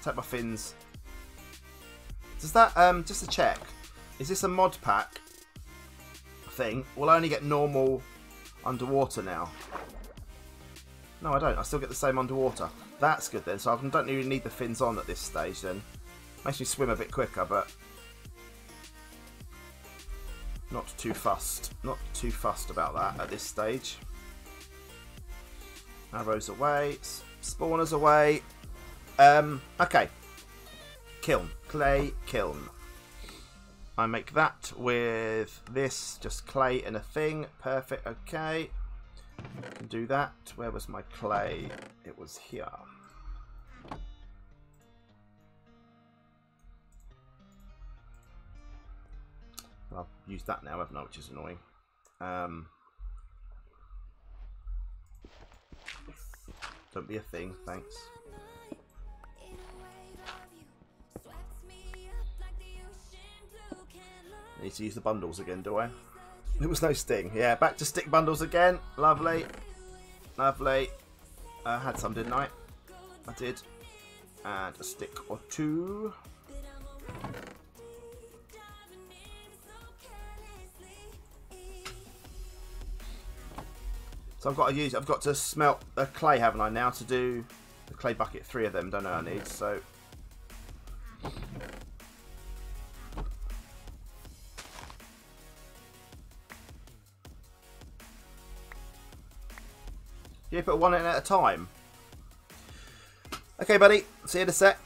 take my fins. Does that um just to check? Is this a mod pack thing? We'll only get normal underwater now? No, I don't. I still get the same underwater. That's good then. So I don't even need the fins on at this stage then. Makes me swim a bit quicker, but not too fussed. Not too fussed about that at this stage. Arrows away. Spawners away. Um, okay. Kiln. Clay kiln. I make that with this, just clay and a thing. Perfect, okay. Do that. Where was my clay? It was here. I've used that now, haven't I? Which is annoying. Um, don't be a thing, thanks. Need to use the bundles again, do I? It was no sting. Yeah, back to stick bundles again. Lovely. Lovely. I had some, didn't I? I did. And a stick or two. So I've got to use, I've got to smelt the clay, haven't I, now to do the clay bucket. Three of them, don't know I need, so. You put one in at a time. Okay, buddy. See you in a sec.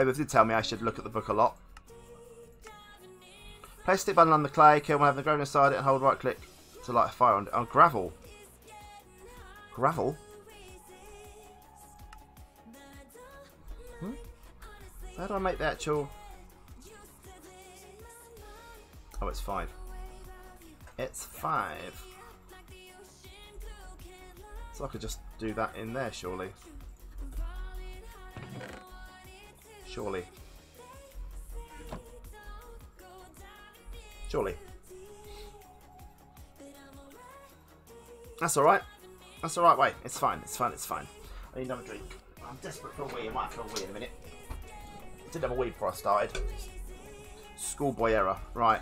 Weymouth did tell me I should look at the book a lot. Place stick bundle on the clay, kill one, have the grown inside it, and hold right click to light a fire on it. Oh, gravel. Gravel? Hmm? How do I make the actual. Oh, it's five. It's five. So I could just do that in there, surely. Surely. Surely. That's alright. That's alright, wait. It's fine, it's fine, it's fine. I need another drink. I'm desperate for a wee. I might have a wee in a minute. I did have a wee before I started. Schoolboy error. Right.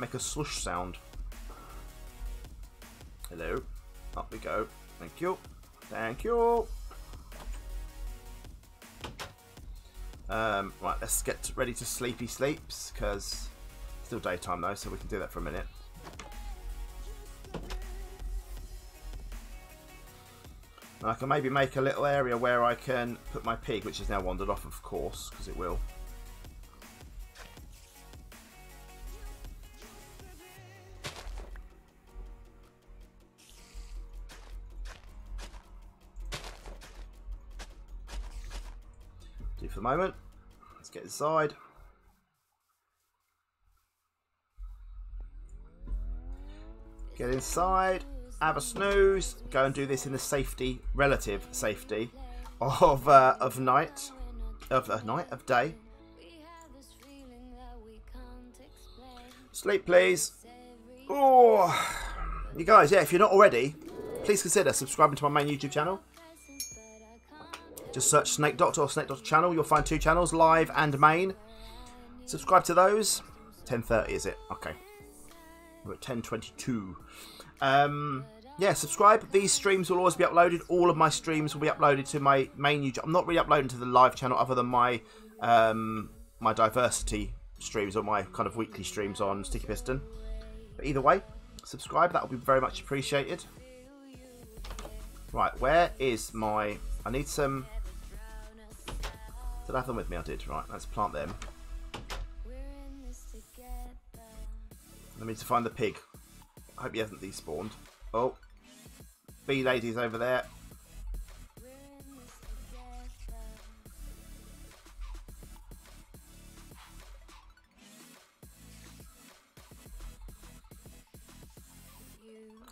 Make a slush sound? Hello. Up we go. Thank you. Thank you. Um, right, let's get ready to sleepy sleeps because still daytime though, so we can do that for a minute. And I can maybe make a little area where I can put my pig, which has now wandered off, of course, because it will. The moment. Let's get inside. Get inside, have a snooze, go and do this in the safety, relative safety of uh, of night, of uh, night of day. Sleep, please. Oh, you guys, yeah. If you're not already, please consider subscribing to my main YouTube channel. Just search Snake Doctor or Snake Doctor channel. You'll find two channels, live and main. Subscribe to those. 10:30 is it? Okay. We're at 10:22. Um, yeah, subscribe. These streams will always be uploaded. All of my streams will be uploaded to my main YouTube. I'm not really uploading to the live channel other than my um, my diversity streams or my kind of weekly streams on Sticky Piston. But either way, subscribe. That will be very much appreciated. Right, where is my? I need some. Did I have them with me? I did. Right, let's plant them. I need to find the pig. I hope he hasn't despawned. Oh, bee lady's over there.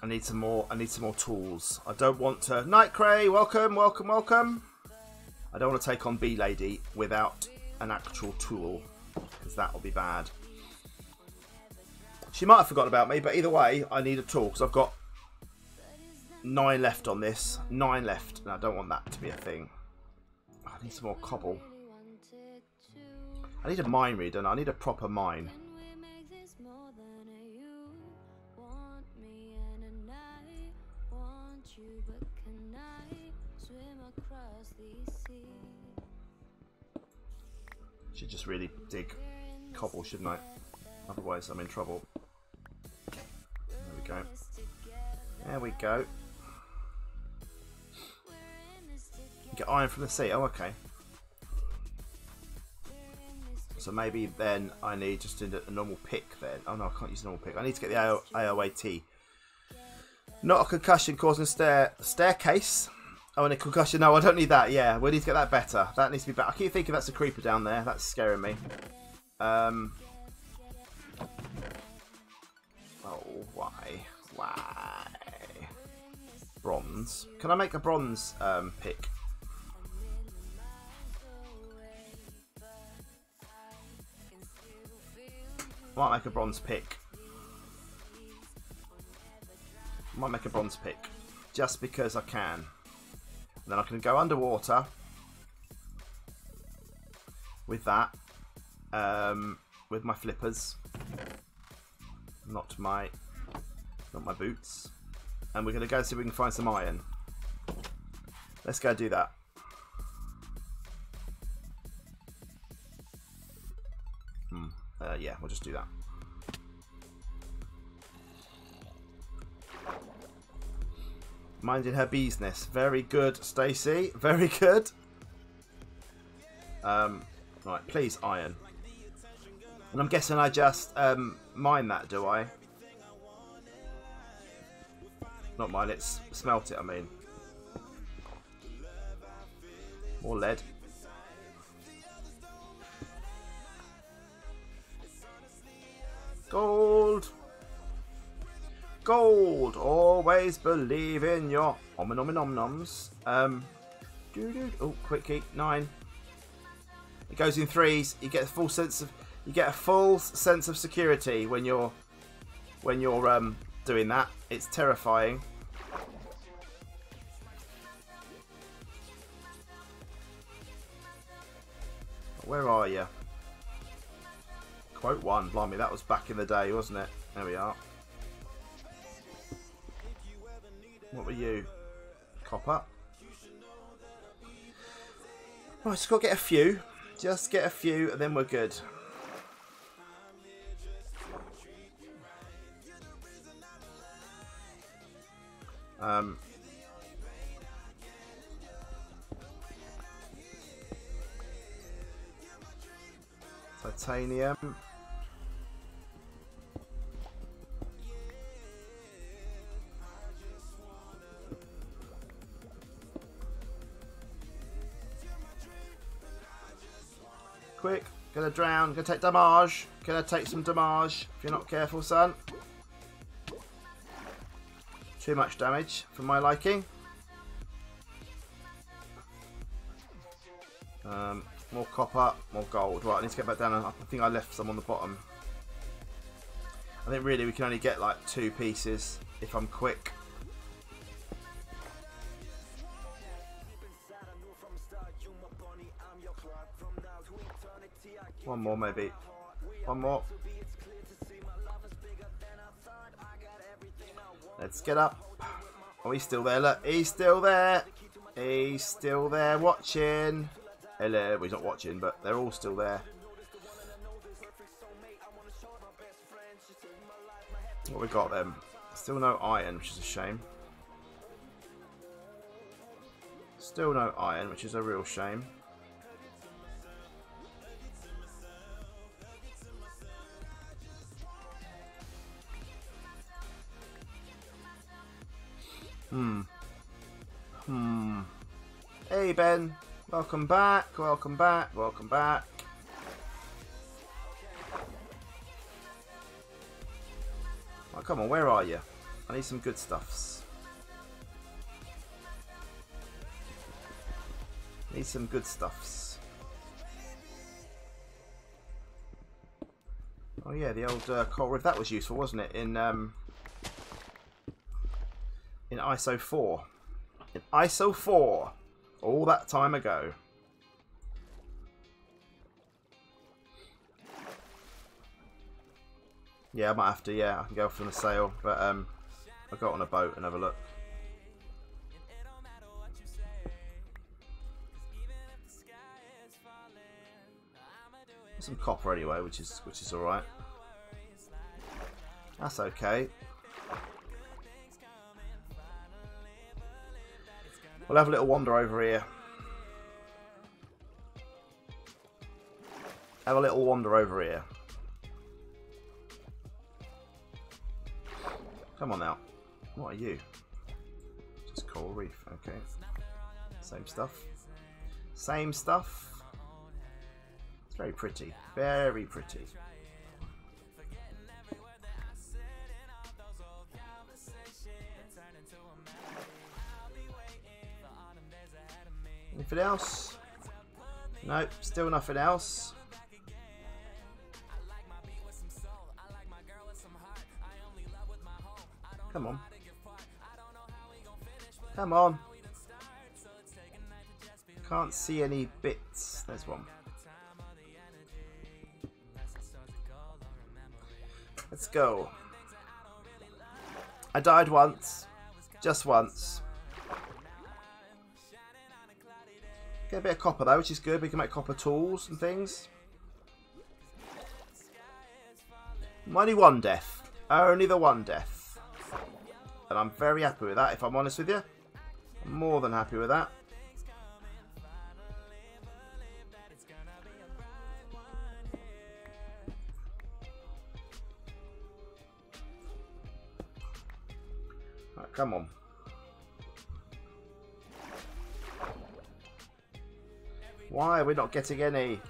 I need some more. I need some more tools. I don't want to. Night Cray, welcome, welcome, welcome. I don't want to take on Bee Lady without an actual tool because that will be bad. She might have forgotten about me, but either way, I need a tool because I've got nine left on this. Nine left, and I don't want that to be a thing. I need some more cobble. I need a mine reader, and I need a proper mine. Really dig cobble, shouldn't I? Otherwise, I'm in trouble. There we go. There we go. Get iron from the sea. Oh, okay. So maybe then I need just a, normal pick then. Oh no, I can't use a normal pick. I need to get the AO, AOAT. Not a concussion causing stair staircase. Oh, and a concussion. No, I don't need that. Yeah, we need to get that better. That needs to be better. I keep thinking that's a creeper down there. That's scaring me. Um. Oh, why? Why? Bronze. Can I make a bronze um, pick? Might make a bronze pick. Might make a bronze pick. Just because I can. Then I can go underwater with that. Um, with my flippers. Not my not my boots. And we're gonna go see if we can find some iron. Let's go do that. Hmm. Uh, yeah, we'll just do that. Minding her business. Very good, Stacy. Very good. Um, right, please, iron. And I'm guessing I just um, mine that, do I? Not mine, it's smelt it, I mean. More lead. Gold! Gold! Always believe in your om nom nom noms. Um, doo -doo. Oh, quickie. Nine. It goes in threes. You get a full sense of you get a full sense of security when you're when you're um, doing that. It's terrifying. Where are you? Quote one, blimey, that was back in the day, wasn't it? There we are. What were you? Copper. Right, just got to get a few. Just get a few, and then we're good. Um, titanium. Quick. Gonna drown. Gonna take damage. Gonna take some damage. If you're not careful, son. Too much damage for my liking. Um, more copper, more gold. Right, I need to get back down. I think I left some on the bottom. I think really we can only get like two pieces if I'm quick. One more maybe. One more. Let's get up. Oh, he's still there. Look, he's still there. He's still there watching. Hello. Well, he's not watching, but they're all still there. What we got then? Still no iron, which is a shame. Still no iron, which is a real shame. Hmm. Hmm. Hey Ben, welcome back, welcome back, welcome back. Oh, come on, where are you? I need some good stuffs. Need some good stuffs. Oh yeah, the old uh, coal rift. That was useful, wasn't it? In um, in ISO 4. In ISO 4. All that time ago. Yeah, I might have to, yeah, I can go from the sail, but um, I'll go on a boat and have a look. Some copper anyway, which is which is alright. That's okay. We'll have a little wander over here. Have a little wander over here. Come on now. What are you? Just coral reef. Okay. Same stuff. Same stuff. It's very pretty. Very pretty. Anything else? Nope, still nothing else. Come on. Come on. Can't see any bits. There's one. Let's go. I died once. Just once. Get a bit of copper though, which is good. We can make copper tools and things. Only one death. Only the one death. And I'm very happy with that, if I'm honest with you. I'm more than happy with that. Come on. Why are we not getting any?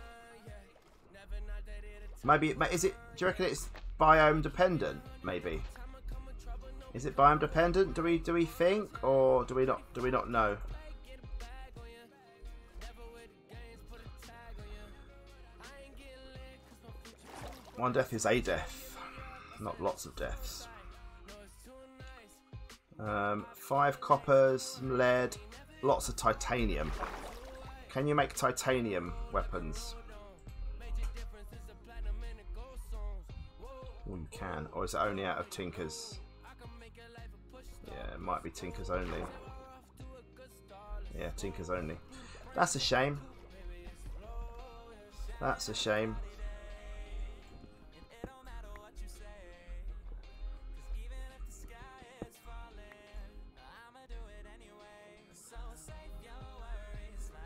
Maybe is it? Do you reckon it's biome dependent? Maybe. Is it biome dependent? Do we do we think, or do we not? Do we not know? One death is a death, not lots of deaths. Um, five coppers, some lead, lots of titanium. Can you make titanium weapons? Oh, you can. Or is it only out of Tinkers? Yeah, it might be Tinkers only. Yeah, Tinkers only. That's a shame. That's a shame.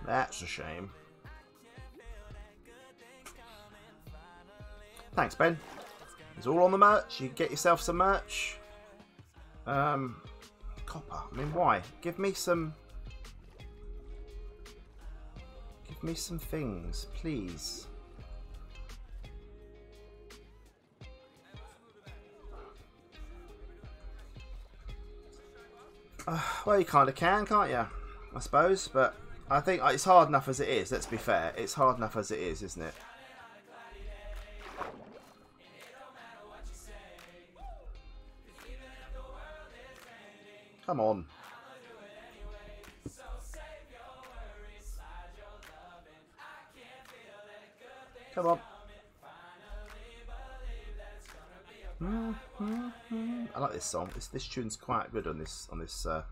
That's a shame. Thanks, Ben. It's all on the merch. You get yourself some merch. Um, copper. I mean, why? Give me some... Give me some things, please. Uh, well, you kind of can, can't you? I suppose, but I think it's hard enough as it is. Let's be fair. It's hard enough as it is, isn't it? Come on. Come on. I like this song. This this tune's quite good on this on this. Uh,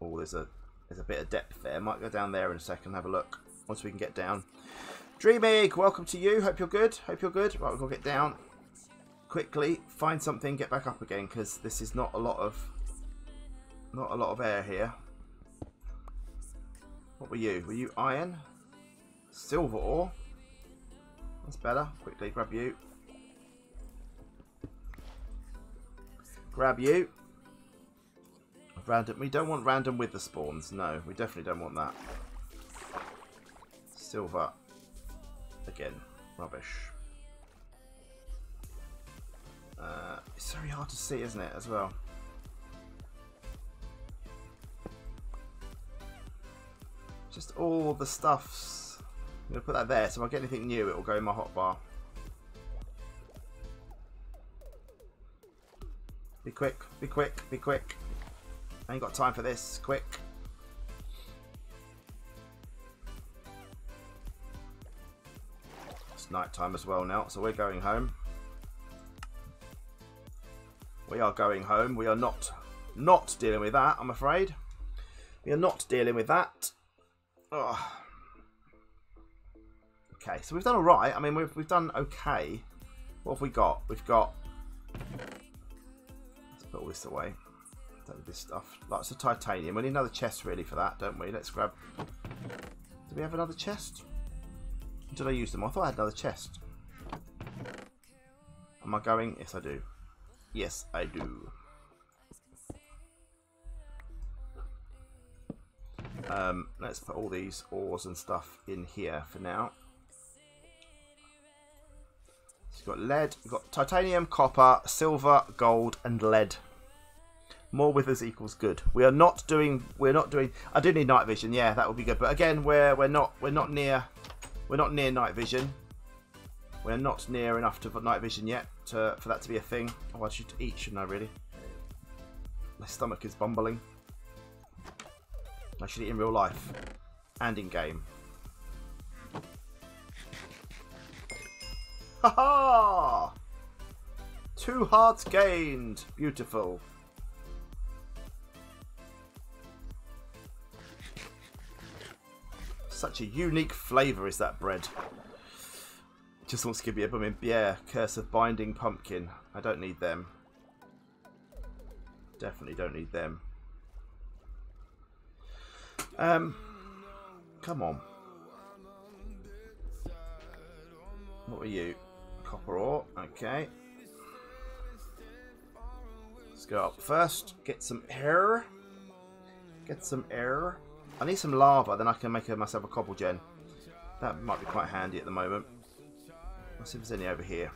oh, there's a there's a bit of depth there. Might go down there in a second. Have a look once we can get down. Dreamig, welcome to you. Hope you're good. Hope you're good. Right, we'll get down quickly. Find something. Get back up again because this is not a lot of not a lot of air here. What were you? Were you iron? Silver ore. That's better. Quickly grab you. Grab you. Random. We don't want random with the spawns. No, we definitely don't want that. Silver. Again. Rubbish. Uh, it's very hard to see, isn't it, as well? Just all the stuffs. I'm going to put that there, so if I get anything new, it will go in my hotbar. Be quick, be quick, be quick. Ain't got time for this. Quick. It's night time as well now, so we're going home. We are going home. We are not not dealing with that, I'm afraid. We are not dealing with that. Ugh. Okay, so we've done alright. I mean, we've, we've done okay. What have we got? We've got... Let's put all this away. This stuff. Lots of titanium. We need another chest, really, for that, don't we? Let's grab... Do we have another chest? Did I use them? I thought I had another chest. Am I going? Yes, I do. Yes, I do. Um, let's put all these ores and stuff in here for now. So you've got lead, you've got titanium, copper, silver, gold, and lead. More withers equals good. We are not doing. We're not doing. I do need night vision. Yeah, that would be good. But again, we're we're not we're not near. We're not near night vision. We're not near enough to night vision yet to, for that to be a thing. Oh, I should eat, shouldn't I? Really? My stomach is bumbling. I should eat in real life and in game. Ha ha! Two hearts gained. Beautiful. Such a unique flavour is that bread. Just wants to give me a blooming yeah, curse of binding pumpkin. I don't need them. Definitely don't need them. Um, come on. What are you? Copper ore. Okay. Let's go up first. Get some air. Get some air. I need some lava, then I can make myself a cobble gen. That might be quite handy at the moment. Let's see if there's any over here.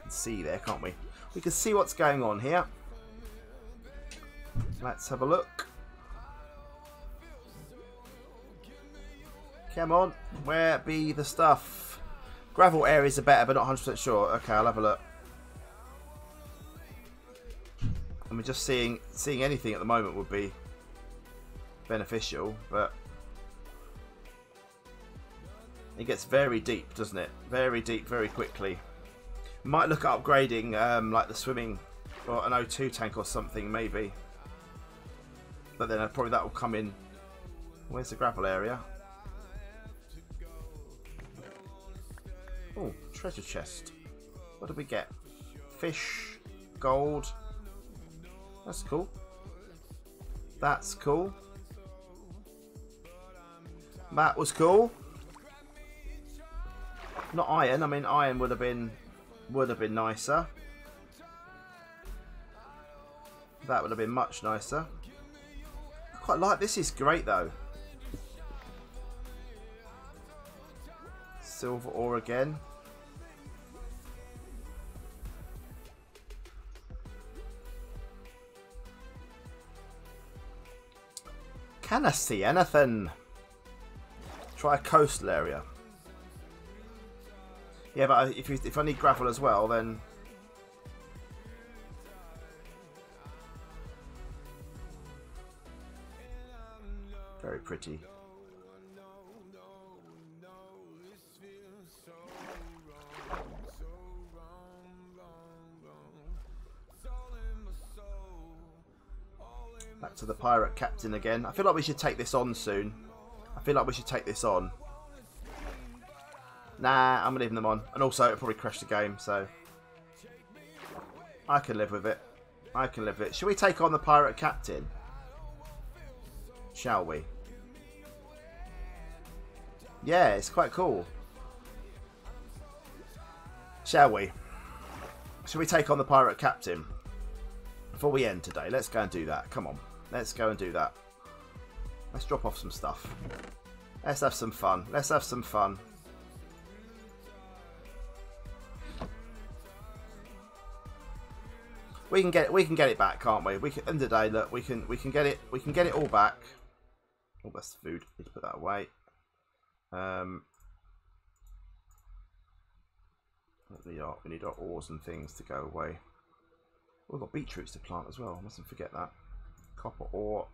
Can see there, can't we? We can see what's going on here. Let's have a look. Come on, where be the stuff? Gravel areas are better, but not 100% sure. Okay, I'll have a look. I mean, just seeing seeing anything at the moment would be beneficial, but it gets very deep, doesn't it? Very deep, very quickly. Might look at upgrading, um, like the swimming or an O2 tank or something, maybe. But then uh, probably that will come in. Where's the gravel area? Oh, treasure chest. What did we get? Fish, gold. That's cool. That's cool. That was cool. Not iron. I mean, iron would have been would have been nicer. That would have been much nicer. I quite like this. Is great though. Silver ore again. Can I see anything? Try a coastal area. Yeah, but if you, if I need gravel as well, then very pretty. Back to the pirate captain again. I feel like we should take this on soon. Feel like we should take this on. Nah, I'm leaving them on. And also, it'll probably crash the game, so... I can live with it. I can live with it. Should we take on the pirate captain? Shall we? Yeah, it's quite cool. Shall we? Shall we take on the pirate captain? Before we end today, let's go and do that. Come on. Let's go and do that. Let's drop off some stuff. Let's have some fun. Let's have some fun. We can get we can get it back, can't we? We can end the day, look, we can we can get it we can get it all back. Oh, that's food. To put that away. Um, we are we need our ores and things to go away. We've got beetroots to plant as well. I mustn't forget that. Copper ore.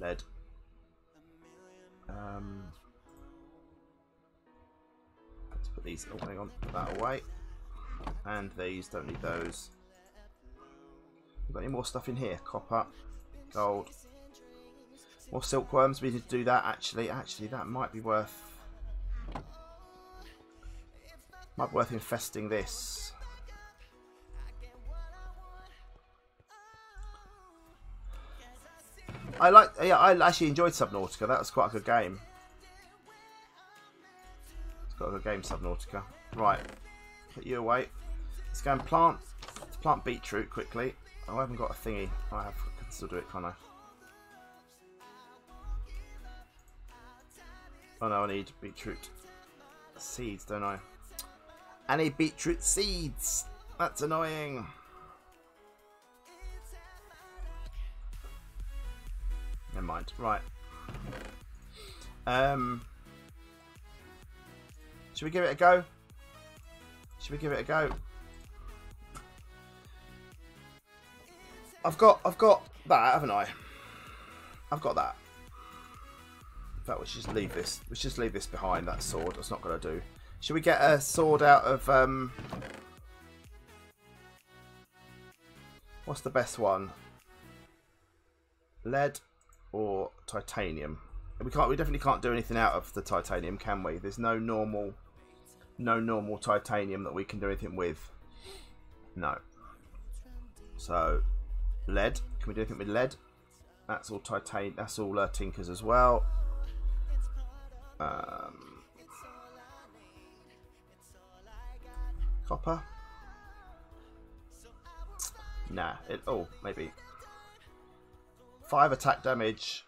Lead. Um, let's put these. Oh, hang on. Put that away. And these. Don't need those. Got any more stuff in here? Copper, gold, more silkworms. We need to do that. Actually, actually, that might be worth. Might be worth infesting this. I like. Yeah, I actually enjoyed Subnautica. That was quite a good game. It's got a good game, Subnautica. Right, put you away. Let's go and plant. Plant beetroot quickly. Oh, I haven't got a thingy. I have. I can still do it, can't I? Oh no, I need beetroot seeds, don't I? I need beetroot seeds. That's annoying. Never mind. Right. Um. Should we give it a go? Should we give it a go? I've got, I've got that, haven't I? I've got that. In fact, we should just leave this. We should just leave this behind. That sword. That's not going to do. Should we get a sword out of um? What's the best one? Lead or titanium? We can't. We definitely can't do anything out of the titanium, can we? There's no normal, no normal titanium that we can do anything with. No. So, lead. Can we do anything with lead? That's all titanium. That's all uh, tinkers as well. Um, copper. Nah. It. Oh, maybe. Five attack damage,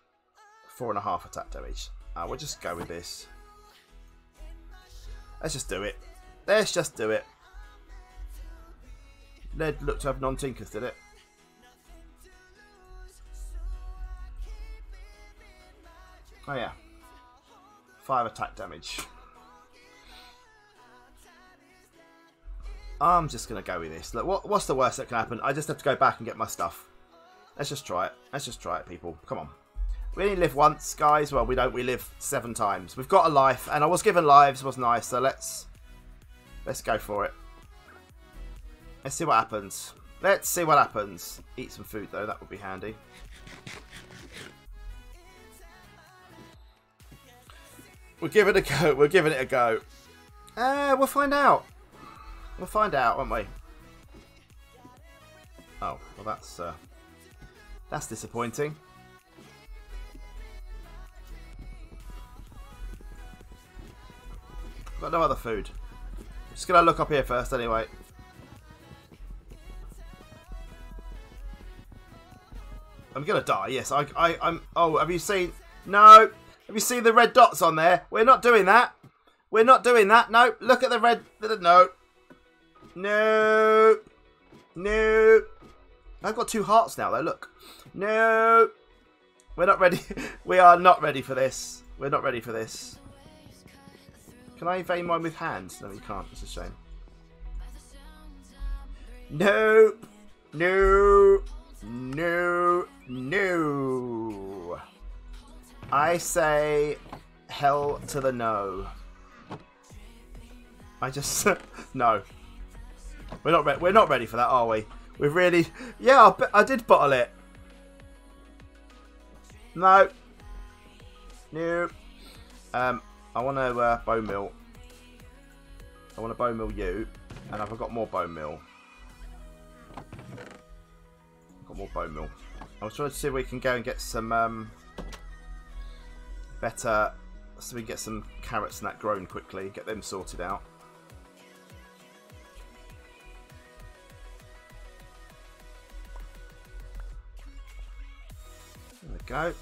four and a half attack damage. Uh, we'll just go with this. Let's just do it. Let's just do it. Lead looked to have non-tinkers, did it? Oh yeah. Five attack damage. I'm just going to go with this. Look, what, what's the worst that can happen? I just have to go back and get my stuff. Let's just try it. Let's just try it, people. Come on. We only live once, guys. Well, we don't. We live seven times. We've got a life, and I was given lives. Was nice. So let's let's go for it. Let's see what happens. Let's see what happens. Eat some food though. That would be handy. We're giving it a go. We're giving it a go. Uh, we'll find out. We'll find out, won't we? Oh, well, that's uh, that's disappointing. Got no other food. Just gonna look up here first, anyway. I'm gonna die. Yes, I, I, I'm. Oh, have you seen? No. Have you seen the red dots on there? We're not doing that. We're not doing that. No. Look at the red. No. No. No. I've got two hearts now, though. Look. No. We're not ready. <laughs> we are not ready for this. We're not ready for this. Can I evade mine with hands? No, you can't. It's a shame. No. No. No. No. I say hell to the no. I just <laughs> no. We're not re- we're not ready for that, are we? We've really yeah. I, I did bottle it. No. No. Um, I want to uh, bone meal. I want to bone meal you, and I've got more bone meal. Got more bone meal. I was trying to see if we can go and get some um, better, so we can get some carrots and that grown quickly. Get them sorted out. Go.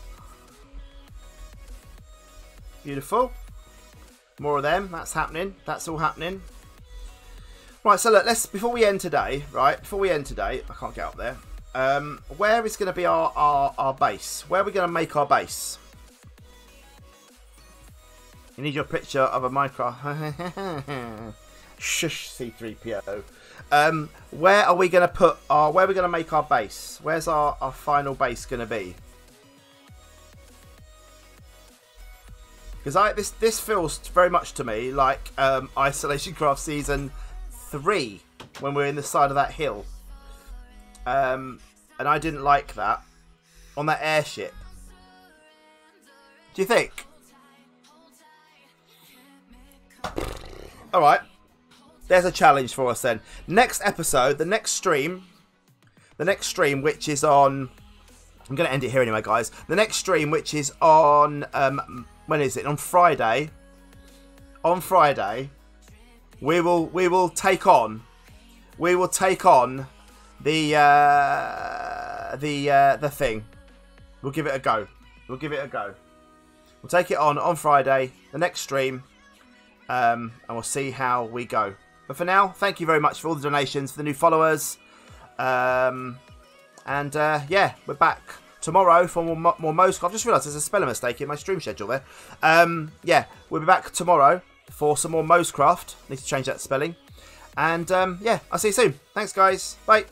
Beautiful. More of them. That's happening. That's all happening. Right, so look, let's before we end today, right? Before we end today, I can't get up there. Um, where is going to be our, our our base? Where are we going to make our base? You need your picture of a Minecraft. <laughs> Shush, C3PO. Um, where are we going to put our? Where are we going to make our base? Where's our, our final base going to be? Because I this this feels very much to me like um, IsolationCraft season three when we're in the side of that hill. Um, and I didn't like that on that airship. Do you think? All right. There's a challenge for us then. Next episode, the next stream, the next stream, which is on. I'm going to end it here anyway, guys. The next stream, which is on. Um, when is it? On Friday. On Friday, we will we will take on. We will take on the uh, the uh, the thing. We'll give it a go. We'll give it a go. We'll take it on on Friday, the next stream, um, and we'll see how we go. But for now, thank you very much for all the donations, for the new followers, um, and uh, yeah, we're back tomorrow for more, Mo- more Moscow. I've just realised there's a spelling mistake in my stream schedule there. Um, yeah, we'll be back tomorrow for some more Moscraft. Need to change that spelling. And um, yeah, I'll see you soon. Thanks, guys. Bye.